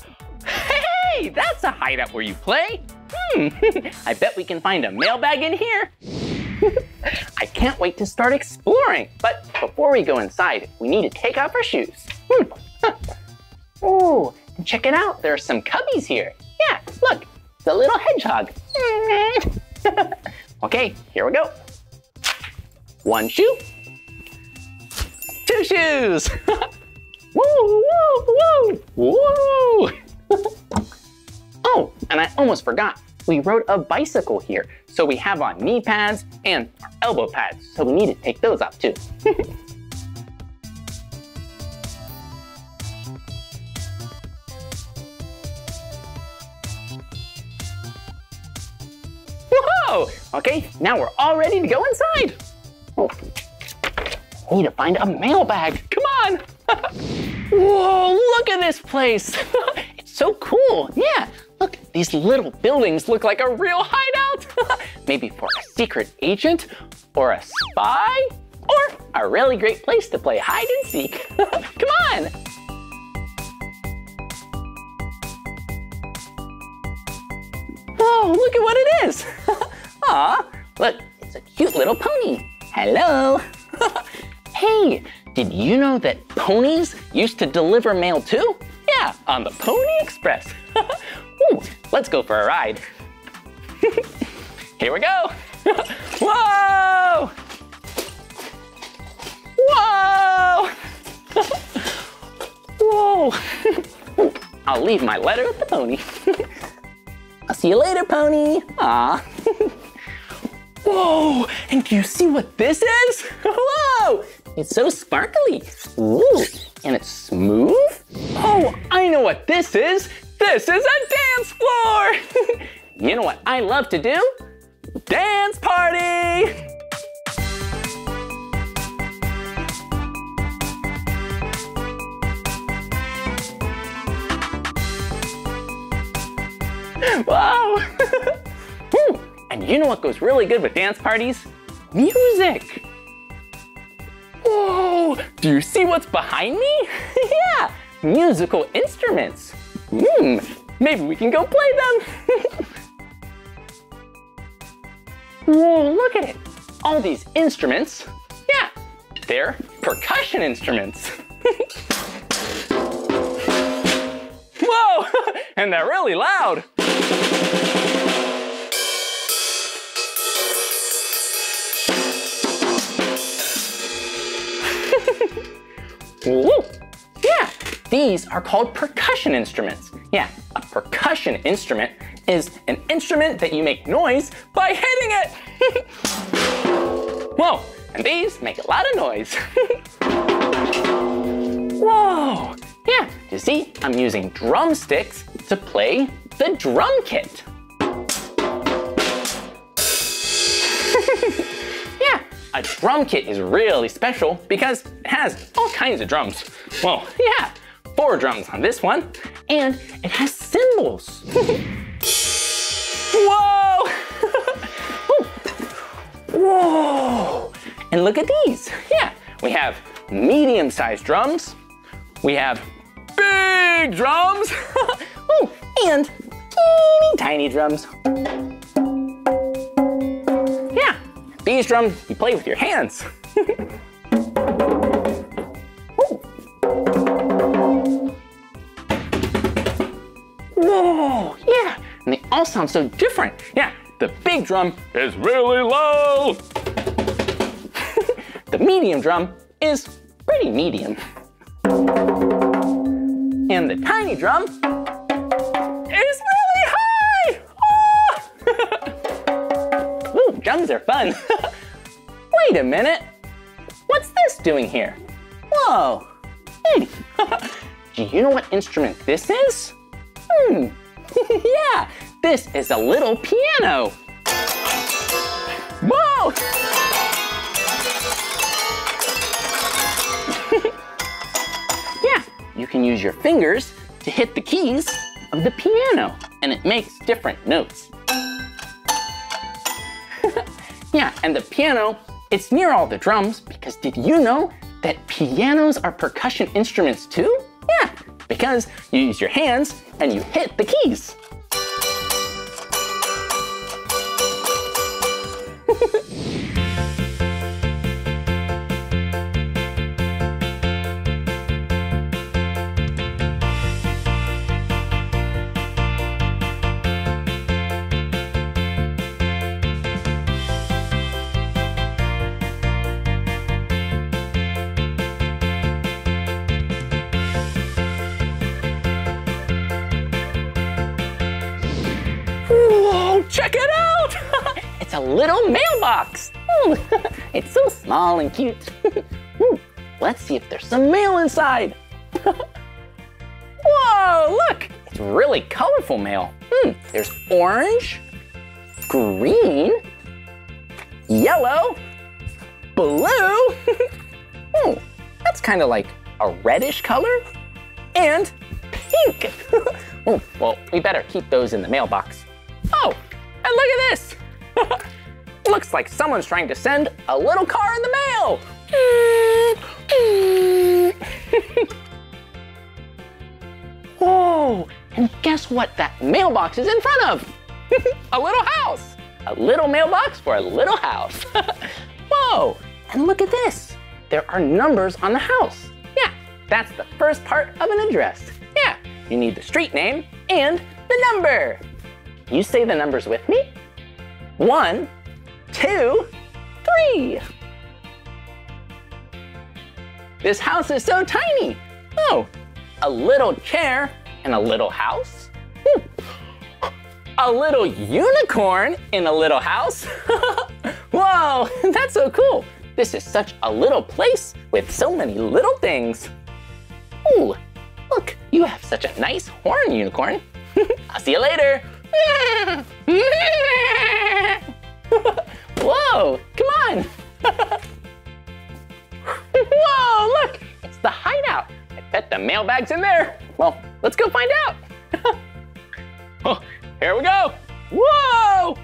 Hey, that's a hideout where you play. Hmm, I bet we can find a mailbag in here. I can't wait to start exploring. But before we go inside, we need to take off our shoes. Hmm. Oh, check it out. There are some cubbies here. Yeah, look, a little hedgehog. okay, here we go. One shoe. Two shoes. Woo, woo, woo, woo. oh, and I almost forgot. We rode a bicycle here. So we have on knee pads and our elbow pads. So we need to take those off too. Whoa! Okay, now we're all ready to go inside. Oh, I need to find a mailbag. Come on. Whoa, look at this place. So cool. Yeah, look, these little buildings look like a real hideout. Maybe for a secret agent or a spy or a really great place to play hide and seek. Come on. Oh, look at what it is. Aw, look, it's a cute little pony. Hello. hey, did you know that ponies used to deliver mail too? Yeah, on the Pony Express. Ooh, let's go for a ride. Here we go. Whoa! Whoa! Whoa! I'll leave my letter with the pony. I'll see you later, pony. Aw. Whoa, and do you see what this is? Whoa, it's so sparkly. Ooh, and it's smooth. Oh, I know what this is. This is a dance floor. you know what I love to do? Dance party. Wow! And you know what goes really good with dance parties? Music! Whoa! Do you see what's behind me? yeah! Musical instruments! Hmm, maybe we can go play them! Whoa, look at it! All these instruments, yeah, they're percussion instruments. Whoa! and they're really loud. Ooh, yeah, these are called percussion instruments. Yeah, a percussion instrument is an instrument that you make noise by hitting it. Whoa, and these make a lot of noise. Whoa, yeah, you see, I'm using drumsticks to play the drum kit. A drum kit is really special because it has all kinds of drums. Well, yeah, four drums on this one, and it has cymbals. Whoa! Whoa! And look at these. Yeah, we have medium-sized drums. We have big drums. Ooh, and teeny tiny drums. These drums you play with your hands. Whoa, yeah, and they all sound so different. Yeah, the big drum is really low. the medium drum is pretty medium. And the tiny drum Drums are fun. Wait a minute. What's this doing here? Whoa, hey. Do you know what instrument this is? Hmm, yeah, this is a little piano. Whoa! yeah, you can use your fingers to hit the keys of the piano, and it makes different notes. Yeah, and the piano, it's near all the drums because did you know that pianos are percussion instruments too? Yeah, because you use your hands and you hit the keys. a little mailbox. Ooh, hmm, it's so small and cute. Ooh, hmm, let's see if there's some mail inside. Whoa, look, it's really colorful mail. Hmm, there's orange green, yellow, blue. oh, that's kind of like a reddish color, and pink. oh, well, we better keep those in the mailbox. Oh, and look at this. Looks like someone's trying to send a little car in the mail. Whoa, oh, and guess what that mailbox is in front of? a little house. A little mailbox for a little house. Whoa, and look at this. There are numbers on the house. Yeah, that's the first part of an address. Yeah, you need the street name and the number. You say the numbers with me. One, two, three. This house is so tiny. Oh, a little chair and a little house. Hmm. A little unicorn in a little house. Whoa, that's so cool. This is such a little place with so many little things. Ooh, look, you have such a nice horn, unicorn. I'll see you later. Whoa, come on. Whoa, look, it's the hideout. I bet the mailbag's in there. Well, let's go find out. oh, here we go. Whoa!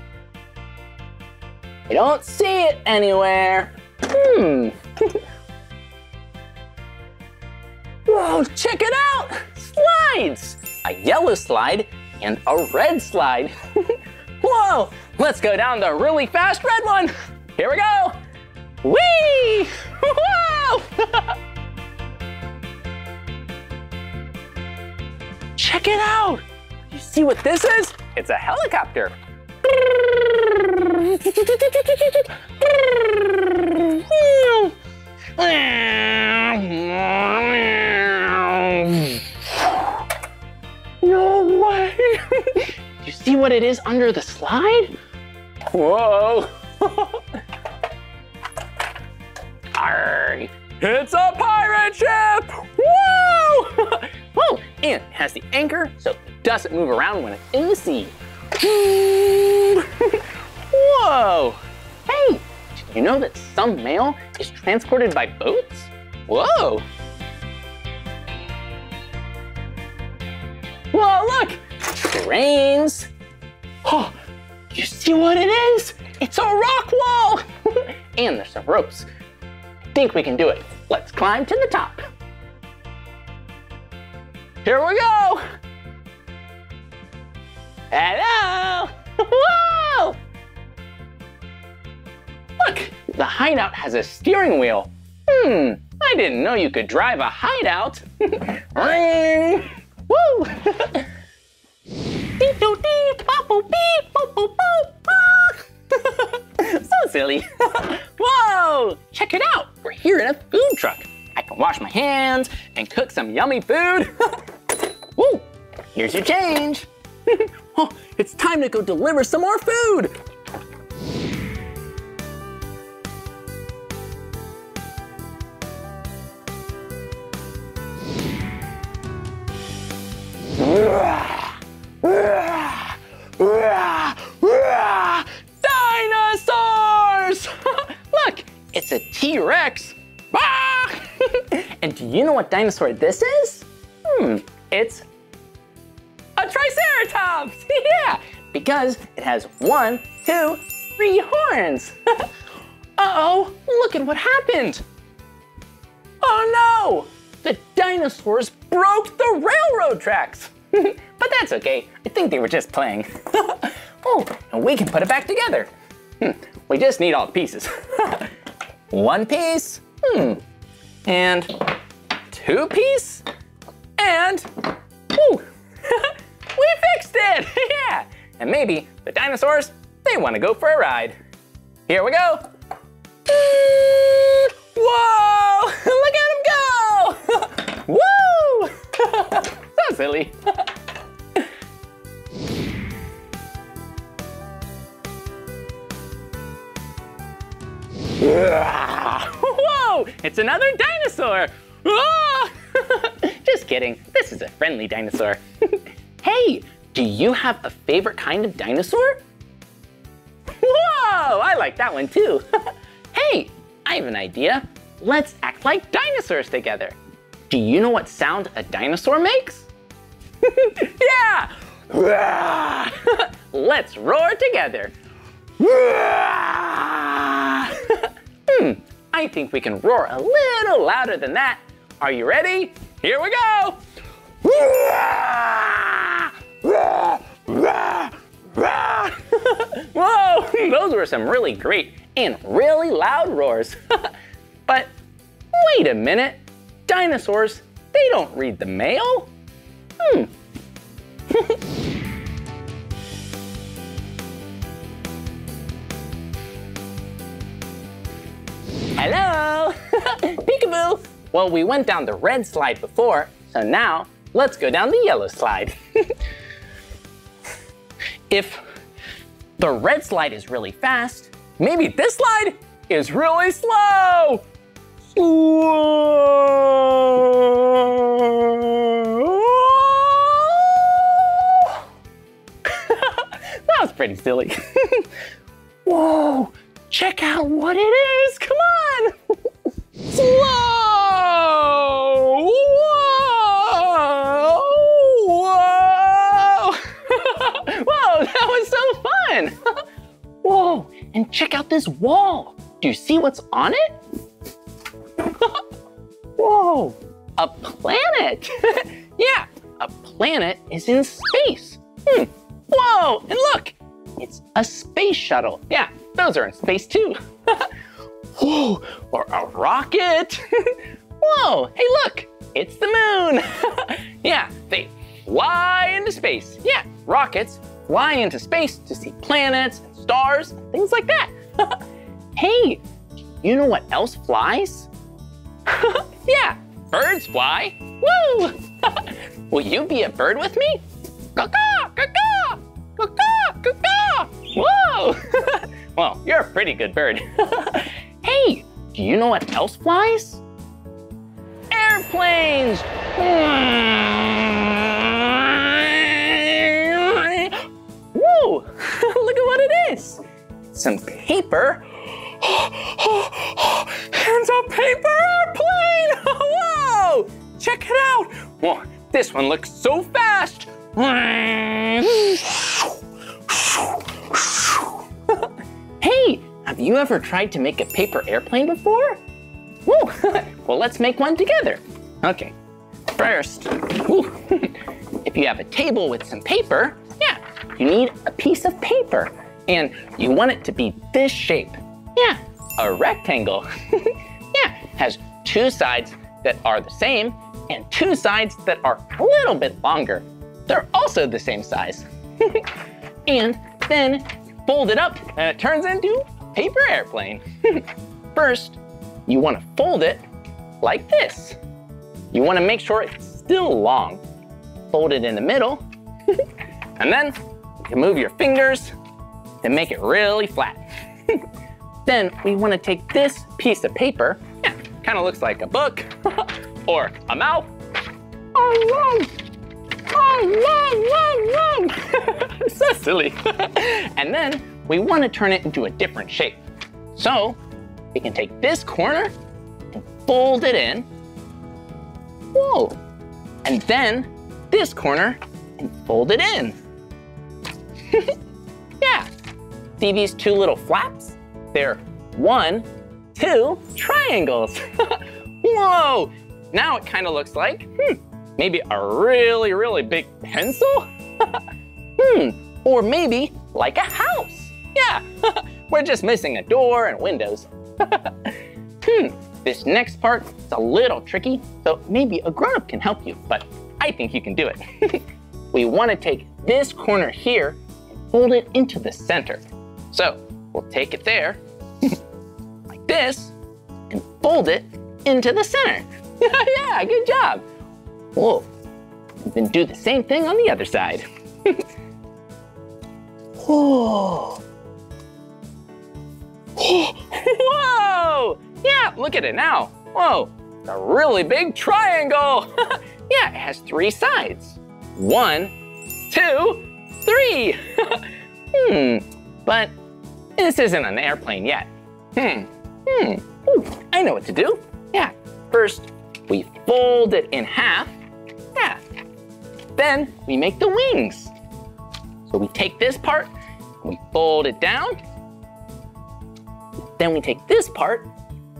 I don't see it anywhere. Hmm. Whoa, check it out! Slides! A yellow slide and a red slide. Whoa, let's go down the really fast red one. Here we go. Whee! Whoa! Check it out. You see what this is? It's a helicopter. No way! Do you see what it is under the slide? Whoa! Arrgh. It's a pirate ship! Whoa! Whoa! Oh, and it has the anchor so it doesn't move around when it's in the sea. Whoa! Hey, did you know that some mail is transported by boats? Whoa! Whoa, look! Trains! Oh, you see what it is? It's a rock wall! and there's some ropes. I think we can do it. Let's climb to the top. Here we go! Hello! Whoa! Look, the hideout has a steering wheel. Hmm, I didn't know you could drive a hideout. Woo! so silly. Whoa! Check it out. We're here in a food truck. I can wash my hands and cook some yummy food. Woo! Here's your change. oh, it's time to go deliver some more food. Dinosaurs! Look, it's a T-Rex. And do you know what dinosaur this is? Hmm, it's a Triceratops! yeah, because it has one, two, three horns. Uh-oh, look at what happened. Oh no, the dinosaurs broke the railroad tracks. but that's okay, I think they were just playing. oh, and we can put it back together. Hmm, we just need all the pieces. One piece, hmm, and two piece, and, woo, we fixed it, yeah. And maybe the dinosaurs, they wanna go for a ride. Here we go. Whoa, look at him go. Woo, silly. Whoa, it's another dinosaur. Just kidding, this is a friendly dinosaur. hey, do you have a favorite kind of dinosaur? Whoa, I like that one too. hey, I have an idea. Let's act like dinosaurs together. Do you know what sound a dinosaur makes? yeah! Let's roar together. hmm, I think we can roar a little louder than that. Are you ready? Here we go! Whoa, those were some really great and really loud roars. but wait a minute, dinosaurs, they don't read the mail. Hmm. Hello! Peekaboo! Well, we went down the red slide before, so now let's go down the yellow slide. if the red slide is really fast, maybe this slide is really slow. that was pretty silly. Whoa, check out what it is. Come on. Slow. Whoa. Whoa. Whoa, that was so fun. Whoa, and check out this wall. Do you see what's on it? Whoa, a planet. yeah, a planet is in space. Hmm. Whoa, and look, it's a space shuttle. Yeah, those are in space too. Whoa, or a rocket. Whoa, hey look, it's the moon. yeah, they fly into space. Yeah, rockets fly into space to see planets and stars and things like that. hey, you know what else flies? yeah, birds fly. Woo! Will you be a bird with me? Caw-caw, caw-caw, caw-caw. Whoa! well, you're a pretty good bird. hey, do you know what else flies? Airplanes! Whoa! Look at what it is. Some paper. and a paper airplane! Whoa! Check it out. Whoa, this one looks so fast. Have you ever tried to make a paper airplane before? Woo! well, let's make one together. Okay, first, if you have a table with some paper, yeah, you need a piece of paper. And you want it to be this shape. Yeah, a rectangle. yeah, has two sides that are the same and two sides that are a little bit longer. They're also the same size. and then fold it up and it turns into paper airplane. First, you want to fold it like this. You want to make sure it's still long. Fold it in the middle, and then you can move your fingers to make it really flat. then we want to take this piece of paper, yeah, kind of looks like a book or a mouth. Oh, whoa. Oh, whoa, whoa, whoa. so silly. and then we want to turn it into a different shape. So we can take this corner and fold it in. Whoa. And then this corner and fold it in. yeah. See these two little flaps? They're one, two triangles. Whoa. Now it kind of looks like, hmm, maybe a really, really big pencil? hmm, or maybe like a house. Yeah, we're just missing a door and windows. hmm, this next part is a little tricky, so maybe a grown-up can help you, but I think you can do it. we want to take this corner here and fold it into the center. So we'll take it there, like this, and fold it into the center. yeah, good job. Whoa, and then do the same thing on the other side. Whoa. Whoa! Yeah, look at it now. Whoa, it's a really big triangle. yeah, it has three sides. One, two, three. hmm, but this isn't an airplane yet. Hmm, hmm, Ooh, I know what to do. Yeah, first we fold it in half. Yeah, then we make the wings. So we take this part, we fold it down. Then we take this part,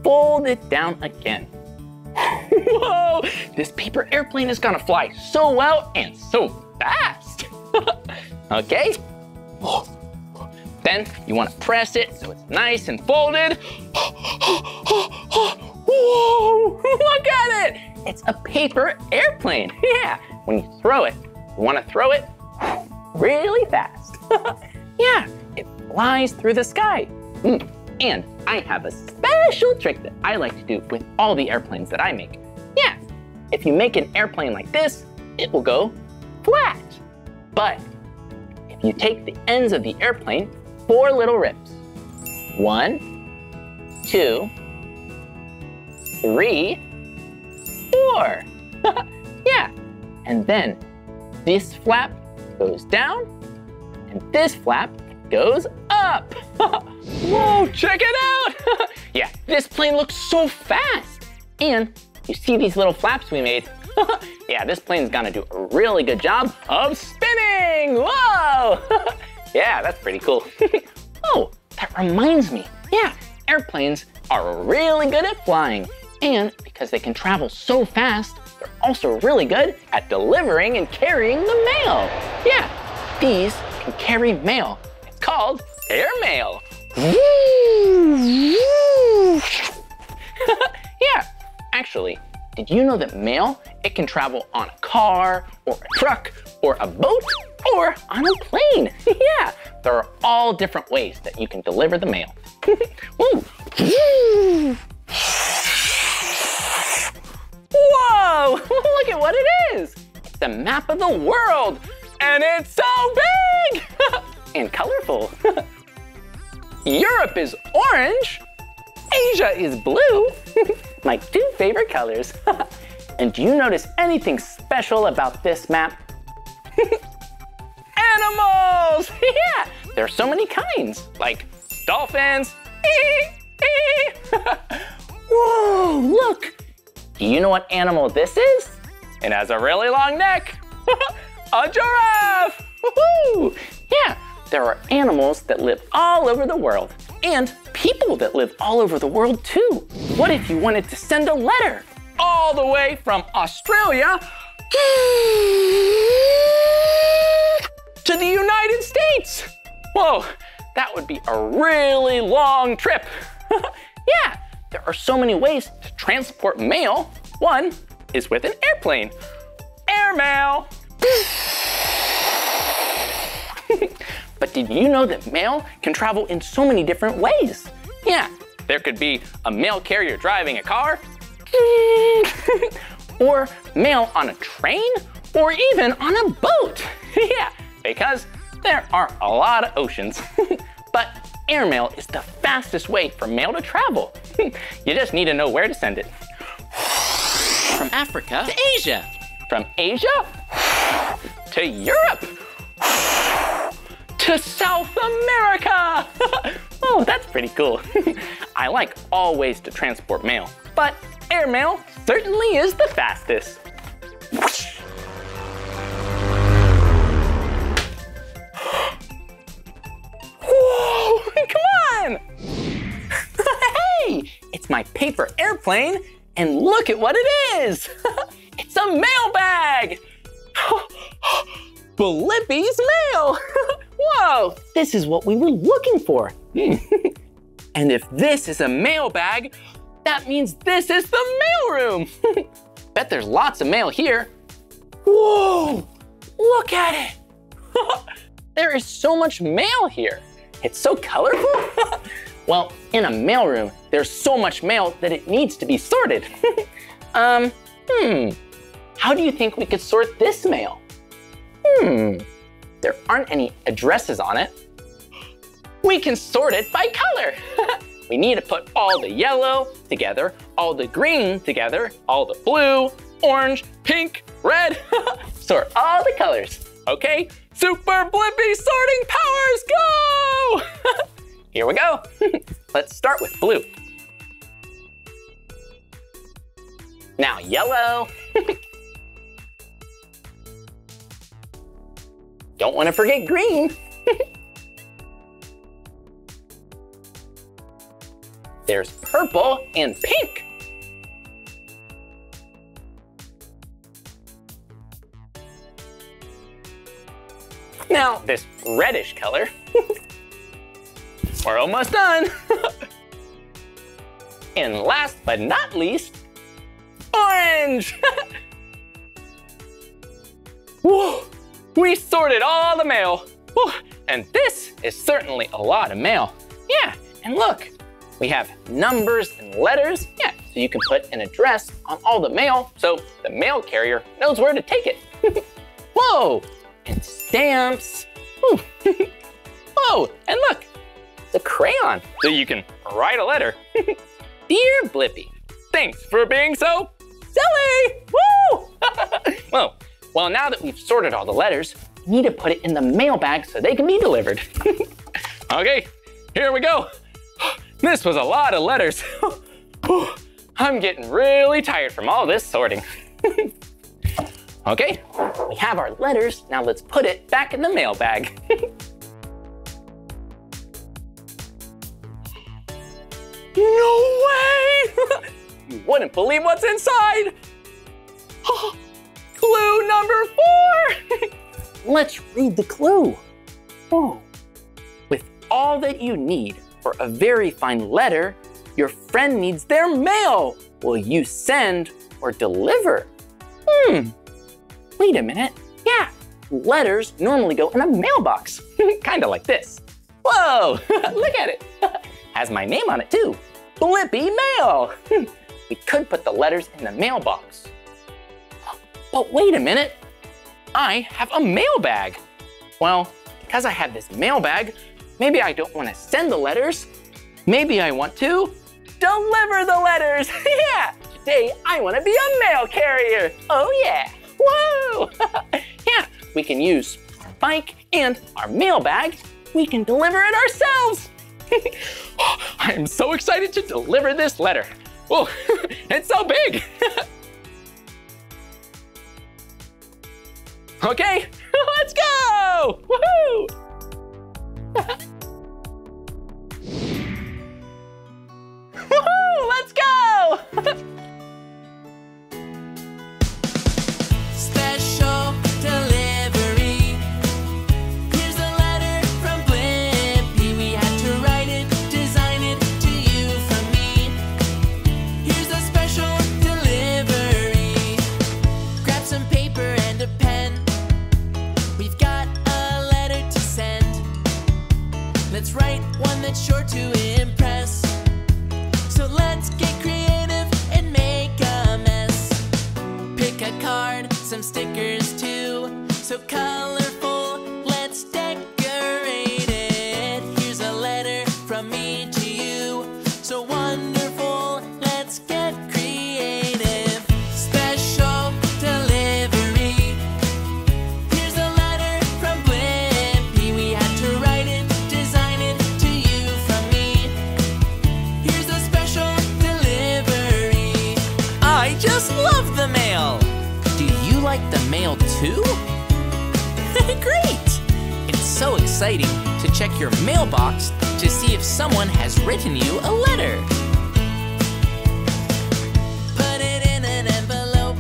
fold it down again. Whoa, this paper airplane is gonna fly so well and so fast. okay, then you wanna press it so it's nice and folded. Whoa, look at it. It's a paper airplane. Yeah, when you throw it, you wanna throw it really fast. yeah, it flies through the sky. Mm, And I have a special trick that I like to do with all the airplanes that I make. Yeah, if you make an airplane like this, it will go flat. But if you take the ends of the airplane, four little rips. One, two, three, four. yeah, and then this flap goes down and this flap goes up. Whoa, check it out. yeah, this plane looks so fast. And you see these little flaps we made? yeah, this plane's gonna do a really good job of spinning. Whoa. yeah, that's pretty cool. oh, that reminds me. Yeah, airplanes are really good at flying. And because they can travel so fast, they're also really good at delivering and carrying the mail. Yeah, these can carry mail. Called airmail. yeah, actually, did you know that mail, it can travel on a car or a truck or a boat or on a plane? yeah, there are all different ways that you can deliver the mail. Whoa, look at what it is. It's a map of the world and it's so big and colorful. Europe is orange, Asia is blue, my two favorite colors. and do you notice anything special about this map? Animals! yeah, there are so many kinds, like dolphins. Whoa, look! Do you know what animal this is? It has a really long neck. a giraffe! Woohoo! Yeah, there are animals that live all over the world and people that live all over the world too. What if you wanted to send a letter all the way from Australia to the United States? Whoa, that would be a really long trip. yeah, there are so many ways to transport mail. One is with an airplane. Airmail. but did you know that mail can travel in so many different ways? Yeah, there could be a mail carrier driving a car, or mail on a train, or even on a boat. yeah, because there are a lot of oceans. but airmail is the fastest way for mail to travel. you just need to know where to send it. From Africa to Asia. From Asia to Europe to South America. oh, that's pretty cool. I like all ways to transport mail, but airmail certainly is the fastest. Whoa, come on! hey, it's my paper airplane, and look at what it is! it's a mailbag! Oh, Blippi's mail! Whoa, this is what we were looking for. and if this is a mailbag, that means this is the mailroom. Bet there's lots of mail here. Whoa, look at it. there is so much mail here. It's so colorful. well, in a mailroom, there's so much mail that it needs to be sorted. um, hmm, how do you think we could sort this mail? Hmm, there aren't any addresses on it. We can sort it by color. we need to put all the yellow together, all the green together, all the blue, orange, pink, red. sort all the colors, okay? Super Blippi sorting powers, go! here we go. Let's start with blue. Now yellow. Don't want to forget green. There's purple and pink. Now, this reddish color. We're almost done. and last but not least, orange. Whoa, we sorted all the mail. Whew. And this is certainly a lot of mail. Yeah, and look, we have numbers and letters. Yeah, so you can put an address on all the mail so the mail carrier knows where to take it. Whoa, and stamps. Whoa, and look, it's a crayon so you can write a letter. Dear Blippi, thanks for being so silly. Woo! well, well, now that we've sorted all the letters, we need to put it in the mailbag so they can be delivered. okay, here we go. This was a lot of letters. I'm getting really tired from all this sorting. okay, we have our letters. Now let's put it back in the mailbag. no way! you wouldn't believe what's inside. Clue number four. let's read the clue. Oh. With all that you need for a very fine letter, your friend needs their mail. Will you send or deliver? Hmm, wait a minute. Yeah, letters normally go in a mailbox, kind of like this. Whoa, look at it. Has my name on it too, Blippi Mail. we could put the letters in the mailbox. But wait a minute, I have a mailbag. Well, because I have this mailbag, maybe I don't want to send the letters. Maybe I want to deliver the letters. yeah, today I want to be a mail carrier. Oh yeah, whoa. yeah, we can use our bike and our mailbag. We can deliver it ourselves. I am so excited to deliver this letter. Whoa, oh, it's so big. Okay, let's go! Woohoo! Woohoo! Let's go! Let's write one that's sure to impress. So let's get creative and make a mess. Pick a card, some stickers too. So colorful, exciting to check your mailbox to see if someone has written you a letter. Put it in an envelope,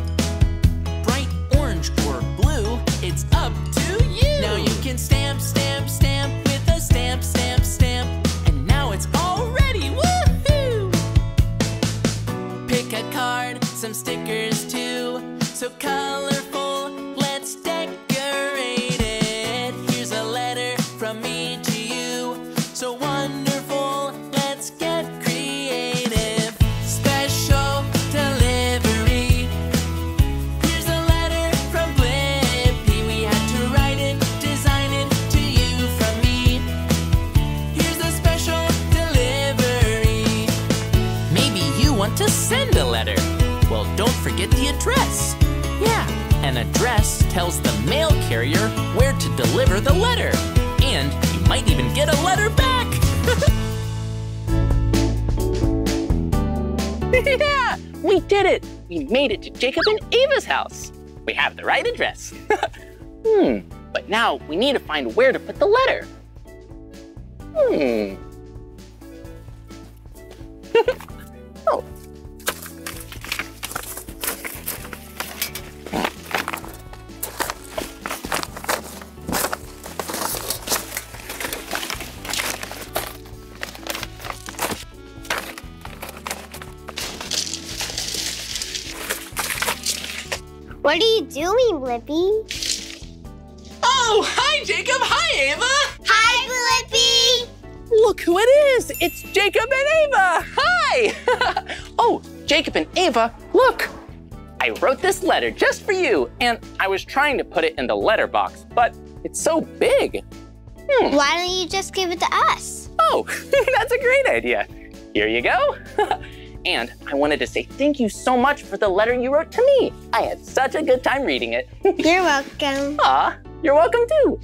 bright orange or blue, it's up to you. Now you can stamp, stamp, stamp with a stamp, stamp, stamp, and now it's all ready. Woohoo! Pick a card, some stickers too, so colorful. the letter. And you might even get a letter back! yeah! We did it! We made it to Jacob and Eva's house. We have the right address. hmm, but now we need to find where to put the letter. Hmm. oh, What are you doing, Blippi? Oh, hi, Jacob. Hi, Ava. Hi, Blippi. Look who it is! It's Jacob and Ava! Hi! oh, Jacob and Ava, look! I wrote this letter just for you, and I was trying to put it in the letterbox, but it's so big. Hmm. Why don't you just give it to us? Oh, that's a great idea. Here you go. and I wanted to say thank you so much for the letter you wrote to me. I had such a good time reading it. You're welcome. Aw, you're welcome too.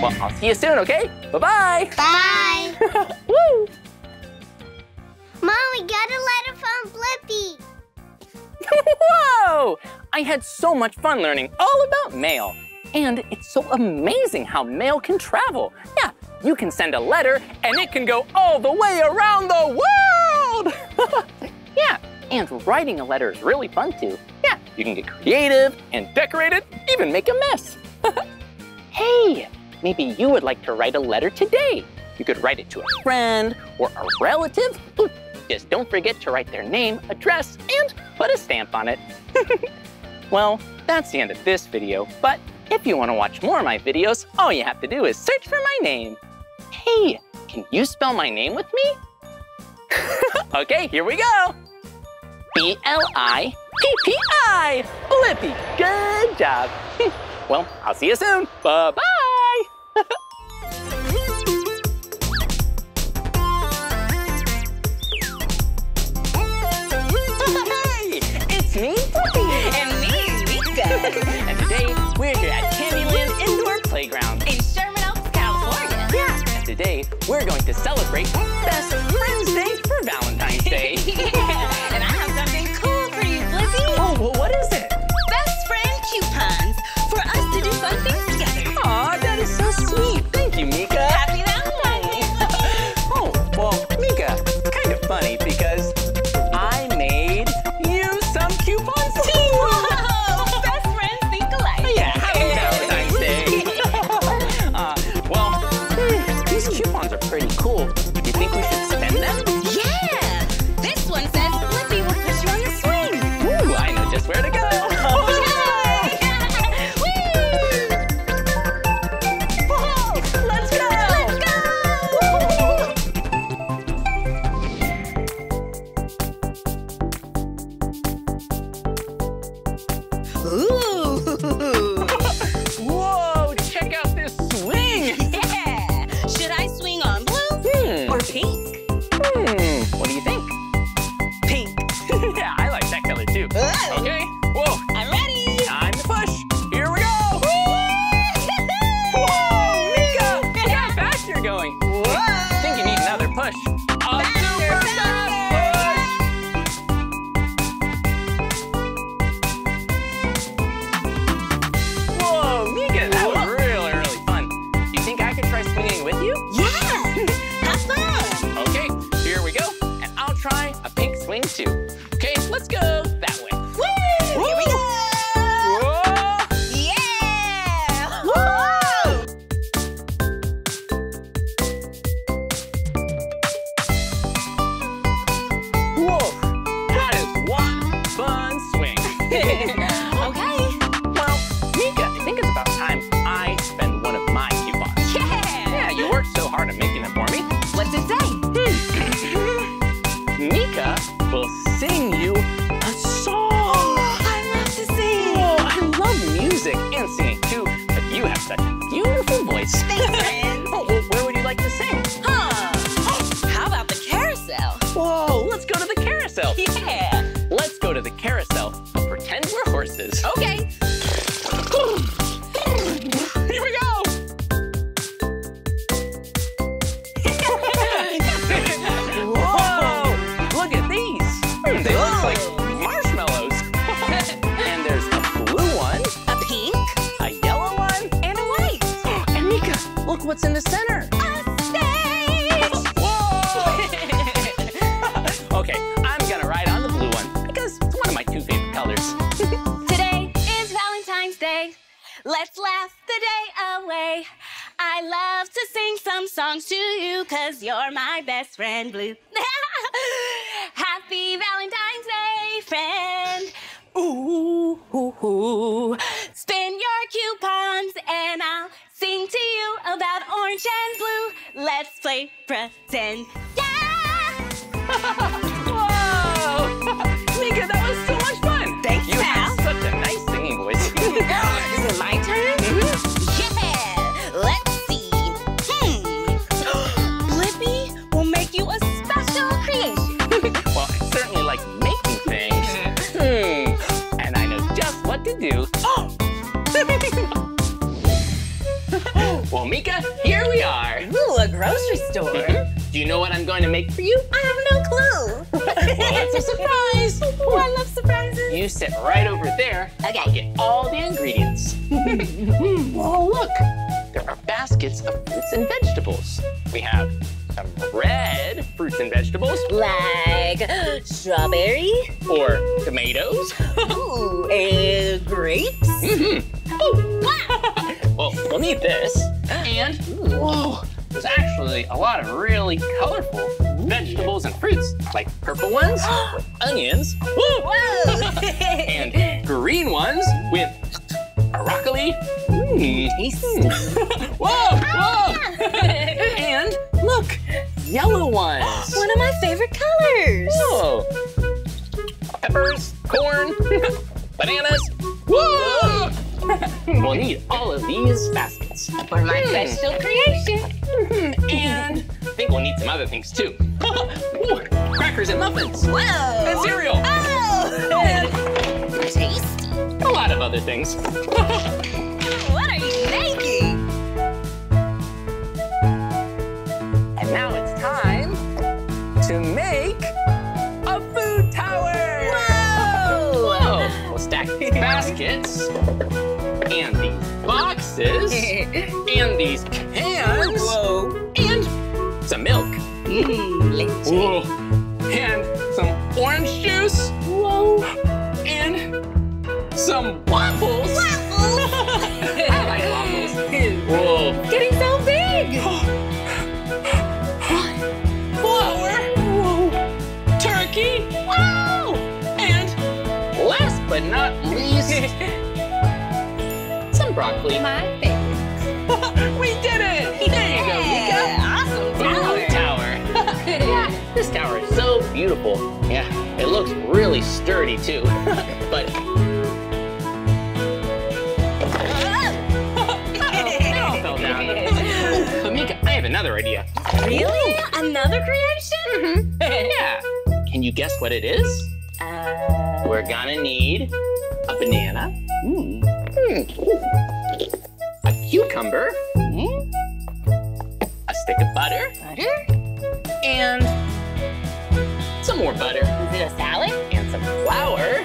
Well, I'll see you soon, okay? Bye-bye. Bye. Woo! Mom, we got a letter from Blippi. Whoa! I had so much fun learning all about mail. And it's so amazing how mail can travel. Yeah, you can send a letter and it can go all the way around the world! yeah, and writing a letter is really fun too. Yeah, you can get creative and decorate it, even make a mess. hey, maybe you would like to write a letter today. You could write it to a friend or a relative. Just don't forget to write their name, address, and put a stamp on it. well, that's the end of this video, but if you want to watch more of my videos, all you have to do is search for my name. Hey, can you spell my name with me? okay, here we go. B-L-I-P-P-I, Blippi, good job. well, I'll see you soon, bye-bye. Today, we're going to celebrate Best about orange and blue. Let's play pretend. Yeah! Whoa! Meekah, that was so much fun! Thanks, You have such a nice singing voice. Meekah, here we are. Ooh, a grocery store. Do you know what I'm going to make for you? I have no clue. well, it's a surprise. Oh, I love surprises. You sit right over there. Okay. I'll get all the ingredients. oh, look. There are baskets of fruits and vegetables. We have some red fruits and vegetables. Like strawberry, Or tomatoes. ooh, and grapes. Mm-hmm. Oh, wow. well, we'll need this. And, whoa, there's actually a lot of really colorful vegetables and fruits, like purple ones with onions. And green ones with broccoli. Mmm, whoa, whoa! and look, yellow ones. One of my favorite colors. Whoa. Peppers, corn, bananas. Whoa! we'll need all of these baskets. For my special creation. And I think we'll need some other things too. Ooh, crackers and muffins. Whoa. And cereal. Oh. And Tasty. a lot of other things. Boxes and these cans Whoa. and some milk. Mm-hmm. Whoa. And some orange juice. Whoa. And some waffles. Waffles. I like waffles. Whoa. Getting so big. Flour. Whoa. Turkey. Wow. And last but not least, broccoli. My favorite. we did it! There you go, Meekah. Awesome tower. tower. yeah, this tower is so beautiful. Yeah, it looks really sturdy too. but it all fell down. Meekah, I have another idea. Really? Another creation? Yeah. Can you guess what it is? Uh, We're gonna need a banana, mm, Hmm. a cucumber, hmm. a stick of butter, butter? and some more butter. Is it a salad? and some flour.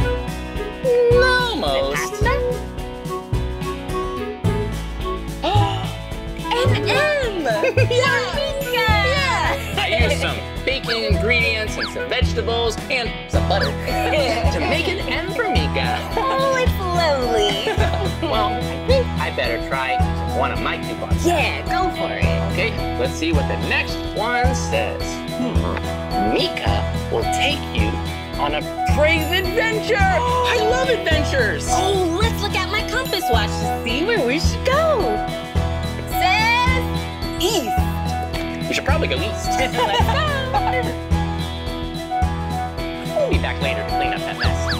Almost. An M! Yeah! I used some bacon ingredients and some vegetables and some butter to make an M for Meekah. Oh, it's lovely. well, I think I better try one of my coupons. Yeah, go for it. Okay, let's see what the next one says. Hmm. Meekah will take you on a brave adventure. I love adventures. Oh, let's look at my compass watch to see where we should go. It says east. We should probably go east. Let's go. We'll be back later to clean up that mess.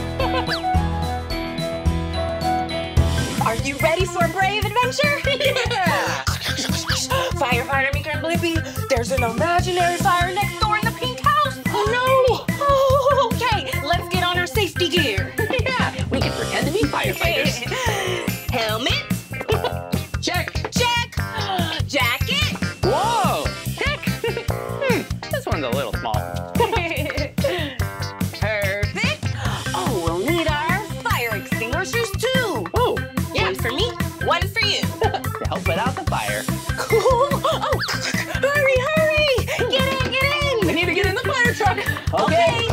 Are you ready for a brave adventure? Yeah! Firefighter Meekah and Blippi, there's an imaginary fire next door in the pink house. Oh no! Oh, okay, let's get on our safety gear. Yeah, we can pretend to be firefighters. Okay, here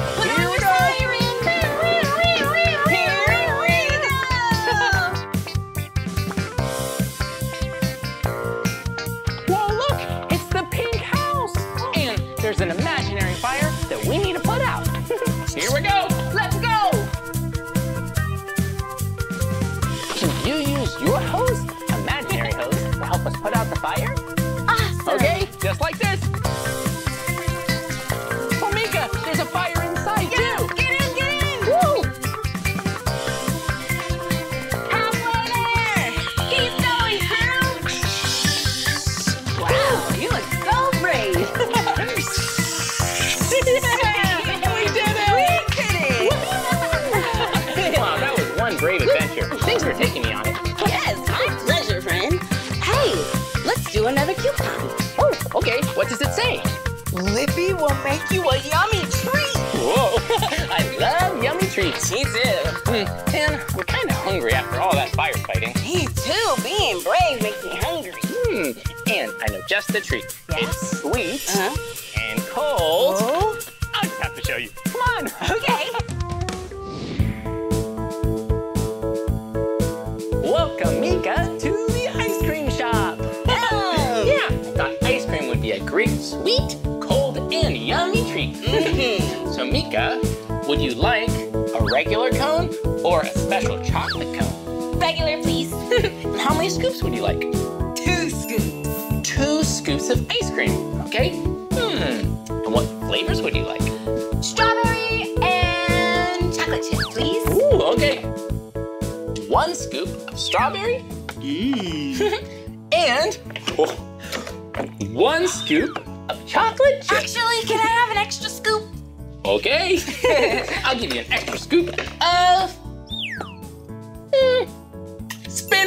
a yummy treat. Whoa, I love yummy treats. Me too. Hmm, and we're kind of hungry after all that firefighting. Me too. Being brave makes me hungry. Hmm, and I know just the treat. It's sweet Uh-huh. and cold. Oh, scoops would you like? Two scoops. Two scoops of ice cream, okay? Hmm, and what flavors would you like? Strawberry and chocolate chip, please. Ooh, okay. One scoop of strawberry. and one scoop of chocolate chip. Actually, can I have an extra scoop? Okay. I'll give you an extra scoop of mm,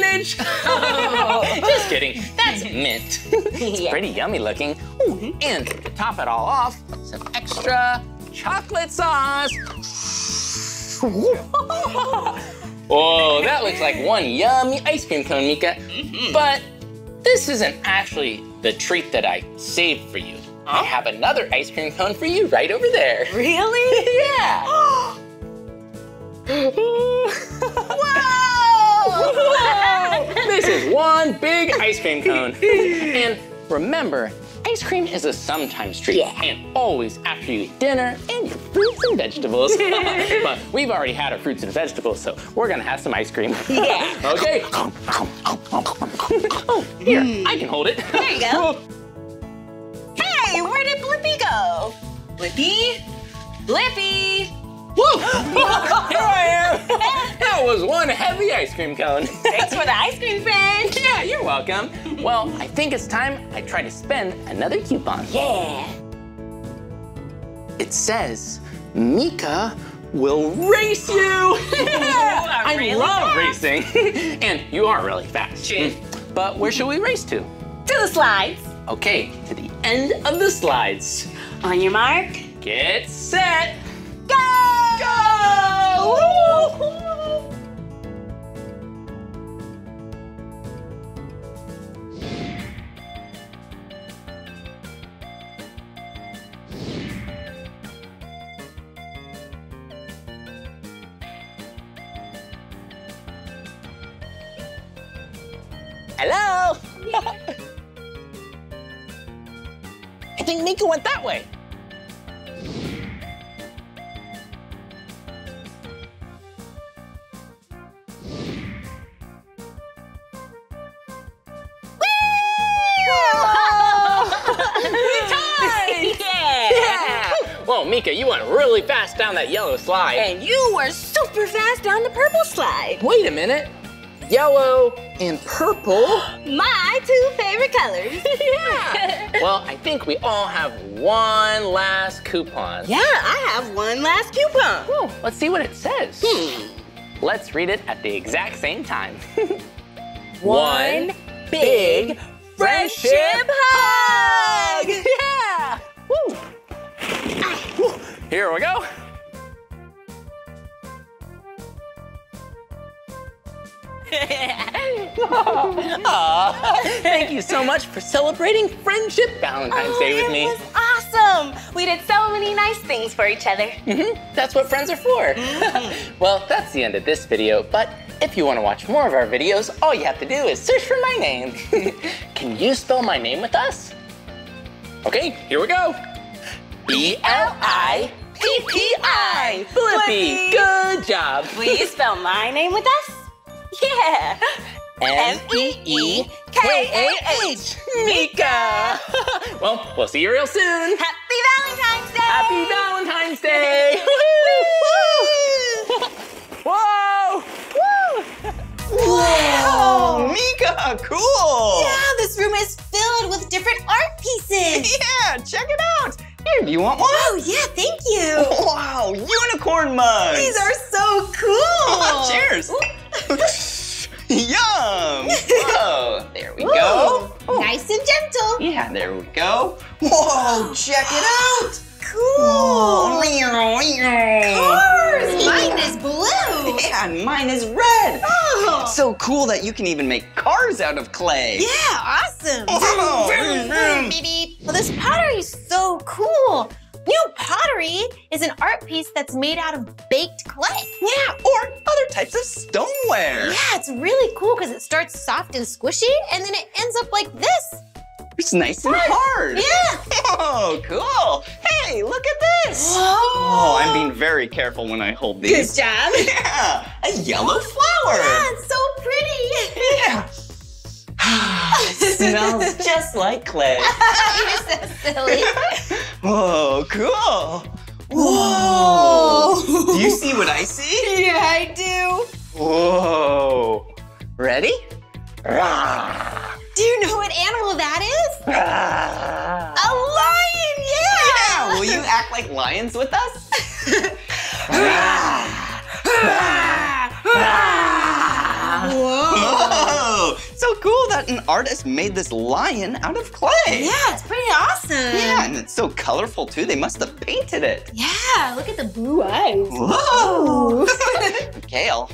spinach. Oh. Just kidding. That's mint. it's Yeah. pretty yummy looking. Ooh, and to top it all off, some extra chocolate sauce. Whoa, that looks like one yummy ice cream cone, Meekah. Mm-hmm. But this isn't actually the treat that I saved for you. I have another ice cream cone for you right over there. Really? Yeah. Whoa! This is one big ice cream cone. and remember, ice cream is a sometimes treat. And always after you eat dinner and your fruits and vegetables. but we've already had our fruits and vegetables, so we're gonna have some ice cream. Yeah. okay. oh, here, mm. I can hold it. There you go. Hey, where did Blippi go? Blippi? Blippi! Woo! Here I am. That was one heavy ice cream cone. Thanks for the ice cream, friend. Yeah, you're welcome. Well, I think it's time I try to spend another coupon. Yeah. It says Meekah will race you. I really love fast. racing. and you are really fast. Mm. But where should we race to? To the slides. Okay, to the end of the slides. On your mark. Get set. Go! Hello? I think Meekah went that way. Yeah. Yeah! Well, Meekah, you went really fast down that yellow slide. And you were super fast down the purple slide. Wait a minute. Yellow and purple? My two favorite colors. yeah! Well, I think we all have one last coupon. Yeah, I have one last coupon. Oh, let's see what it says. Hmm. Let's read it at the exact same time. One big friendship hug. Yeah! Woo! Woo. Here we go. Thank you so much for celebrating Friendship Valentine's Day with me. It was awesome. We did so many nice things for each other. Mm-hmm. That's what friends are for. well, that's the end of this video, but if you want to watch more of our videos, all you have to do is search for my name. Can you spell my name with us? Okay, here we go. B-L-I P-P-I, Blippi. Good job. Will you spell my name with us? Yeah. M-E-E-K-A-H, Meekah. well, we'll see you real soon. Happy Valentine's Day! Happy Valentine's Day! Whoa! Whoa, Meekah, cool! Yeah, this room is filled with different art pieces. Yeah, check it out. Here, do you want one? Oh, yeah, thank you. Wow, unicorn mugs. These are so cool. Cheers. Yum! Whoa, there we go. Ooh, Nice and gentle. Yeah, there we go. Whoa, check it out. Cool. Cars. Mine is blue. Yeah, and mine is red. Oh. It's so cool that you can even make cars out of clay. Yeah, awesome. Whoa. Vroom, vroom, beep. Well, this pottery is so cool. Know, pottery is an art piece that's made out of baked clay. Yeah, or other types of stoneware. Yeah, it's really cool because it starts soft and squishy and then it ends up like this. It's nice and hard. Yeah. Oh, cool. Hey, look at this. Whoa. Oh, I'm being very careful when I hold these. Good job. Yeah, a yellow flower. Yeah, it's so pretty. Yeah. it smells just like clay. You're so silly. Whoa, oh, cool. Whoa. Do you see what I see? Yeah, I do. Whoa. Ready? Do you know what animal that is? A lion, yeah. Yeah, will you act like lions with us? Whoa! So cool that an artist made this lion out of clay. Yeah, it's pretty awesome. Yeah, and it's so colorful too. They must have painted it. Yeah, look at the blue eyes. Whoa! I'll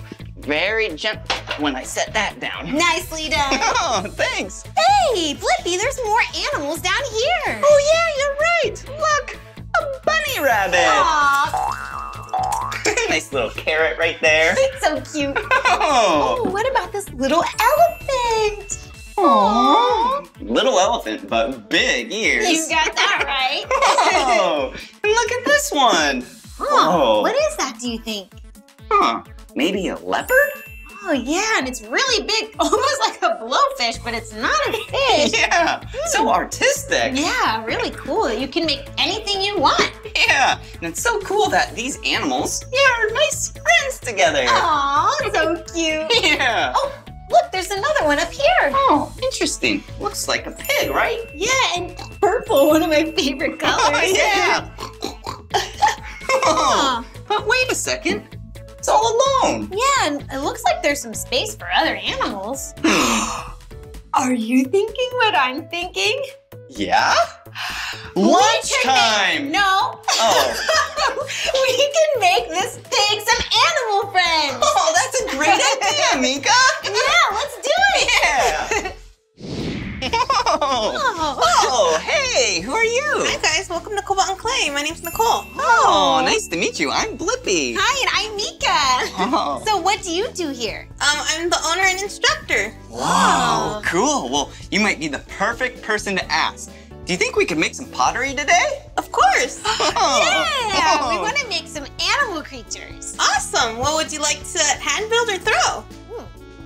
very gentle when I set that down. Nicely done. Oh, thanks. Hey, Blippi, there's more animals down here. Oh yeah, you're right. Look, a bunny rabbit. Aw, nice little carrot right there. it's so cute. Oh. Oh, what about this little elephant? Aww. Little elephant, but big ears. You got that right. Oh, and look at this one. Huh, Oh. What is that, do you think? Huh? Maybe a leopard? Oh, yeah, and it's really big, almost like a blowfish, but it's not a fish. Yeah. So hmm. artistic. Yeah, really cool. You can make anything you want. Yeah. And it's so cool that these animals, yeah, are nice friends together. Aw, so cute. Yeah. Oh, look, there's another one up here. Oh, interesting. Looks like a pig, right? Yeah, and purple, one of my favorite colors. Oh, yeah. Huh. But wait a second. It's all alone. Yeah, and it looks like there's some space for other animals. Are you thinking what I'm thinking? Yeah? Lunchtime! No. Oh. we can make this pig some animal friends. Oh, that's a great idea, Meekah. Yeah, let's do it. Yeah. Oh. oh, hey, who are you? Hi guys, welcome to Cobalt and Clay. My name's Nicole. Oh, nice to meet you. I'm Blippi. Hi, and I'm Meekah. Oh. So what do you do here? Um, I'm the owner and instructor. Wow, cool. Well, you might be the perfect person to ask. Do you think we could make some pottery today? Of course. Yeah, we want to make some animal creatures. Awesome. What would you like to hand build or throw?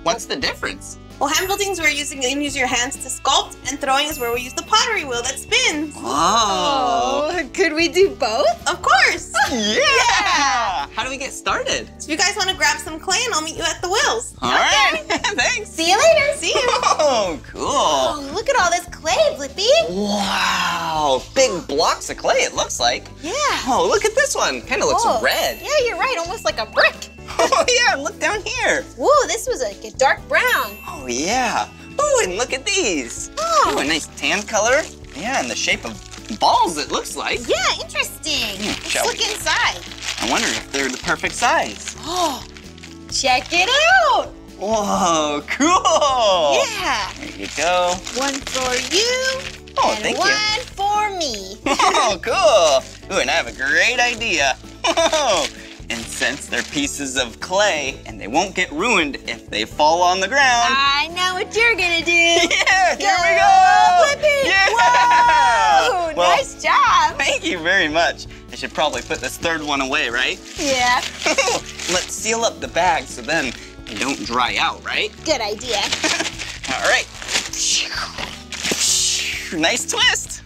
What's the difference? Well, hand building is where you're using you use your hands to sculpt, and throwing is where we use the pottery wheel that spins. Whoa. Oh, could we do both? Of course. Yeah! How do we get started? So if you guys want to grab some clay, and I'll meet you at the wheels. All right. Thanks. See you later. See you. Oh, cool. Oh, look at all this clay, Blippi. Wow. Big blocks of clay, it looks like. Yeah. Oh, look at this one. Kind of looks Whoa. red. Yeah, you're right. Almost like a brick. Oh, yeah. Look down here. Whoa, this was like a dark brown. Oh, yeah. Oh, and look at these. Oh. Oh, a nice tan color. Yeah, and the shape of balls, it looks like. Yeah, interesting. Hmm, Let's shall look we? inside. I wonder if they're the perfect size. Oh, check it out. Whoa, cool. Yeah. There you go. One for you, Oh, and thank you. one for me. Oh, cool. Ooh, and I have a great idea. and since they're pieces of clay and they won't get ruined if they fall on the ground. I know what you're gonna do. Yeah, here we go. Blippi. Yeah. Whoa, Well, nice job. Thank you very much. I should probably put this third one away, right? Yeah, Let's seal up the bag so then they don't dry out, right? good idea. All right. Nice twist.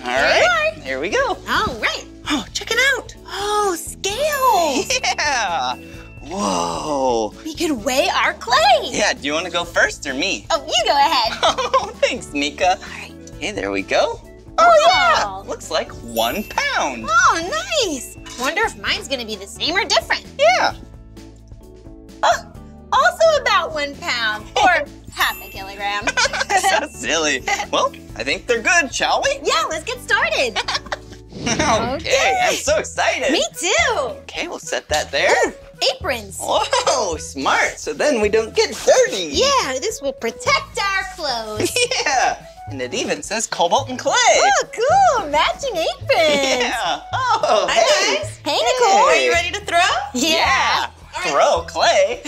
All There right. Here we go. All right. Oh, check it out. Oh, scales. Yeah. Whoa. We could weigh our clay. Yeah, do you want to go first or me? Oh, you go ahead. Oh, thanks, Meekah. All right. Okay, there we go. Oh, oh Wow. yeah. Looks like one pound. Oh, nice. Wonder if mine's gonna be the same or different. Yeah. Oh, also about one pound or half a kilogram. so silly. Well, I think they're good, shall we? yeah, let's get started. okay, I'm so excited. Me too. Okay, we'll set that there. Aprons. Whoa, smart. So then we don't get dirty. Yeah, this will protect our clothes. Yeah. And it even says cobalt and clay. Oh, cool. Matching aprons. Yeah. Oh, Hi, hey. guys. Hey, Nicole. Are you ready to throw? Yeah. Throw clay.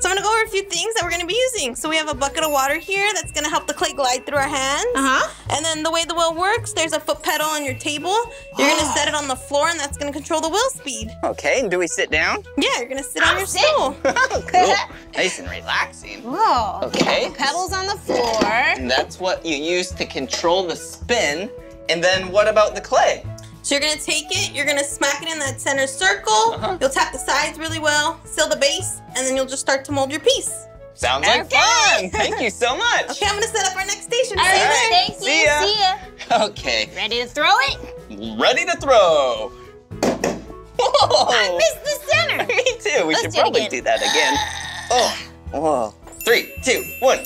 So I'm gonna go over a few things that we're gonna be using. So we have a bucket of water here that's gonna help the clay glide through our hands. Uh-huh. And then the way the wheel works, there's a foot pedal on your table. You're gonna set it on the floor and that's gonna control the wheel speed. Okay, and do we sit down? Yeah, you're gonna sit on your sit. stool. cool. Nice and relaxing. Whoa. Okay. Pedals on the floor. And that's what you use to control the spin. And then what about the clay? So you're gonna take it, you're gonna smack it in that center circle. Uh-huh. You'll tap the sides really well, seal the base, and then you'll just start to mold your piece. Sounds like Okay. fun. Thank you so much. Okay, I'm gonna set up our next station. All See you right. you. Ya. See ya. Okay, Ready to throw it? ready to throw. Whoa. I missed the center. Me too. We Let's should do probably do that again. Oh, whoa. Three, two, one.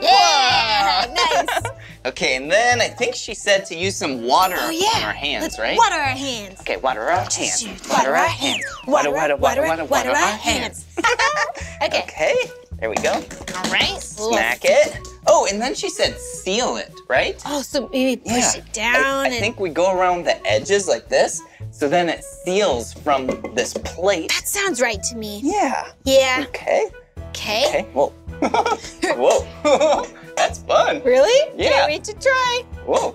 Yeah. Nice. Okay, and then I think she said to use some water Oh yeah. on our hands, Let's right? Water our hands. Okay, water our hands. Water our hands. Water, water, water, water, water our hands. okay. Okay, there we go. All right. Smack it. Oh, and then she said seal it, right? Oh, so maybe push Yeah. it down I, I think we go around the edges like this, so then it seals from this plate. that sounds right to me. Yeah. Yeah. Okay. Okay. Okay. Whoa. Whoa. That's fun. Really? Yeah. Can't wait to try. Whoa.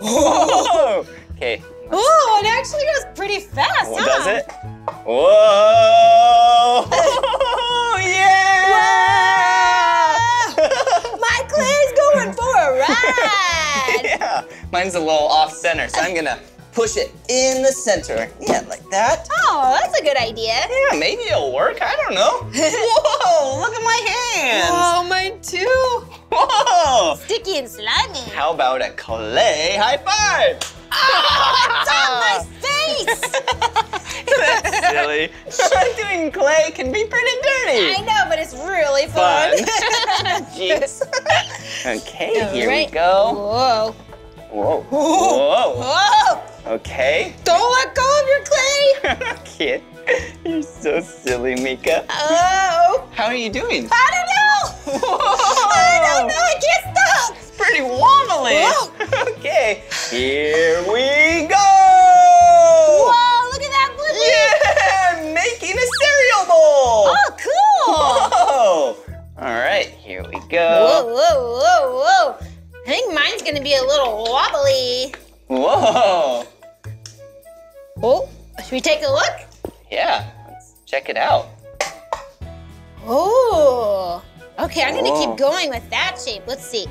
Whoa. Okay. Oh, it actually goes pretty fast, huh? does it? Whoa. yeah. My clay's going for a ride. yeah. Mine's a little off center, so I'm gonna push it in the center. Yeah, like that. oh, that's a good idea. Yeah, maybe it'll work. I don't know. Whoa, look at my hands. Oh, mine too. Whoa. Sticky and slimy. How about a clay high five? Oh, it's on my face. That's silly. Doing clay can be pretty dirty. I know, but it's really fun. Fun. Jeez. Okay, All here right. we go. Whoa. Whoa. Whoa. Whoa. Okay. Don't let go of your clay. Kid, you're so silly, Meekah. Oh. How are you doing? I don't know. I don't know. I can't stop. It's pretty wobbly. Whoa. okay, here we go. Whoa, look at that blue Yeah, making a cereal bowl. Oh, cool. Whoa. All right, here we go. Whoa, whoa, whoa, whoa. I think mine's gonna be a little wobbly. Whoa. Oh, should we take a look? Yeah, let's check it out. Oh. Okay, I'm gonna Whoa. keep going with that shape. Let's see.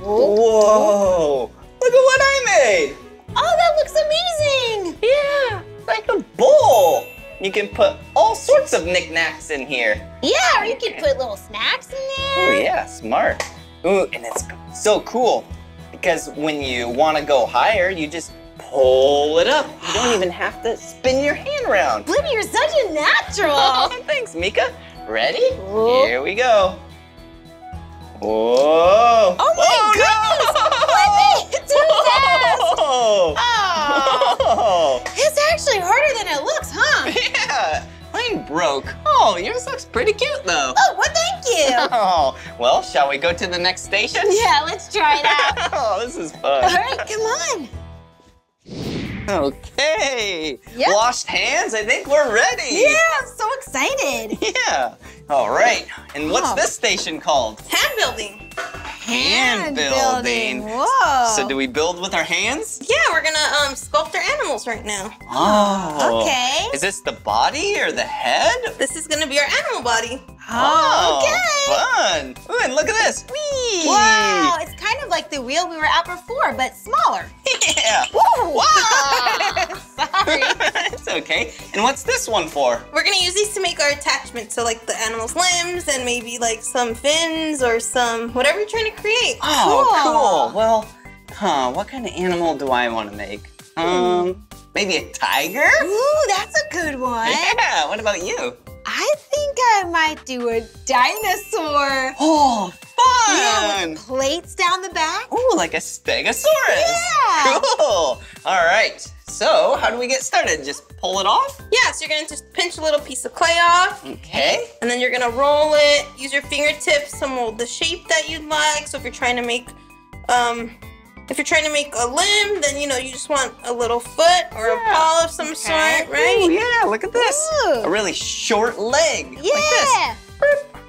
Whoa. Whoa. Look at what I made. Oh, that looks amazing. Yeah, like a bowl. You can put all sorts of knickknacks in here. Yeah, or you can put little snacks in there. Oh yeah, smart. Ooh, and it's so cool because when you want to go higher, you just pull it up. You don't even have to spin your hand around. Blippi, you're such a natural. Oh, thanks, Meekah. Ready? Whoa. Here we go. Whoa! Oh my oh, goodness! Blippi, too fast. Oh. Oh. It's actually harder than it looks, huh? Yeah, mine broke. Oh, yours looks pretty cute though. Oh, well, thank you. Oh, well, shall we go to the next station? yeah, let's try it out. oh, this is fun. All right, come on. Okay. Yep. Washed hands. I think we're ready. Yeah, I'm so excited. Yeah. All right. And what's Oh. this station called? Hand building. Hand building. Whoa. So do we build with our hands? Yeah, we're gonna um sculpt our animals right now. Oh. Okay. Is this the body or the head? This is gonna be our animal body. Oh, okay. Fun. Ooh, and look at this. Whee! Wow, it's kind of like the wheel we were at before, but smaller. Yeah. Woo! Sorry. it's okay. And what's this one for? We're gonna use these to make our attachments, so like the animal's limbs and maybe like some fins or some whatever you're trying to create. Oh, cool. Well, huh, what kind of animal do I want to make? Um, maybe a tiger? Ooh, that's a good one. Yeah, what about you? I think I might do a dinosaur. Oh, fun! Yeah, with plates down the back. Ooh, like a stegosaurus. Yeah. Cool. All right. So, how do we get started? Just pull it off? Yeah, so you're gonna just pinch a little piece of clay off. Okay. And then you're gonna roll it, use your fingertips to mold the shape that you'd like. So if you're trying to make, um, if you're trying to make a limb, then you know you just want a little foot or a paw of some sort, right? Ooh, yeah, look at this. Ooh. A really short leg. Yeah.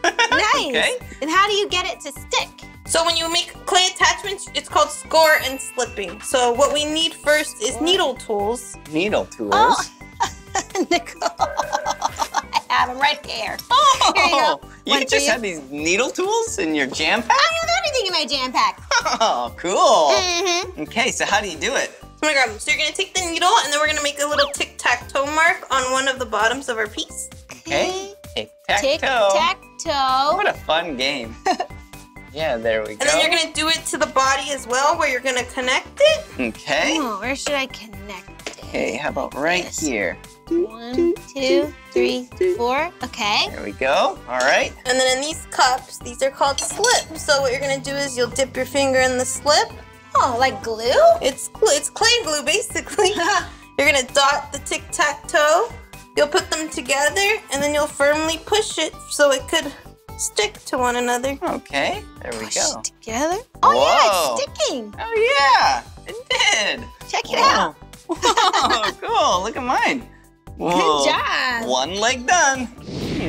Like nice. Okay. And how do you get it to stick? So when you make clay attachments, it's called score and slipping. So what we need first is needle tools. Needle tools. Oh. Nicole, I have them right there. Oh, Here you go. you One for just you. have these needle tools in your jam pack? I have everything in my jam pack. Oh, cool. Mm-hmm. Okay, so how do you do it? So I'm gonna grab them. So you're gonna take the needle and then we're gonna make a little tic-tac-toe mark on one of the bottoms of our piece. Okay. Tic tac toe. Tic-tac-toe. What a fun game. yeah, there we go. And then you're gonna do it to the body as well, where you're gonna connect it. Okay. Oh, where should I connect it? Okay, how about right here? One, two, three, four. Okay. There we go. All right. And then in these cups, these are called slips. So what you're gonna do is you'll dip your finger in the slip. Oh, like glue? It's glue. It's clay glue, basically. you're gonna dot the tic tac toe. You'll put them together, and then you'll firmly push it so it could stick to one another. Okay, there we go. Together? Oh, Whoa. yeah, it's sticking. Oh, yeah, it did. Check it out. Whoa, cool. Look at mine. Whoa. Good job. One leg done.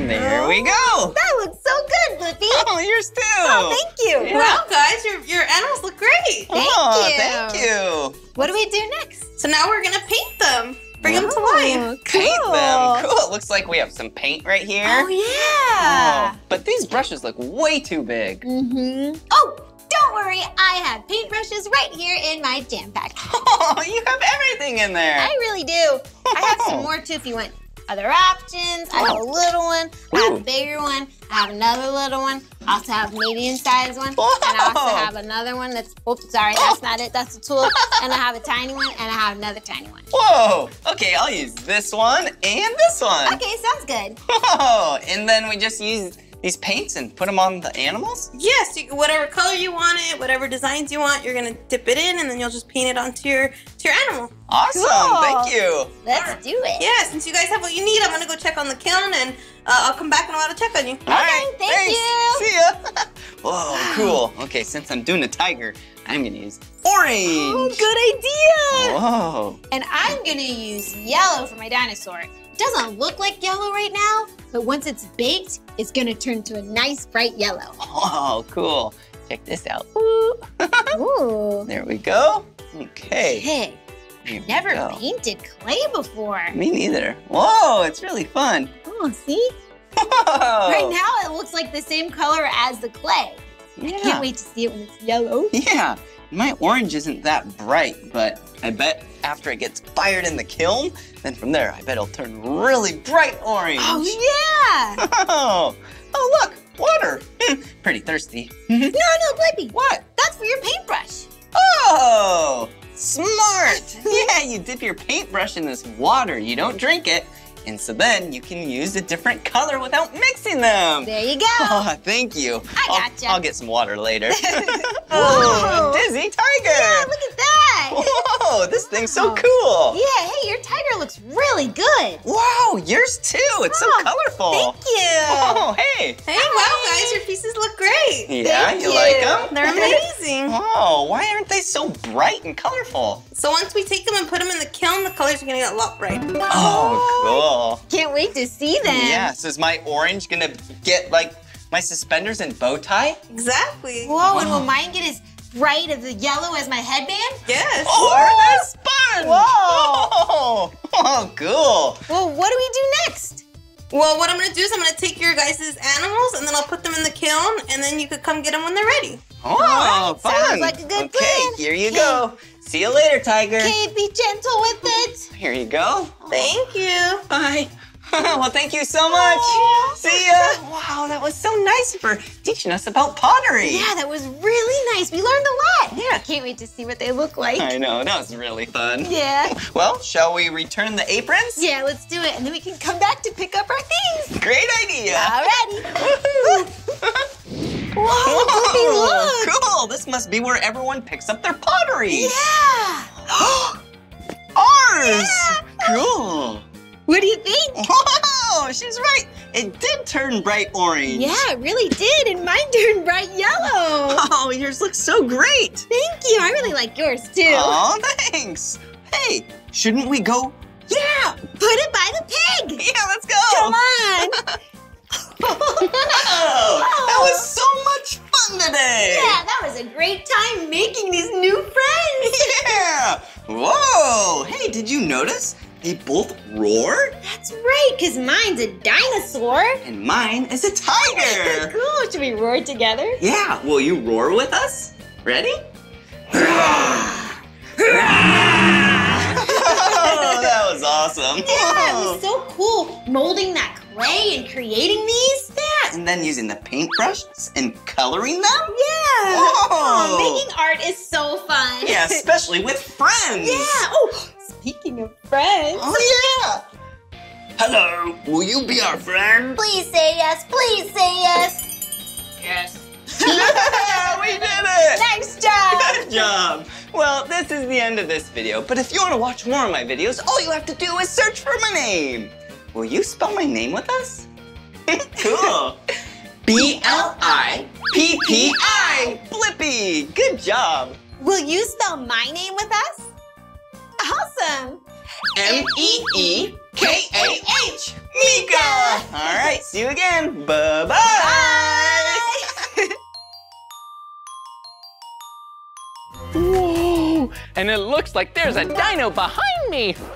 There we go. That looks so good, Blippi. Oh, yours too. Oh, thank you. Yeah. Wow, guys, your, your animals look great. Thank oh, you. thank you. What do we do next? So now we're gonna paint them. Bring them to Oh, life. Paint them. Cool. It looks like we have some paint right here. Oh, yeah. Oh, but these brushes look way too big. Mm-hmm. Oh, don't worry. I have paintbrushes right here in my jam pack. Oh, you have everything in there. I really do. I have some more too if you want other options. I have a little one. I have a bigger one. I have another little one. I also have a medium-sized one. And I also have another one that's, oops, sorry, that's not it. That's a tool. and I have a tiny one, and I have another tiny one. Whoa. Okay, I'll use this one and this one. Okay, sounds good. Whoa. And then we just use these paints and put them on the animals? Yes, you, whatever color you want it, whatever designs you want, you're gonna dip it in, and then you'll just paint it onto your to your animal. Awesome. Cool. Thank you. Let's do it. Yeah, since you guys have what you need, I'm gonna go check on the kiln, and uh, I'll come back and I'll have to check on you. All right. thank thanks. you. See ya. Whoa, cool. Okay, since I'm doing a tiger, I'm gonna use orange. Oh, good idea. Whoa. And I'm gonna use yellow for my dinosaur. It doesn't look like yellow right now, but once it's baked, it's gonna turn to a nice bright yellow. Oh, cool. Check this out. Ooh. Ooh. There we go. Okay. Here we never go. painted clay before. Me neither. Whoa, it's really fun. Oh, see? Whoa. Right now it looks like the same color as the clay. Yeah. I can't wait to see it when it's yellow. Yeah, my orange isn't that bright, but I bet after it gets fired in the kiln, then from there, I bet it'll turn really bright orange. Oh, yeah! Oh, oh look, water. Hmm, pretty thirsty. no, no, Blippi. What? That's for your paintbrush. Oh, smart. yeah, you dip your paintbrush in this water. You don't drink it. And so then you can use a different color without mixing them. There you go. Oh, thank you. I I'll- gotcha. I'll, get some water later. Oh. Ooh, dizzy tiger. Yeah, look at that. Whoa, this thing's so cool. Yeah, hey, your tiger looks really good. Wow, yours too. It's so Oh, colorful. Thank you. Oh, hey. Hey, wow, guys, your pieces look great. Yeah, you, like them? They're amazing. Wow, why aren't they so bright and colorful? So once we take them and put them in the kiln, the colors are gonna get a lot brighter. Oh, cool. Can't wait to see them. Yeah, so is my orange gonna get like my suspenders and bow tie? Exactly. Whoa, and will mine get as bright as the yellow as my headband? Yes. Oh, that's fun! Whoa. Oh, oh, cool. Well, what do we do next? Well, what I'm gonna do is I'm gonna take your guys' animals and then I'll put them in the kiln and then you could come get them when they're ready. Oh, fun. sounds like a good okay, plan. here you go. See you later, Tiger. Okay, be gentle with it. Here you go. Thank you. Bye. well, thank you so much. See ya. Wow, that was so nice for teaching us about pottery. Yeah, that was really nice. We learned a lot. Yeah. I Can't wait to see what they look like. I know, that was really fun. Yeah. Well, shall we return the aprons? Yeah, let's do it. And then we can come back to pick up our things. Great idea. Alrighty. Whoa, Blippi, look. Cool. This must be where everyone picks up their pottery. Yeah. Ours. Yeah. Cool. What do you think? Wow, she's right. It did turn bright orange. Yeah, it really did. And mine turned bright yellow. Oh, yours looks so great. Thank you. I really like yours too. Oh, thanks. Hey, shouldn't we go? Yeah. Put it by the pig. Yeah, let's go. Come on. Oh, that was so much fun today. Yeah, that was a great time making these new friends. Yeah. Whoa. Hey, did you notice? They both roar, That's right, because mine's a dinosaur. and mine is a tiger. cool. Should we roar together? Yeah, will you roar with us? Ready? oh, that was awesome. Yeah, it was so cool molding that clay and creating these. Yeah, and then using the paintbrushes and coloring them? Yeah. Oh. making art is so fun. Yeah, especially with friends. Yeah. Oh, speaking of friends. Oh, yeah. Hello, will you be our friend? Please say yes. Please say yes. Yes. yeah, we did it! Nice job. Good job! Well, this is the end of this video, but if you want to watch more of my videos, all you have to do is search for my name. Will you spell my name with us? cool. B-L-I-P-P-I. Blippi. Good job. Will you spell my name with us? Awesome. E M-E-E-K-A-H. Meekah. All right, see you again. Bye-bye. Bye! Whoa! And it looks like there's a dino behind me.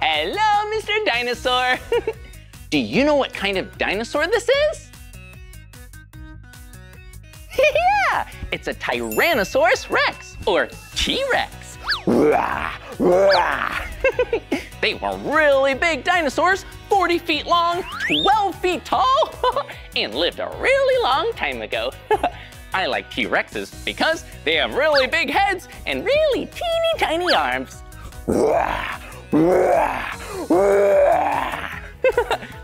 Hello, Mr. Dinosaur. Do you know what kind of dinosaur this is? yeah, it's a Tyrannosaurus Rex or T-Rex. they were really big dinosaurs, 40 feet long, 12 feet tall, and lived a really long time ago. I like T-Rexes because they have really big heads and really teeny tiny arms.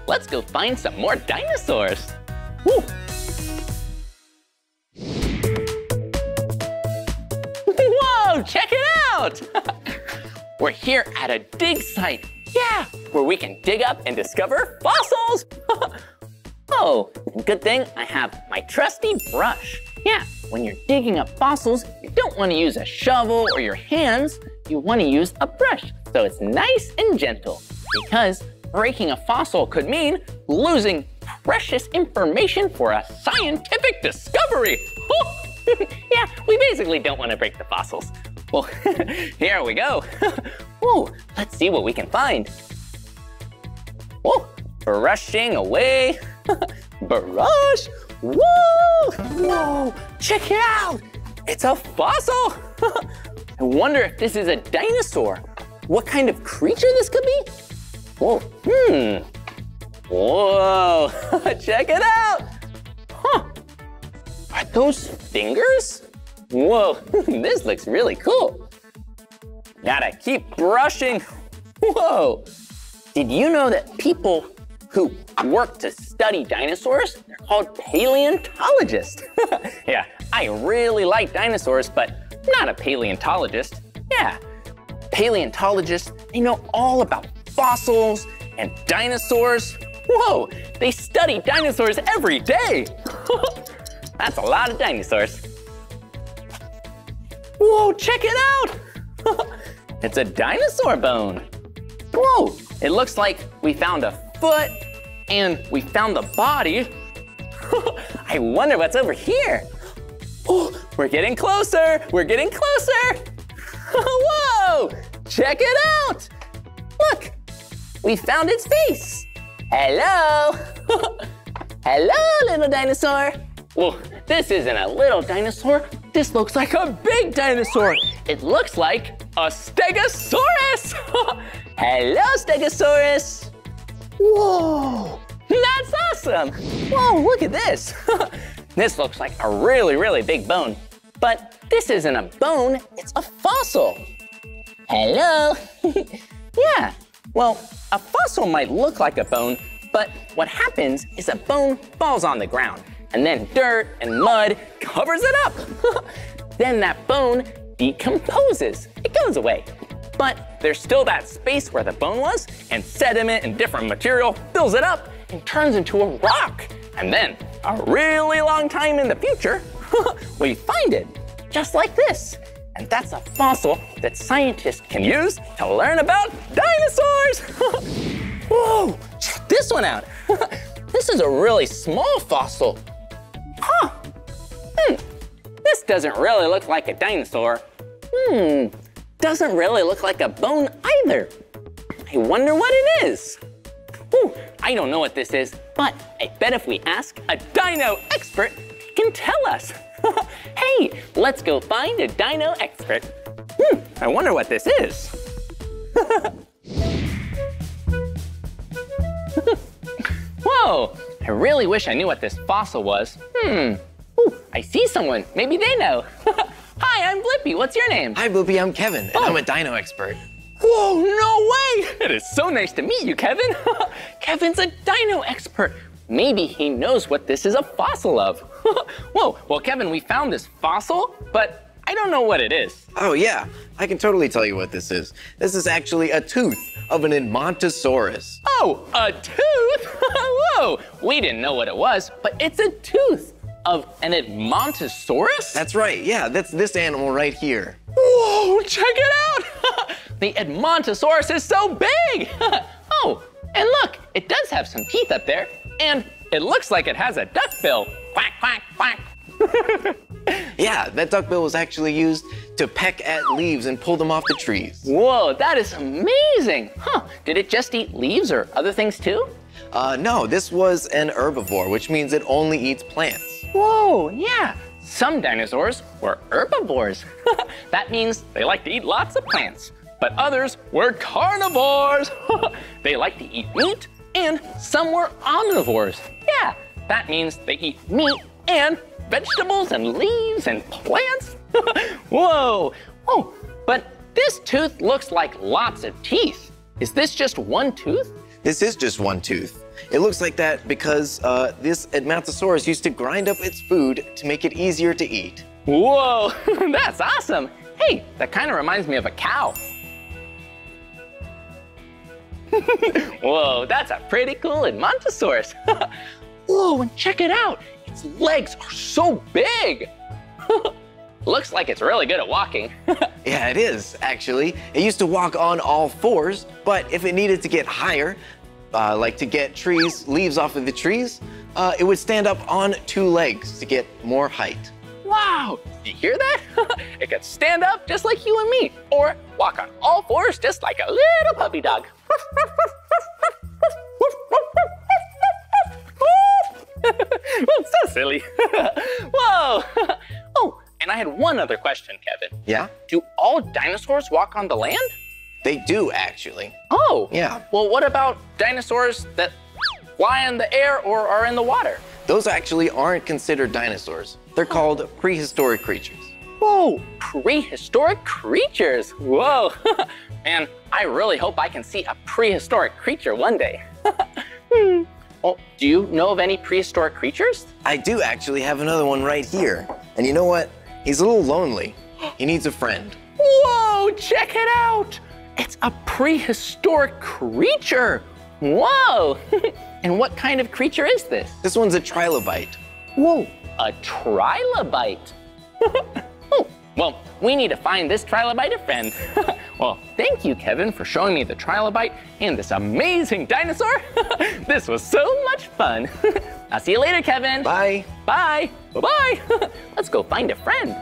Let's go find some more dinosaurs. Woo. Whoa, check it out! We're here at a dig site. Yeah, where we can dig up and discover fossils. oh, good thing I have my trusty brush. Yeah, when you're digging up fossils, you don't want to use a shovel or your hands. You want to use a brush so it's nice and gentle. Because breaking a fossil could mean losing precious information for a scientific discovery. yeah, we basically don't want to break the fossils. Well, here we go. Whoa, let's see what we can find. Whoa, brushing away. Brush. Whoa! Whoa! Check it out! It's a fossil! I wonder if this is a dinosaur. What kind of creature this could be? Whoa, hmm. Whoa, check it out! Huh, are those fingers? Whoa, this looks really cool. Gotta keep brushing. Whoa, did you know that people who work to study dinosaurs, they're called paleontologists. yeah, I really like dinosaurs, but not a paleontologist. Yeah, paleontologists, they know all about fossils and dinosaurs. Whoa, they study dinosaurs every day. That's a lot of dinosaurs. Whoa, check it out. it's a dinosaur bone. Whoa, it looks like we found a foot and we found the body. I wonder what's over here. Oh, we're getting closer. We're getting closer. Whoa, check it out. Look, we found its face. Hello. Hello, little dinosaur. Well, this isn't a little dinosaur. This looks like a big dinosaur. It looks like a stegosaurus. Hello, stegosaurus. Whoa, that's awesome. Whoa, look at this. this looks like a really, really big bone. But this isn't a bone, it's a fossil. Hello. yeah, well, a fossil might look like a bone, but what happens is a bone falls on the ground and then dirt and mud covers it up. then that bone decomposes. It goes away. But there's still that space where the bone was, and sediment and different material fills it up and turns into a rock. And then, a really long time in the future, we find it, just like this. And that's a fossil that scientists can use to learn about dinosaurs. Whoa, check this one out. this is a really small fossil. Huh, hmm, this doesn't really look like a dinosaur. Hmm, doesn't really look like a bone either. I wonder what it is. Ooh, I don't know what this is, but I bet if we ask a dino expert, he can tell us. hey, let's go find a dino expert. Hmm, I wonder what this is. Whoa, I really wish I knew what this fossil was. Hmm, Ooh, I see someone, maybe they know. Hi, I'm Blippi, what's your name? Hi, Blippi, I'm Kevin, and I'm a dino expert. Whoa, no way! It is so nice to meet you, Kevin. Kevin's a dino expert. Maybe he knows what this is a fossil of. Whoa, well, Kevin, we found this fossil, but I don't know what it is. Oh, yeah, I can totally tell you what this is. This is actually a tooth of an Edmontosaurus. Oh, a tooth? Whoa, we didn't know what it was, but it's a tooth of an Edmontosaurus? That's right, yeah, that's this animal right here. Whoa, check it out! the Edmontosaurus is so big! oh, and look, it does have some teeth up there, and it looks like it has a duckbill. Quack, quack, quack. yeah, that duckbill was actually used to peck at leaves and pull them off the trees. Whoa, that is amazing. Huh, did it just eat leaves or other things too? Uh, no, this was an herbivore, which means it only eats plants. Whoa, yeah. Some dinosaurs were herbivores. that means they like to eat lots of plants. But others were carnivores. they like to eat meat, and some were omnivores. Yeah, that means they eat meat and vegetables and leaves and plants. Whoa, oh, but this tooth looks like lots of teeth. Is this just one tooth? This is just one tooth. It looks like that because uh, this Edmontosaurus used to grind up its food to make it easier to eat. Whoa, that's awesome. Hey, that kind of reminds me of a cow. Whoa, that's a pretty cool Edmontosaurus. Whoa, and check it out. Its legs are so big. Looks like it's really good at walking. yeah, it is, actually. It used to walk on all fours, but if it needed to get higher, uh, like to get trees, leaves off of the trees, uh, it would stand up on two legs to get more height. Wow, you hear that? it could stand up just like you and me, or walk on all fours just like a little puppy dog. so silly. Whoa. oh, and I had one other question, Kevin. Yeah? Do all dinosaurs walk on the land? They do, actually. Oh. Yeah. Well, what about dinosaurs that fly in the air or are in the water? Those actually aren't considered dinosaurs. They're called prehistoric creatures. Whoa, prehistoric creatures. Whoa. Man, I really hope I can see a prehistoric creature one day. hmm. Well, do you know of any prehistoric creatures? I do actually have another one right here. And you know what? He's a little lonely. He needs a friend. Whoa, check it out. It's a prehistoric creature. Whoa. and what kind of creature is this? This one's a trilobite. Whoa, a trilobite. well, we need to find this trilobite a friend. well, thank you, Kevin, for showing me the trilobite and this amazing dinosaur. this was so much fun. I'll see you later, Kevin. Bye. Bye. Bye-bye. Let's go find a friend.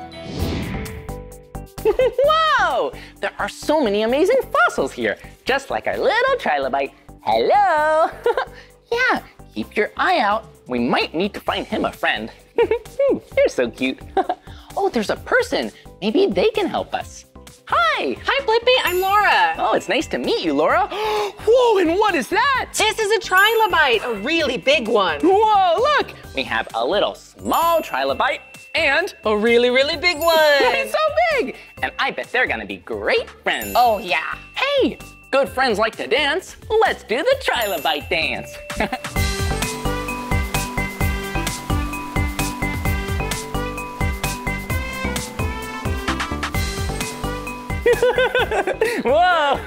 Whoa! There are so many amazing fossils here, just like our little trilobite. Hello! yeah, keep your eye out. We might need to find him a friend. You're so cute. oh, there's a person. Maybe they can help us. Hi! Hi, Blippi. I'm Laura. Oh, it's nice to meet you, Laura. Whoa, and what is that? This is a trilobite, a really big one. Whoa, look! We have a little small trilobite and a really, really big one. it's so big! And I bet they're gonna be great friends. Oh, yeah. Hey, good friends like to dance. Let's do the trilobite dance. Whoa,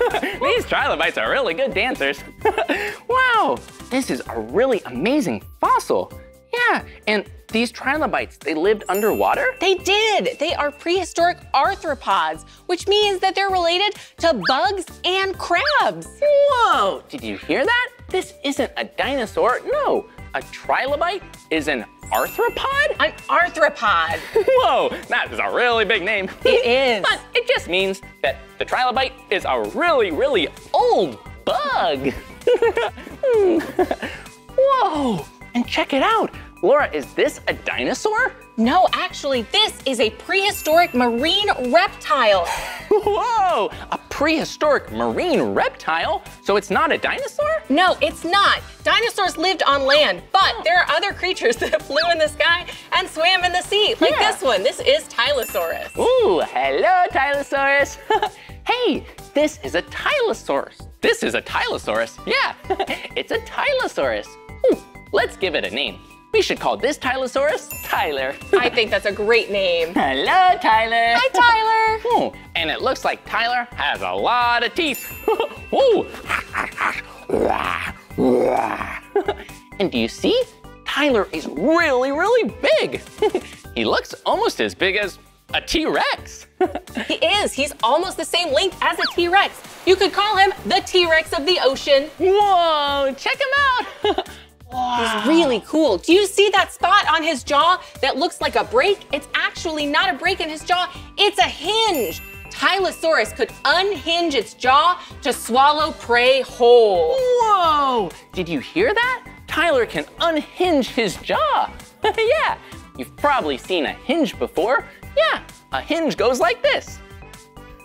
these trilobites are really good dancers. wow, this is a really amazing fossil. Yeah, and these trilobites, they lived underwater? They did. They are prehistoric arthropods, which means that they're related to bugs and crabs. Whoa, did you hear that? This isn't a dinosaur, no. A trilobite is an arthropod? An arthropod. Whoa, that is a really big name. It is. but it just means that the trilobite is a really, really old bug. Hmm. Whoa, and check it out. Laura, is this a dinosaur? No, actually, this is a prehistoric marine reptile. Whoa, a prehistoric marine reptile? So it's not a dinosaur? No, it's not. Dinosaurs lived on land, but there are other creatures that flew in the sky and swam in the sea, like Yeah. this one. This is Tylosaurus. Ooh, hello, Tylosaurus. hey, this is a Tylosaurus. This is a Tylosaurus. Yeah, it's a Tylosaurus. Ooh, let's give it a name. We should call this Tylosaurus Tyler. I think that's a great name. Hello, Tyler. Hi, Tyler. Oh, and it looks like Tyler has a lot of teeth. Ooh. and do you see? Tyler is really, really big. he looks almost as big as a T-Rex. He is. He's almost the same length as a T-Rex. You could call him the T-Rex of the ocean. Whoa, check him out. He's really cool. Do you see that spot on his jaw that looks like a break? It's actually not a break in his jaw, it's a hinge. Tylosaurus could unhinge its jaw to swallow prey whole. Whoa, did you hear that? Tyler can unhinge his jaw. yeah, you've probably seen a hinge before. Yeah, a hinge goes like this.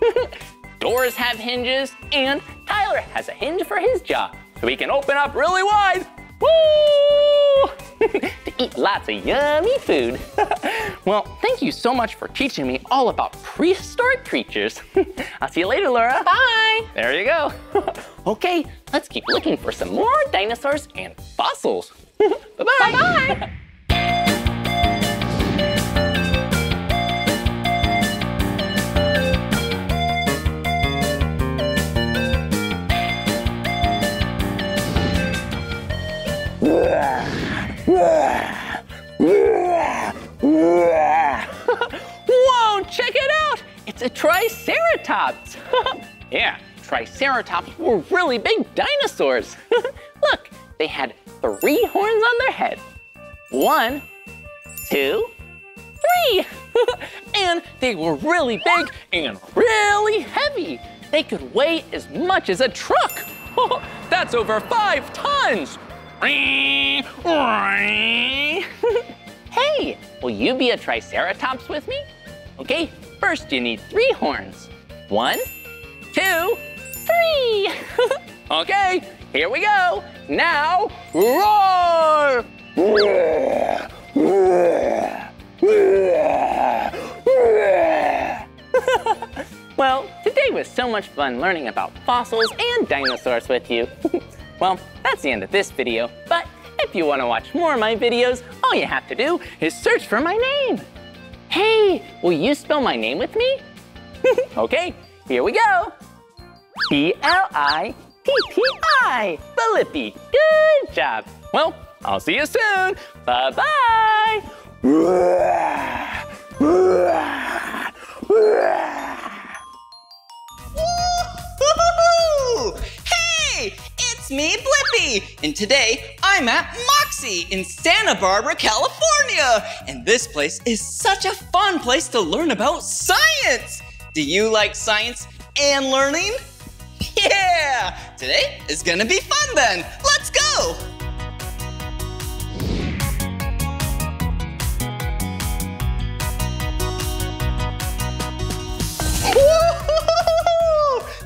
Doors have hinges, and Tyler has a hinge for his jaw, so he can open up really wide. Woo! to eat lots of yummy food. well, thank you so much for teaching me all about prehistoric creatures. I'll see you later, Laura. Bye. There you go. okay, let's keep looking for some more dinosaurs and fossils. Bye-bye. It's a Triceratops. yeah, Triceratops were really big dinosaurs. Look, they had three horns on their head. One, two, three. and they were really big and really heavy. They could weigh as much as a truck. That's over five tons. hey, will you be a Triceratops with me? Okay, first you need three horns. One, two, three. okay, here we go. Now, roar! well, today was so much fun learning about fossils and dinosaurs with you. well, that's the end of this video, but if you want to watch more of my videos, all you have to do is search for my name. Hey, will you spell my name with me? okay, here we go. B-L-I-P-P-I, Blippi. Good job. Well, I'll see you soon. Bye-bye. Hey, it's me, Blippi, and today I'm at MOXI in Santa Barbara, California. And this place is such a fun place to learn about science. Do you like science and learning? Yeah! Today is gonna be fun then. Let's go!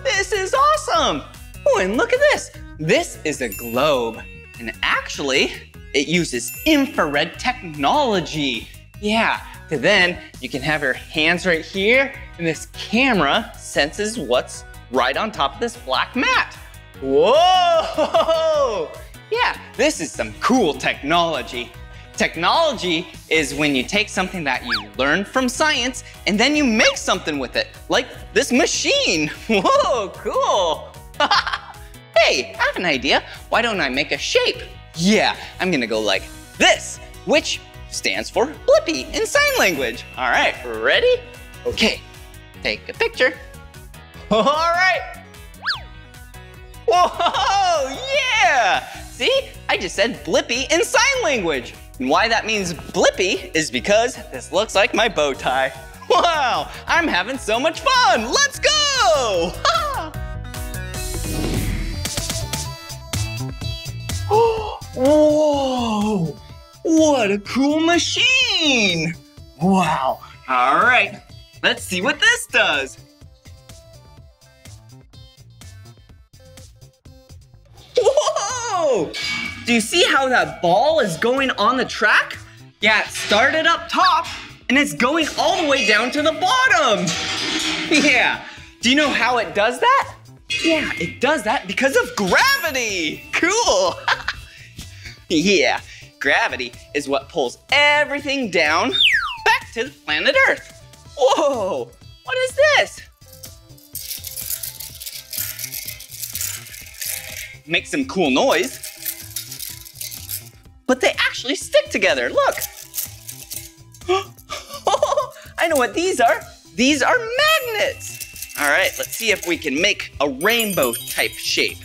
This is awesome! Oh, and look at this. This is a globe. And actually, it uses infrared technology. Yeah, so then you can have your hands right here, and this camera senses what's right on top of this black mat. Whoa! Yeah, this is some cool technology. Technology is when you take something that you learn from science and then you make something with it, like this machine. Whoa, cool. hey, I have an idea. Why don't I make a shape? Yeah, I'm gonna go like this, which stands for Blippi in sign language. All right, ready? Okay, take a picture. All right. Whoa, yeah! See, I just said Blippi in sign language. And why that means Blippi is because this looks like my bow tie. Wow, I'm having so much fun. Let's go! Whoa, what a cool machine. Wow, all right, let's see what this does. Whoa! Do you see how that ball is going on the track? Yeah, it started up top and it's going all the way down to the bottom. Yeah. Do you know how it does that? Yeah, it does that because of gravity. Cool. yeah, gravity is what pulls everything down back to the planet Earth. Whoa, what is this? make some cool noise. But they actually stick together, look. I know what these are. These are magnets. All right, let's see if we can make a rainbow type shape.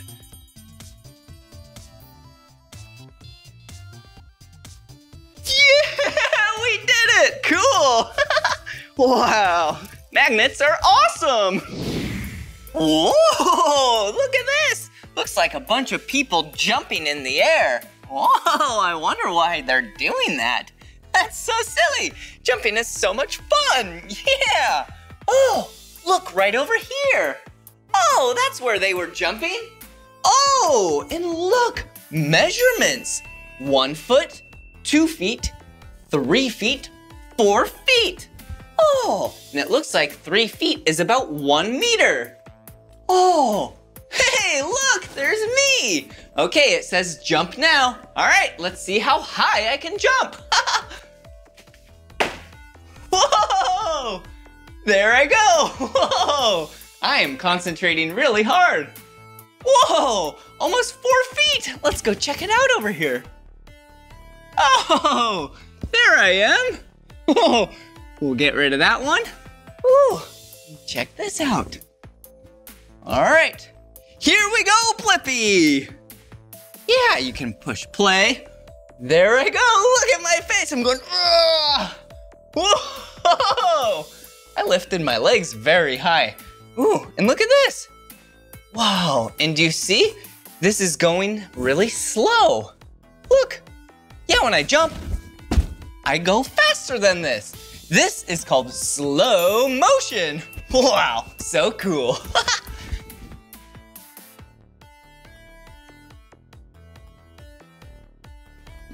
Cool. wow, magnets are awesome. Whoa, look at this. Looks like a bunch of people jumping in the air. Whoa, I wonder why they're doing that. That's so silly. Jumping is so much fun. Yeah. Oh, look right over here. Oh, that's where they were jumping. Oh, and look, measurements. One foot, two feet, three feet, four feet. Oh, and it looks like three feet is about one meter. Oh, Hey, look, there's me. Okay, it says jump now. All right, let's see how high I can jump. Whoa, there I go. Whoa, I am concentrating really hard. Whoa, almost four feet. Let's go check it out over here. Oh, there I am. Whoa, we'll get rid of that one. Whoa, check this out. All right, here we go, Blippi! Yeah, you can push play. There I go, look at my face, I'm going, Ugh! Whoa! I lifted my legs very high. Ooh, and look at this. Wow, and do you see? This is going really slow. Look, yeah, when I jump, I go faster than this. This is called slow motion. Wow, so cool.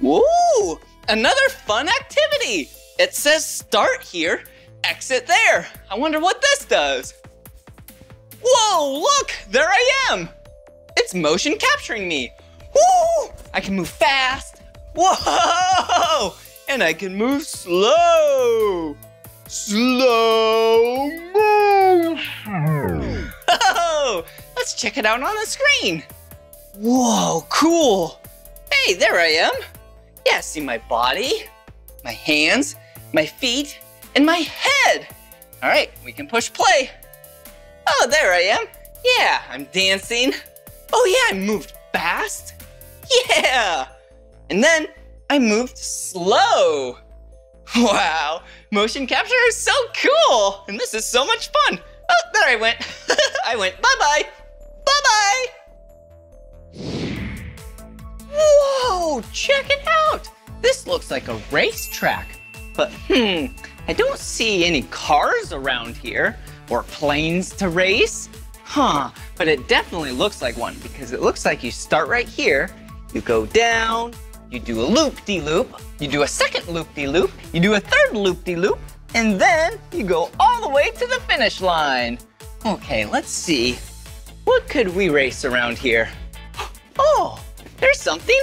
Woo! Another fun activity! It says start here, exit there. I wonder what this does. Whoa, look, there I am. It's motion capturing me. Woo! I can move fast. Whoa! And I can move slow. slow motion. Oh, let's check it out on the screen. Whoa, cool. Hey, there I am. Yeah, see my body, my hands, my feet, and my head. All right, we can push play. Oh, there I am. Yeah, I'm dancing. Oh yeah, I moved fast. Yeah. And then I moved slow. Wow, motion capture is so cool. And this is so much fun. Oh, there I went. I went bye-bye. Bye-bye. Whoa, check it out. This looks like a racetrack. But hmm, I don't see any cars around here or planes to race. Huh, but it definitely looks like one because it looks like you start right here, you go down, you do a loop-de-loop, you do a second loop-de-loop, you do a third loop-de-loop, and then you go all the way to the finish line. Okay, let's see. What could we race around here? Oh, there's something.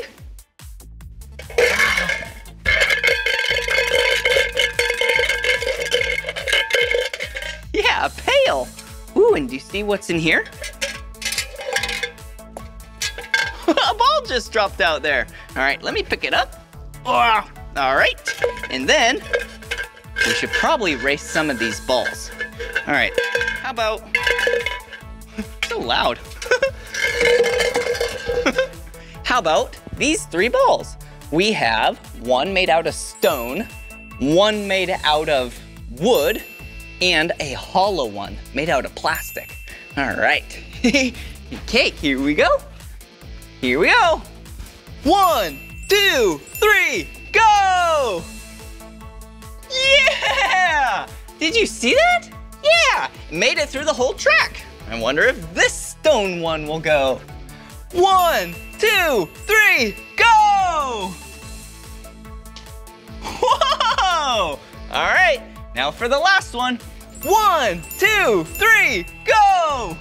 Yeah, a pail. Ooh, and do you see what's in here? a ball just dropped out there. All right, let me pick it up. All right, and then we should probably race some of these balls. All right, how about, so loud. how about these three balls? We have one made out of stone, one made out of wood, and a hollow one made out of plastic. All right. okay, here we go. Here we go. One, two, three, go! Yeah! Did you see that? Yeah, made it through the whole track. I wonder if this stone one will go. One, two, three, go! Whoa! All right, now for the last one. One, two, three, go!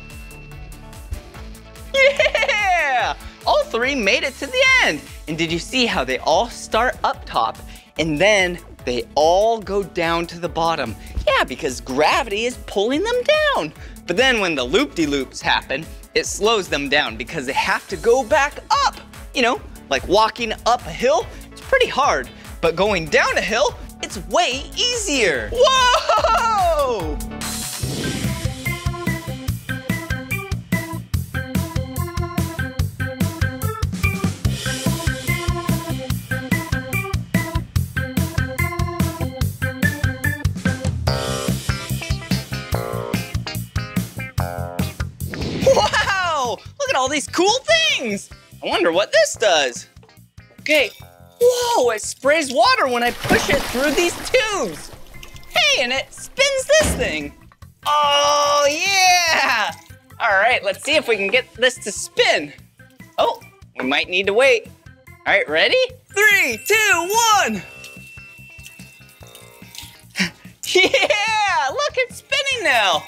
Yeah! All three made it to the end. And did you see how they all start up top and then they all go down to the bottom? Yeah, because gravity is pulling them down. But then when the loop-de-loops happen, it slows them down because they have to go back up. You know, like walking up a hill, it's pretty hard. But going down a hill, it's way easier. Whoa! Wow! Look at all these cool things! I wonder what this does. Okay. Whoa, it sprays water when I push it through these tubes. Hey, and it spins this thing. Oh, yeah! All right, let's see if we can get this to spin. Oh, we might need to wait. All right, ready? Three, two, one. yeah, look, it's spinning now.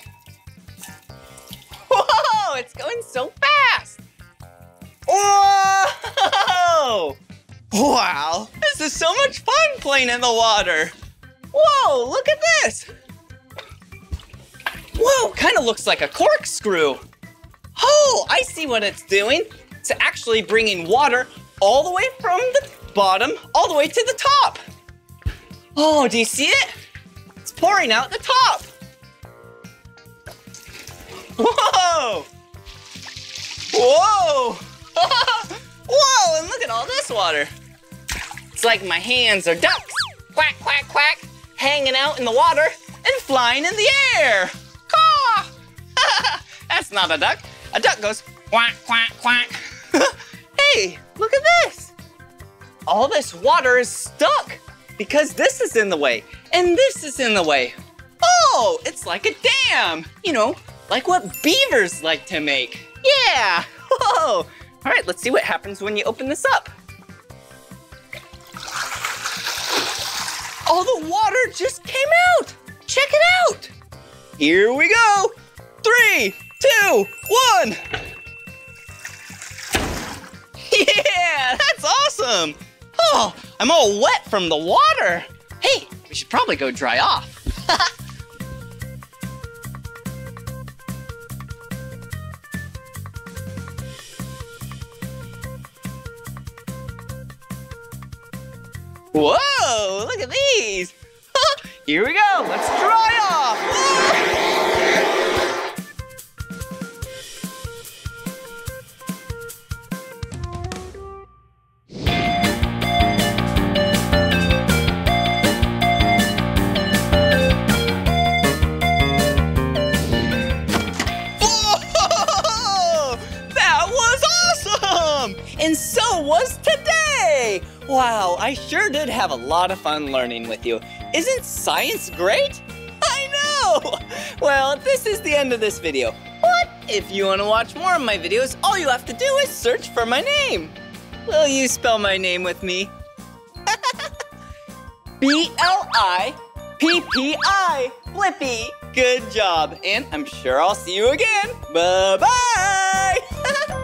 Whoa, it's going so fast. Whoa! Wow, this is so much fun playing in the water. Whoa, look at this. Whoa, kind of looks like a corkscrew. Oh, I see what it's doing. It's actually bringing water all the way from the bottom all the way to the top. Oh, do you see it? It's pouring out the top. Whoa! Whoa! Whoa, and look at all this water. It's like my hands are ducks. Quack, quack, quack, hanging out in the water and flying in the air. Caw! That's not a duck. A duck goes quack, quack, quack. hey, look at this. All this water is stuck because this is in the way and this is in the way. Oh, it's like a dam. You know, like what beavers like to make. Yeah, whoa. All right, let's see what happens when you open this up. All the water just came out. Check it out. Here we go. Three, two, one. Yeah, that's awesome. Oh, I'm all wet from the water. Hey, we should probably go dry off. Whoa, look at these. Here we go, let's dry off. Whoa! That was awesome! And so was today! Wow, I sure did have a lot of fun learning with you. Isn't science great? I know! Well, this is the end of this video. But if you want to watch more of my videos, all you have to do is search for my name. Will you spell my name with me? B-L-I-P-P-I, Blippi. Good job, and I'm sure I'll see you again. Bye-bye!